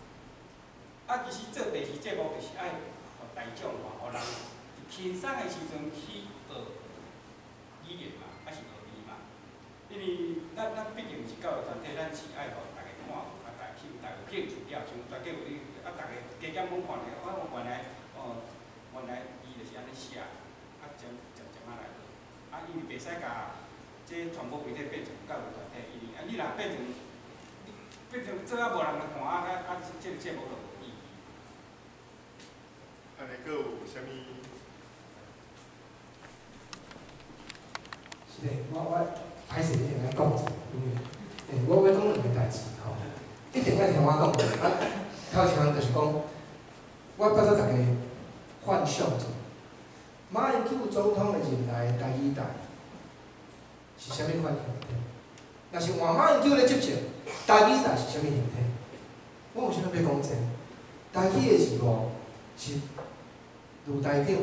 啊其实做第二节目就是爱互大众嘛，互人轻松的时阵去学语言嘛，还是学字嘛。因为咱咱毕竟是教育团体，咱是爱互大家看，啊大家去，大家兴趣了，像大家有你啊，大家加减验讲看咧，我原来哦，原来伊就是安尼写，啊因为袂使甲这传播媒体变成教育团体，因为啊你若变成变成做啊无人来看啊，啊啊即个节目就无意义。安尼阁有啥物？是嘞，我我歹势你来讲一下，因为诶，我要讲两个代志吼，一定要听我讲。啊，头一项就是讲，我巴肚大家幻想者，马英九总统的任内第二代是啥物款形体？若是换马英九咧执政，第二代是啥物形体？我有啥物要讲者？台语的字幕是卢台长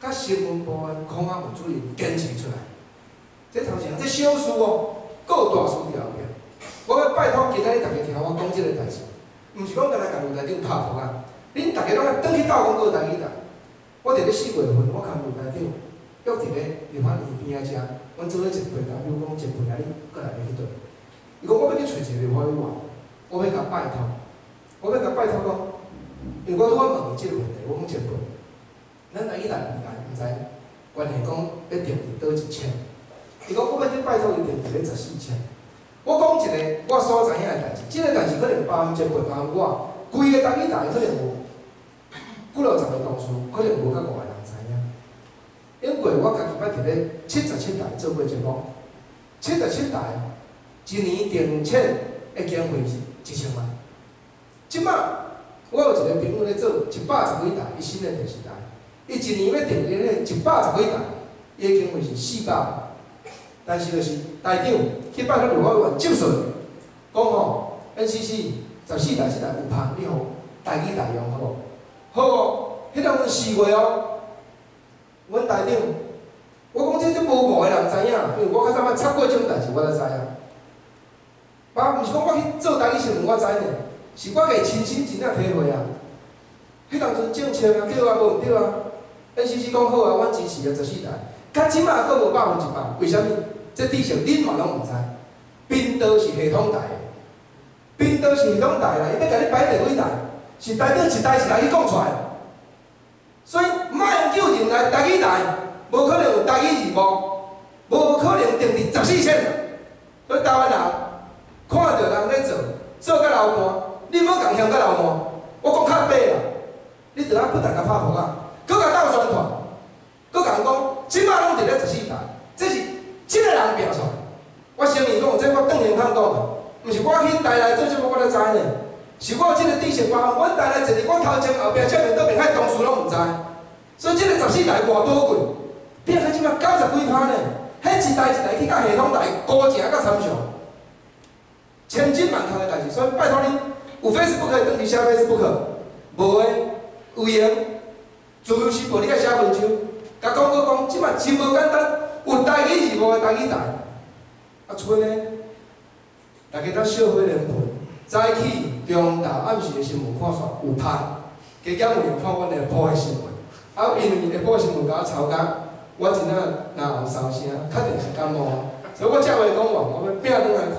甲新闻部的孔阿文主任坚持出来。这头前，这小事哦，搁有大事伫后壁。我要拜托今仔日大家听我讲即个代志，毋是讲干那甲卢台长拍拖啊。恁大家拢爱转去斗讲过台语台。我伫咧四月份，我牵卢台长约伫咧立法院边仔遮，阮做伙一陪甲，比如讲一陪甲你过来咧去对。伊讲我要去找一个立法院，我要甲拜托，我要甲拜托讲，因为我拄仔问伊即个问题，我讲前辈，咱台语台未来毋知关系讲要定伫倒一千。伊讲我要去拜托伊定伫咧十四千。我讲一个我所知影的代志，即个代志可能百分之八百分我，规个台语台可能无几落十个同事，可能无甲五个人知影。因为我家己捌伫咧七十七台做过节目，七十七台一年定欠的经费是一千万。即摆我有一个朋友咧做一百十几台，伊新的电视台，伊一年要定咧一百十几台，伊经费是四百。但是就是台长去拜托立法院接受，讲吼，NCC 十四台即台有拍，你互台机台用好无？好哦，迄当阮四月哦，阮台长，我讲这这无五个人知影，因为我较早捌插过即种代志，我才知影。爸，毋是讲我去做台语新闻，我知呢，是我家亲身真正体会啊。迄当阵政策啊，对啊，无毋对啊？NCC 讲好啊，阮支持啊，十四台。较即马阁无百分之百，为虾米？这底层恁嘛拢毋知。冰岛是系统台的，冰岛是系统台啦，伊要甲你摆第几台，是台顶一代一台去讲出来。所以马英九任内台语来，无可能有台语字幕，无可能定伫十四千。所以台湾人看着人咧做，做甲流汗，你要共向甲流汗。我讲较白啦，你着爱不断甲拍拖啊，搁甲斗宣传，搁甲讲。即摆拢伫咧十四台，这是即个人拼出来。我承认讲，这我当然通讲的，毋是我去台来做节目我才知呢。是我即个知识包，阮台内一日我头前后壁正面倒面海同事拢毋知。所以即个十四台偌多贵，变起即摆九十几趴呢。迄一台一台去甲系统台高正甲参详，千真万确的代志。所以拜托恁，有 Facebook 可以登记写 Facebook，无诶，有闲，自由时报你甲写文章。甲讲过讲，即摆真无简单，有台语字幕的台语台，啊，剩呢，大家当小火连盆，早起、中昼、暗时的新闻看煞有拍，加减有看阮下晡的新闻，啊，因为下晡新闻甲我吵架，我真正若有收声，确定是感冒，所以我才会讲话，我要拼倒来看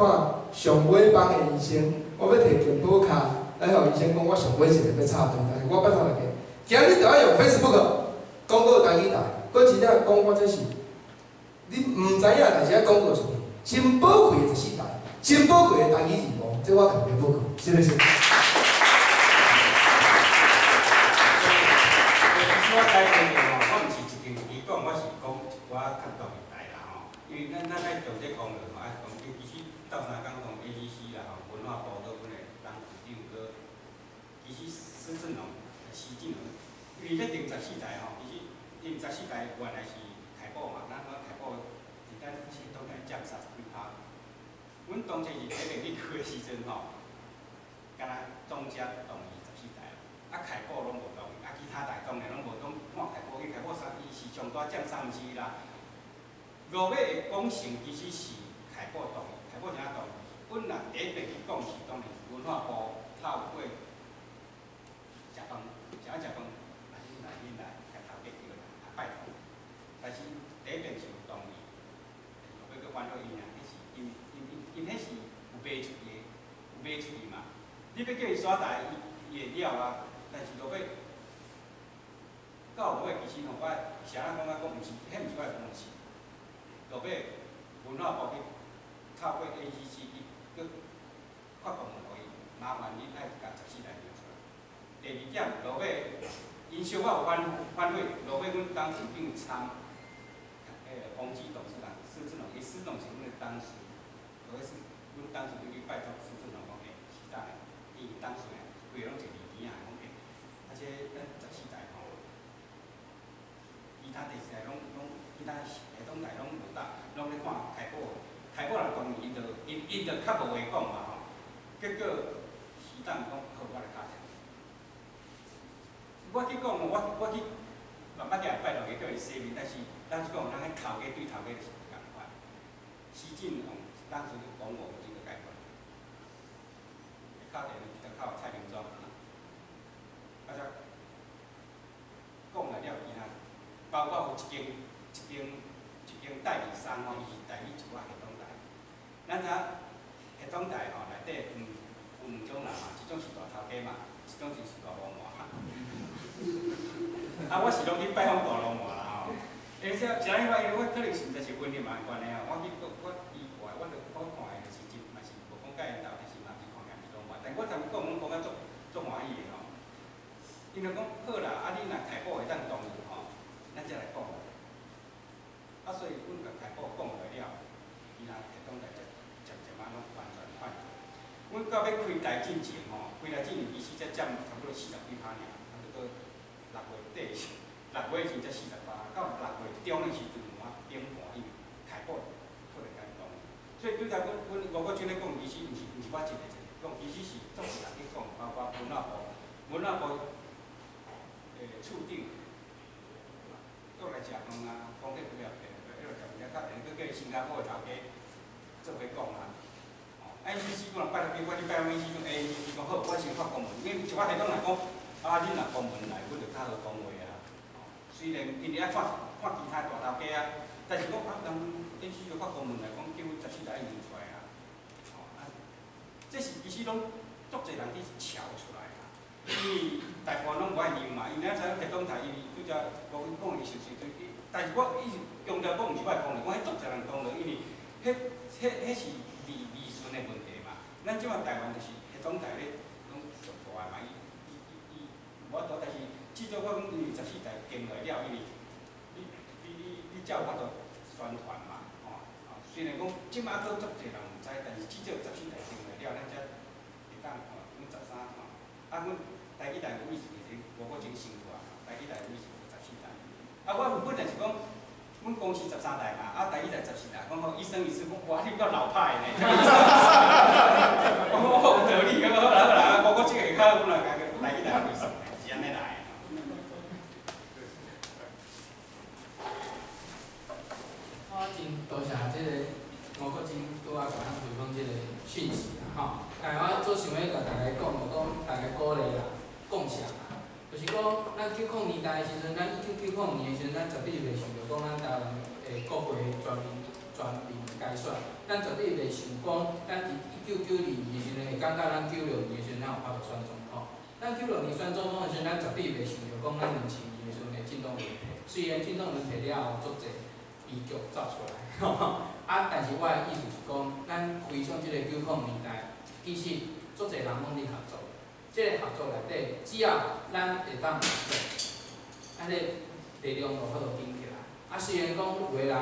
上尾班的医生，我要摕健保卡来互医生讲，我上尾一个要插队，但是我拜托大家，今日就要用 Facebook。讲过台语台，佫真正讲我这是，你毋知影，但是要讲过出去，真宝贵的十四台，真宝贵的台语字幕，这我肯定宝贵，是不是？我台语吼，我毋是一定伊讲，我是讲一寡较动的台啦吼，因为咱咱爱从这讲落吼，爱从其实斗相共同 A B C 啦吼，文化部都阮的当时长个，其实施正荣、徐正荣，因为咧定十四台吼。因十四台原来是台报嘛，咱讲台报伫咱系统内降三十几趴。阮当初是台北你开的时阵吼，敢若中家同意十四台，啊台报拢无同意，啊其他台当然拢无讲看台报，因台报三伊是上大降三分之一啦。落尾的讲成其实是台报同意，台报怎啊同意？本来第一遍去讲是当然文化部透过食饭，食啊食饭。但是第一遍是有同意，要去关注伊啊，迄是因因因因迄是有卖出去，有卖出去嘛。你要叫伊刷台，伊伊会了啊。但是落尾到尾其实吼，我谁人讲啊讲毋是，迄毋是我讲的是，落尾文化部去透过 ACC 去去发公文互伊，麻烦你爱甲十四台印出来。第二点，落尾因小可有反反悔，落尾阮当时并参，诶，宏基董事长施志龙，伊施志龙是阮的当时，落尾是阮当时就去拜托施，当时诶，规个拢是二边啊，讲诶，而且咱十四代吼，其他第四代拢拢，其他系统台拢无搭，拢咧看台宝，台宝来讲，因着因因着较无话讲嘛吼，结果时当讲好我来教者。我去讲，我我去慢慢点拜托伊叫伊说明，但是咱是讲，咱迄头家对头家是无共款。西晋用当时讲我有这个概念，敲电就靠蔡明庄，啊则讲来了以后，包括有一间一间一间代理商吼，伊是代理一寡系统台。咱知系统台吼内底有有两种人嘛，一种是大头家嘛，一种就是大老板。啊，我是拢去拜访大老板啦吼。而且是安尼话，因为我可能是毋知是婚姻嘛关系啊，我去我我意外，我着我看的就是真嘛是无讲甲因斗，但是嘛是看家己老板。但我昨讲阮讲啊足足欢喜的吼。因为讲好啦，啊你若开宝会当同意吼，咱才来讲。啊，所以阮甲开宝讲落了，伊若系统台就渐渐啊拢完全换。阮到要开台进前吼，开台进前其实才占差不多四十几趴尔。六月底六月前才四十八，到六月中的时阵，我顶盘伊开播突然间动，所以对待阮阮吴国军咧讲，其实毋是毋是我一个人讲，其实是总是人去讲，包括文化部、文化部诶处长，倒来食饭啊，讲迄个了，迄个食物了，较连去叫新加坡的头家做伙讲啊。A C C 讲拜托你，我去拜访 A C C 讲 A C C 讲好，我先发公文，因为一寡系统来讲。啊，恁若公文来，阮就较好讲话啊。虽然因为爱看看其他大头家啊，但是讲啊，人电视就发公文来讲，叫阮十四台印出来啊。哦，啊，这是其实拢足侪人去瞧出因为大部分拢无爱用嘛，因为影知影台东台伊拄则讲讲伊是是对，但是我一直强调讲毋是我讲的，我迄足侪人讲的，因为迄迄迄是利利顺的问题嘛。咱即马台湾就是台东台咧。我倒但是，至少我讲因为十四台建落了，因为你你你你才有法度宣传嘛，吼。虽然讲即马都足侪人毋知，但是至少十四台建落了，咱才会当吼，阮十三吼。啊，阮台几台有意思是无过真辛苦啊，台几台有意思十四代。啊，我本来是讲，阮公司十三代嘛，啊，台几台十四台，讲一生一世，讲哇，你够老派呢。我讲好道理，讲好啦好啦，我讲即个较阮来讲，台几台有意思。多谢即个吴国金拄啊，甲咱提供即个讯息啦，吼。但我做想要甲大家讲，无讲大家鼓励啦、共享啊，就是讲咱九零年代的时阵，咱一九九零年的时阵，咱绝对袂想着讲咱台湾会国会全面全面改选，咱绝对袂想讲咱伫一九九二年的时阵会感觉咱九六年的时阵咱有法度选总统。咱九六年选总统的时阵，咱绝对袂想着讲咱两千年的时阵会进动轮替，虽然进动轮替了后，足侪依据走出来。啊！但是我的意思是讲，咱回想即个九零年代，其实足侪人拢伫合作。即个合作内底，只要咱会当合作，咱个力量就好度顶起来。啊，虽然讲有个人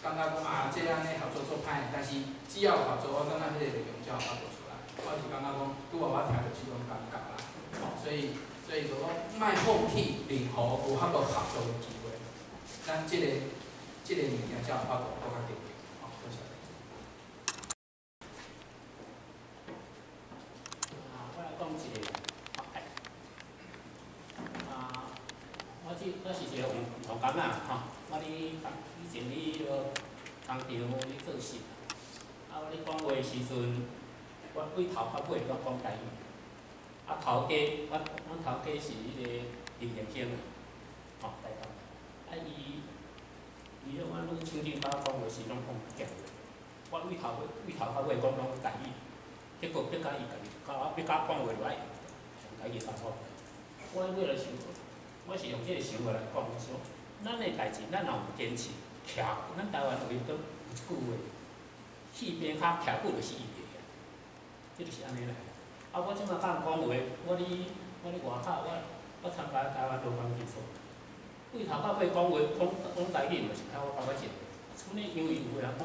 感觉讲啊，即安尼合作做歹，但是只要合作，我感觉迄个力量才有法度出来。我是感觉讲，拄啊我听着即种感觉啦。吼，所以所以就讲，卖放弃任何有法度合作的机会。咱即个。即个物件才有法度搁较定定，好，多谢。啊，我来讲一个啊，我即我是一个同同工啊，吼，我伫以前伫个工厂咧做事，啊，我咧讲话时阵，我对头较尾我讲台语，啊，头家，我我头家是迄个林建兴，吼，台东，啊伊。伊咧，我愈清正甲我讲话时，拢讲强我为头尾为头到尾讲拢台语，结果逼甲伊家己，甲我逼甲讲袂来，台语讲好。我咧尾来想，我是用即个想法来讲，说咱诶代志，咱若有坚持，徛，咱台湾有一个有一句话，四边较徛久就是伊个，即就是安尼啦。啊，我即马敢讲话，我伫我伫外口，我我参加台湾劳工比赛，为头到尾讲话讲讲台语，就是靠我爸爸一个。厝内因为有个人讲，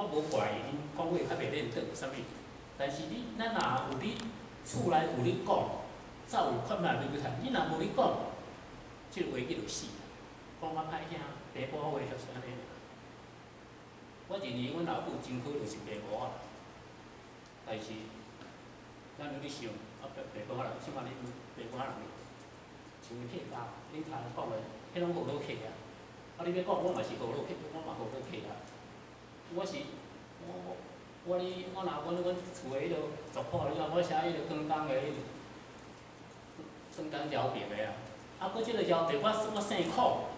我无怪伊，因讲话较袂认得啥物。但是你咱若有你厝内有你讲，才有看卖你去趁。你若无你讲，即个话语就死。讲我歹听，白话话就是安尼。我认为阮老母真好就是白话但是。咱有咧想，啊白白讲人，即摆恁白讲人，像客家，恁头讲的，迄拢无好客啊。啊，你要讲我嘛是无好客，我嘛无好客啊。我是我我我哩我若阮阮厝的迄落族谱你看我写迄个广东的迄个广东谣别的啊。啊，搁即个谣别我我姓苦，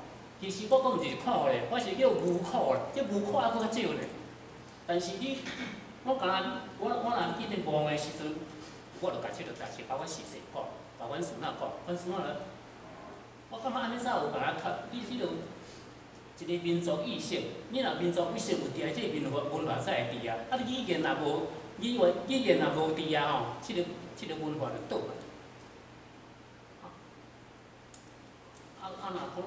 其实我阁毋是苦咧，我是叫牛苦咧，叫牛苦还搁较少咧。但是你，我敢若我我若记得忙的时阵。我著家即个代志，甲阮师叔讲，甲阮孙仔讲，阮孙仔咧，我感觉安尼才有甲较，你即落一个民族意识，你若民族意识有伫啊，即个民族文化才会伫啊。啊，你语言若无，语言语言若无伫啊吼，即个即个文化就倒来。啊啊，若讲，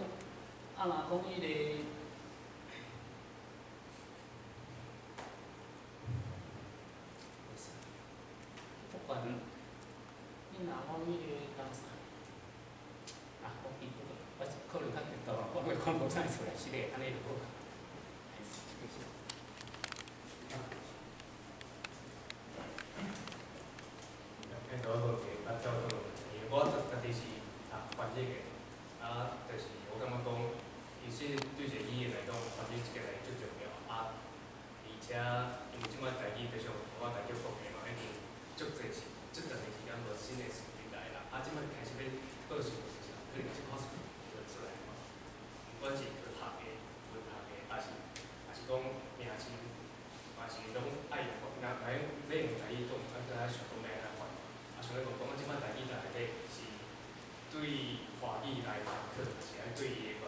啊若讲迄个。你若讲迄个当时，啊，我记不得，我可能较激动，我袂讲无啥出来，是嘞，安尼就好。听到个问题，啊，叫做，因为我家己是读翻译的，啊，就是我感觉讲，其实对一个语言来讲，翻译这个来最重要，啊，而且因为即摆台语，就像我家己讲的嘛，已经足侪是。即阵的时间无新的事情来啦，啊，即摆开始要报数的时阵，可能即考试就出来嘛。毋管是去学的、文学的，还是还是讲名称，还是拢爱用，那来要用台语讲，啊，搁爱想讲要安怎发。啊，所以讲讲即摆台语内底是对华语来讲课，是爱对伊的原本，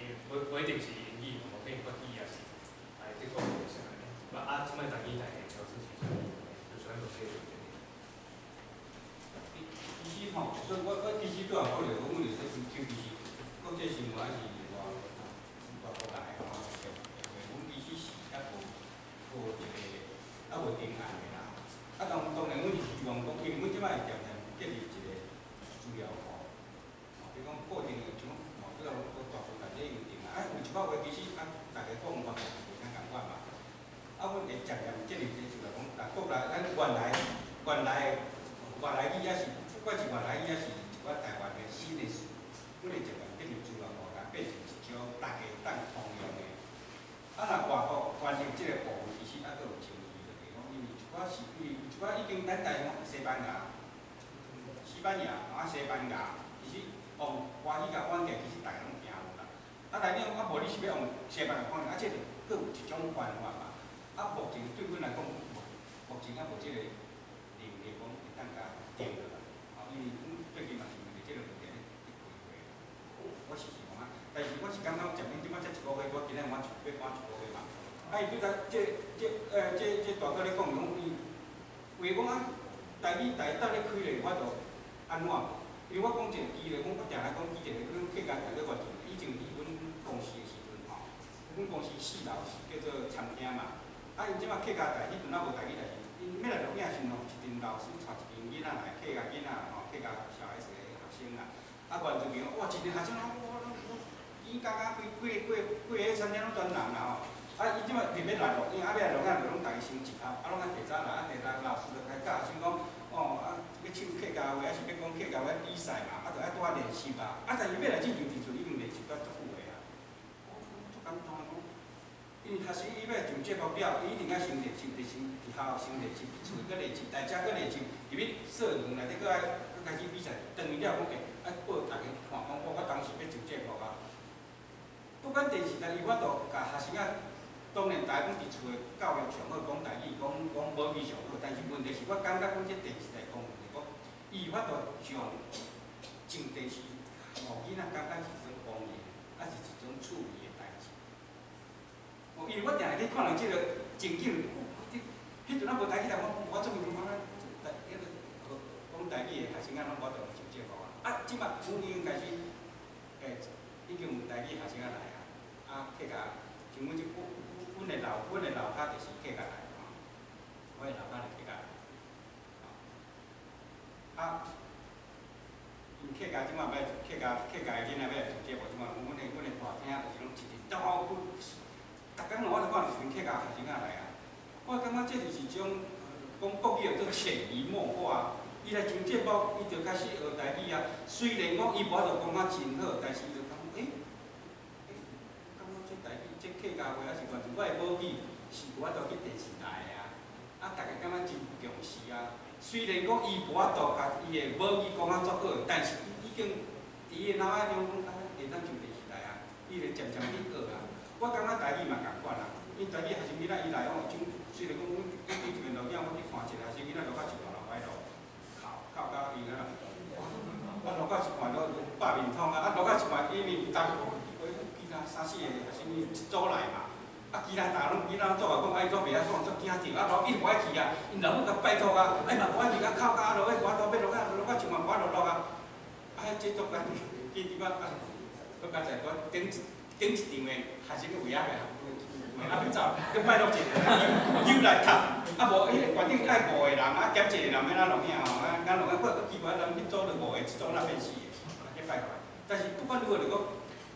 因为不不一定是英语，无可以国语也是，来即讲是安尼。啊，即摆台语内底调整是啥物？就所以讲这。其实吼，所以我我其实拄也考虑，我阮就是讲 Q B C，国际新闻还是外外国来吼，阮其实是较无无一个啊无定案的啦。啊当当然，阮是希望讲，因为阮即摆会渐渐建立一个资料库，比如讲固定的像某几个我大部分这有定啊，啊有一寡话其实啊，大家讲法无啥共款嘛。啊，阮会渐渐建立一个资料库，但国内咱原来原来原来伊也是。我是原来伊也是一寡台湾的新的事，阮会渐渐变入资源国家，变成一种大家当通用的。啊，若外国关心即个部分，其实啊，佫有争议的地方，因为一寡是因为一寡已经咱台湾西班牙、西班牙啊西班牙，其实往华语甲阮家其实大家拢听有啦。啊，但你啊无你是要往西班牙讲，啊，即个佫有一种方法嘛。啊，目前对阮来讲，目前啊无即个能力讲会当甲定落来。因为阮最近嘛是为着即个问题咧伫开会，我是是讲啊，但是我是感觉前面即摆才一个月，我今日我一要赶一个月嘛。啊，伊拄则即即呃即即大哥咧讲讲伊，为讲啊，台语台搭咧开咧，我就安怎？因为我讲一个机咧，讲我定来讲机个，阮客家台咧外头，以前伫阮公司的时阵吼，阮公司四楼是叫做餐厅嘛。啊，因即摆客家台，迄阵啊无台语，但是因要来录影时吼，一阵老师带一群囡仔来，客家囡仔吼。客家小孩子的学生啊，啊，原住民哇，一个学生啊，哇，伊家家规规规规个餐厅拢专人啦吼，啊，伊即摆特别来录影，啊，要来录影就拢逐个先集合，啊，拢啊提早来，啊，提早老师就开教，先讲，哦，啊，要唱客家话，还是要讲客家话比赛嘛，啊，就爱拄仔练习吧，啊，但是要来进场时阵已经练习到足久个啊，哦，足简单讲，因为学生伊要上节目表，伊一定爱先练习，练习，伫校先练习，厝搁练习，大家搁练习，入去社团内底搁爱。开始比赛，等于了，我计啊报大家看，讲我我当时要上节目啊。不管电视台，伊法度甲学生啊，当然大部分伫厝诶教育上好，讲台语，讲讲母语上好，但是问题是我感觉讲这电视台讲，讲伊法度上种地是，互囡仔感觉是一种公益，还是一种趣味。哦，因为我定定去看到即个情景，迄迄阵啊无台语台，我我做面讲啊，台迄个讲台语的学生仔拢无着直接讲啊。啊，即摆今年开始，诶，已经有台语学生仔来啊，啊，客家，像阮即阮阮的老阮的老家就是客家来。我的老家是客家，啊，因客家即马要客家客家的囡仔要来做节目，即马阮的阮的大厅就是拢一日到晚，逐工我都看一群客家学生仔来啊。我感觉这就是一种讲国语叫做潜移默化。伊来上节目，伊就开始学台语啊。虽然讲伊无着讲啊真好，但是伊就讲，诶，感觉这台语这客家话还是完全我的母语，是我着去电视台。啊，啊大家感觉真重视啊。虽然讲伊无法度甲伊的母语讲啊足好，但是伊已经伊的脑海中讲啊，会当上电视台啊，伊会渐渐去学啊。我感觉台语嘛共款啊，因台语学生囡仔伊来哦，就虽然讲阮阮对这边路径，我去看一个学生囡仔路到一半路歪路，靠靠到伊个啦。我路到一半都百面通啊，啊路到一半因为当其他三四个学生伊一组来嘛。啊，其他大拢囡仔做啊，讲爱做袂晓做，做惊着。啊，老伊无爱去啊，因老母甲拜托啊，哎嘛无爱去啊，靠家落去我头要落啊，落啊像嘛我落落啊。啊，即做干，记住我啊，我刚才我顶顶一场的学生个位仔个，啊要走，要拜托一个，又来读，啊无迄个决定爱五个人，啊减一个人要哪落去吼，啊，哪落去，我奇怪，人一组就五个，一组那变四个，去拜托。但是不管如何，就讲，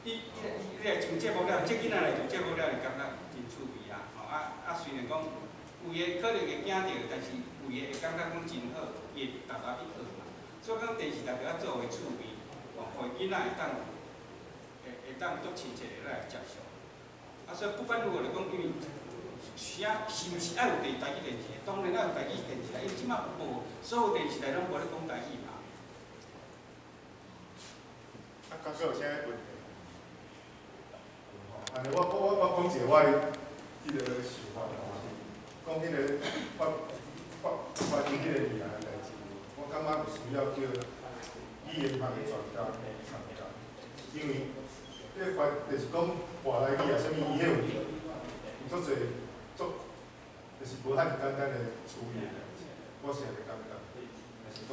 伊伊伊来上节目了，即囡仔来上节目了，就感觉真趣味。啊吼啊啊！虽然讲有诶可能会惊着，但是有诶会感觉讲真好，伊会逐逐去学嘛。所以讲电视台要做为趣味，哦，互囡仔会当会会当足亲切来接受。啊，所以不管如何来讲，因为啥是毋是爱有电台语电视？当然爱有台语电视，因为即马无所有电视台拢无咧讲台语嘛。啊，刚刚有啥问题？安尼，我我我讲一个我。迄个想法吼，讲迄个发发发展迄个未来个代志，我感觉有需要叫语言学的专家来参加，因为这发就是讲外来语啊，啥物伊迄有有足侪足，就是无遐简单的处理的，我是安尼感觉，是讲，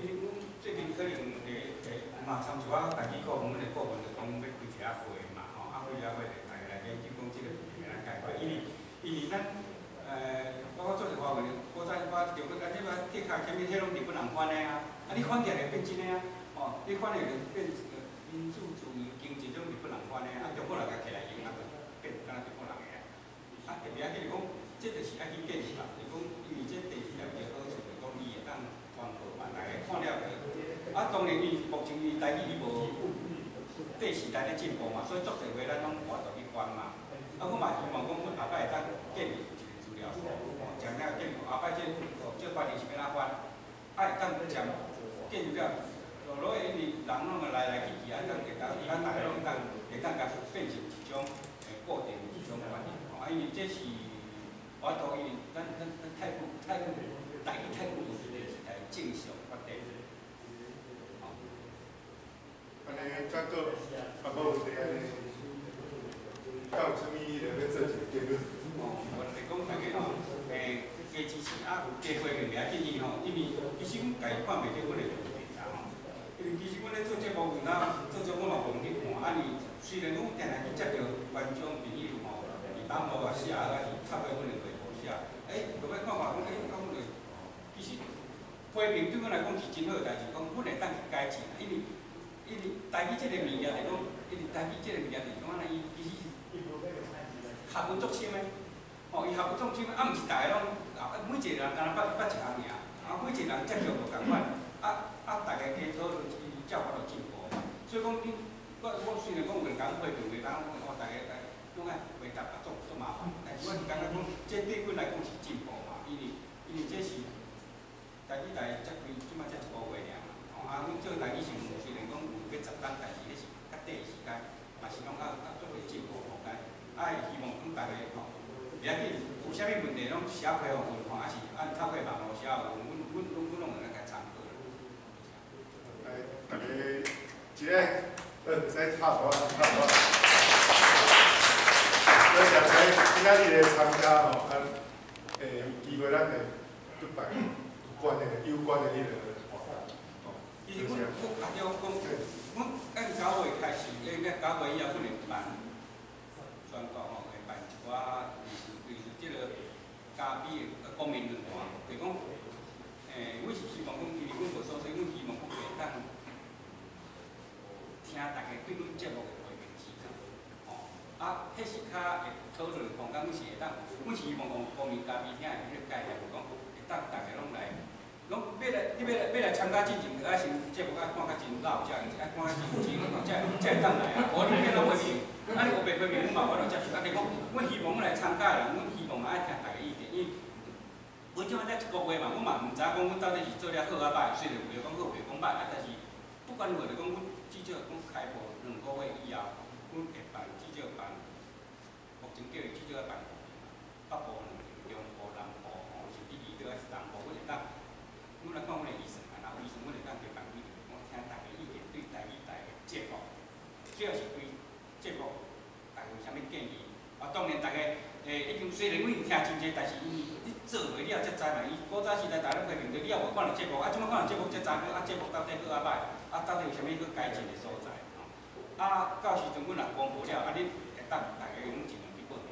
因为阮最近可能诶诶，嘛参像我家己个阮的顾问就讲要开一下会嘛，吼，啊开一下会来来研究讲即个问题安解决。因为因为咱呃，包括做一华文，我在我中国，啊，即摆铁卡前面迄拢日本人翻的啊，啊，你翻起来变真的啊，哦，你翻起来变民主主种日本人翻的啊，中国人甲起来用啊，变敢若日本人个啊，啊，特别啊，就是讲，这就是爱去建设啦，就讲因为这电视台比较好处，就讲伊会当传播嘛，大家看了个，啊，当然伊目前伊台语伊无对时代咧进步嘛，所以作侪话咱拢换着去管嘛。啊，我嘛希望讲，阮后摆会当建立一个资料库，哦，将了建后摆这这发展是要哪款，啊会当将建立了，落落因为人拢个来来去去，啊当会当咱大家拢当会当甲变成一种诶固定一种观念，哦，因为这是我同意，咱咱咱太不太不大意太不是来正常发展。安尼再个，啊，无问题安尼。有啥物咧要做一个结论？哦，我来讲大家吼，诶，加支持啊，有机会就袂要建议吼，因为其实阮家看袂到阮的问题啦吼。因为其实阮咧做节目，有哪做节目嘛无去看，啊，你虽然讲定定去接到观众朋友吼，伊打无啊写，啊是插在阮的微博写，诶，落来看看讲，诶，讲阮的，其实批评对阮来讲是真好代志，讲阮会当去改进，因为因为台语即个物件来讲，因为台语即个物件是讲安尼，伊其实是。学文足深的，吼，伊学文足深，啊，毋是逐个拢，啊，每一个人干若捌捌一项尔，啊，每一个人接受无共款，啊啊，逐个加讨论，伊才有法度进步嘛。所以讲，你我我虽然讲有人讲批评，有人讲哦，逐个来拢爱回答啊，足足麻烦。但是我是感觉讲，这对阮来讲是进步嘛，因为因为这是，家己来才开，即摆才一个月尔嘛。吼，啊，阮做家己是虽然讲有要十单，但是迄是较短时间，嘛是讲较较足会进步。哎，希望讲大家吼，袂要紧，有啥物问题拢写批互阮看，还是按透过网络写互阮，阮阮阮拢会来甲参考。哎，大家哎，呃，使差不多，差不多。多谢在今仔日的参加吼，啊，诶，有机会咱会举办有关的有关的迄个活动，吼。其实阮我讲，阮按九月开始，应该九月以后，阮会办宣告吼，会办一寡类似类似即个嘉宾的公民论坛，就讲，诶，阮是希望讲，其实阮无所说，阮希听大家对阮节目的意见指教，吼，啊，迄是较会讨论空间，阮是会当，阮是希望讲公民嘉宾听的迄个概念，就讲会当大家拢来。拢要来，你要来，要来参加进前，就爱先节目爱看较真老，才爱看较真真，才才会当来啊。无你变老袂明，啊你无白会明，阮嘛无法接受。啊，就讲，阮希望阮来参加的人，阮希望嘛爱听大家意见，因为阮即摆才一个月嘛，阮嘛毋知讲阮到底是做了好啊歹，虽然有讲好，有讲歹，啊，但是不管如何，就讲阮开播两个月以后，阮会办至少办，目前叫伊至少要办北部两中部、南部，吼，是第二倒还是南部，阮会当。阮来看阮的医生，啊，然后医生，阮会当去办几场，我听大家意见，对台语台的节目，主要是对节目，大家有啥物建议？啊，当然大家诶，已经虽然阮已经听真济，但是伊你做落了才知嘛。伊古早时代大陆批评着，你也无看到节目，啊，即摆看到节目才知啊，节目到底好啊歹，啊，到底有啥物去改进的所在？啊，到时阵阮若讲无了，啊，你会当大家拢尽量去报名。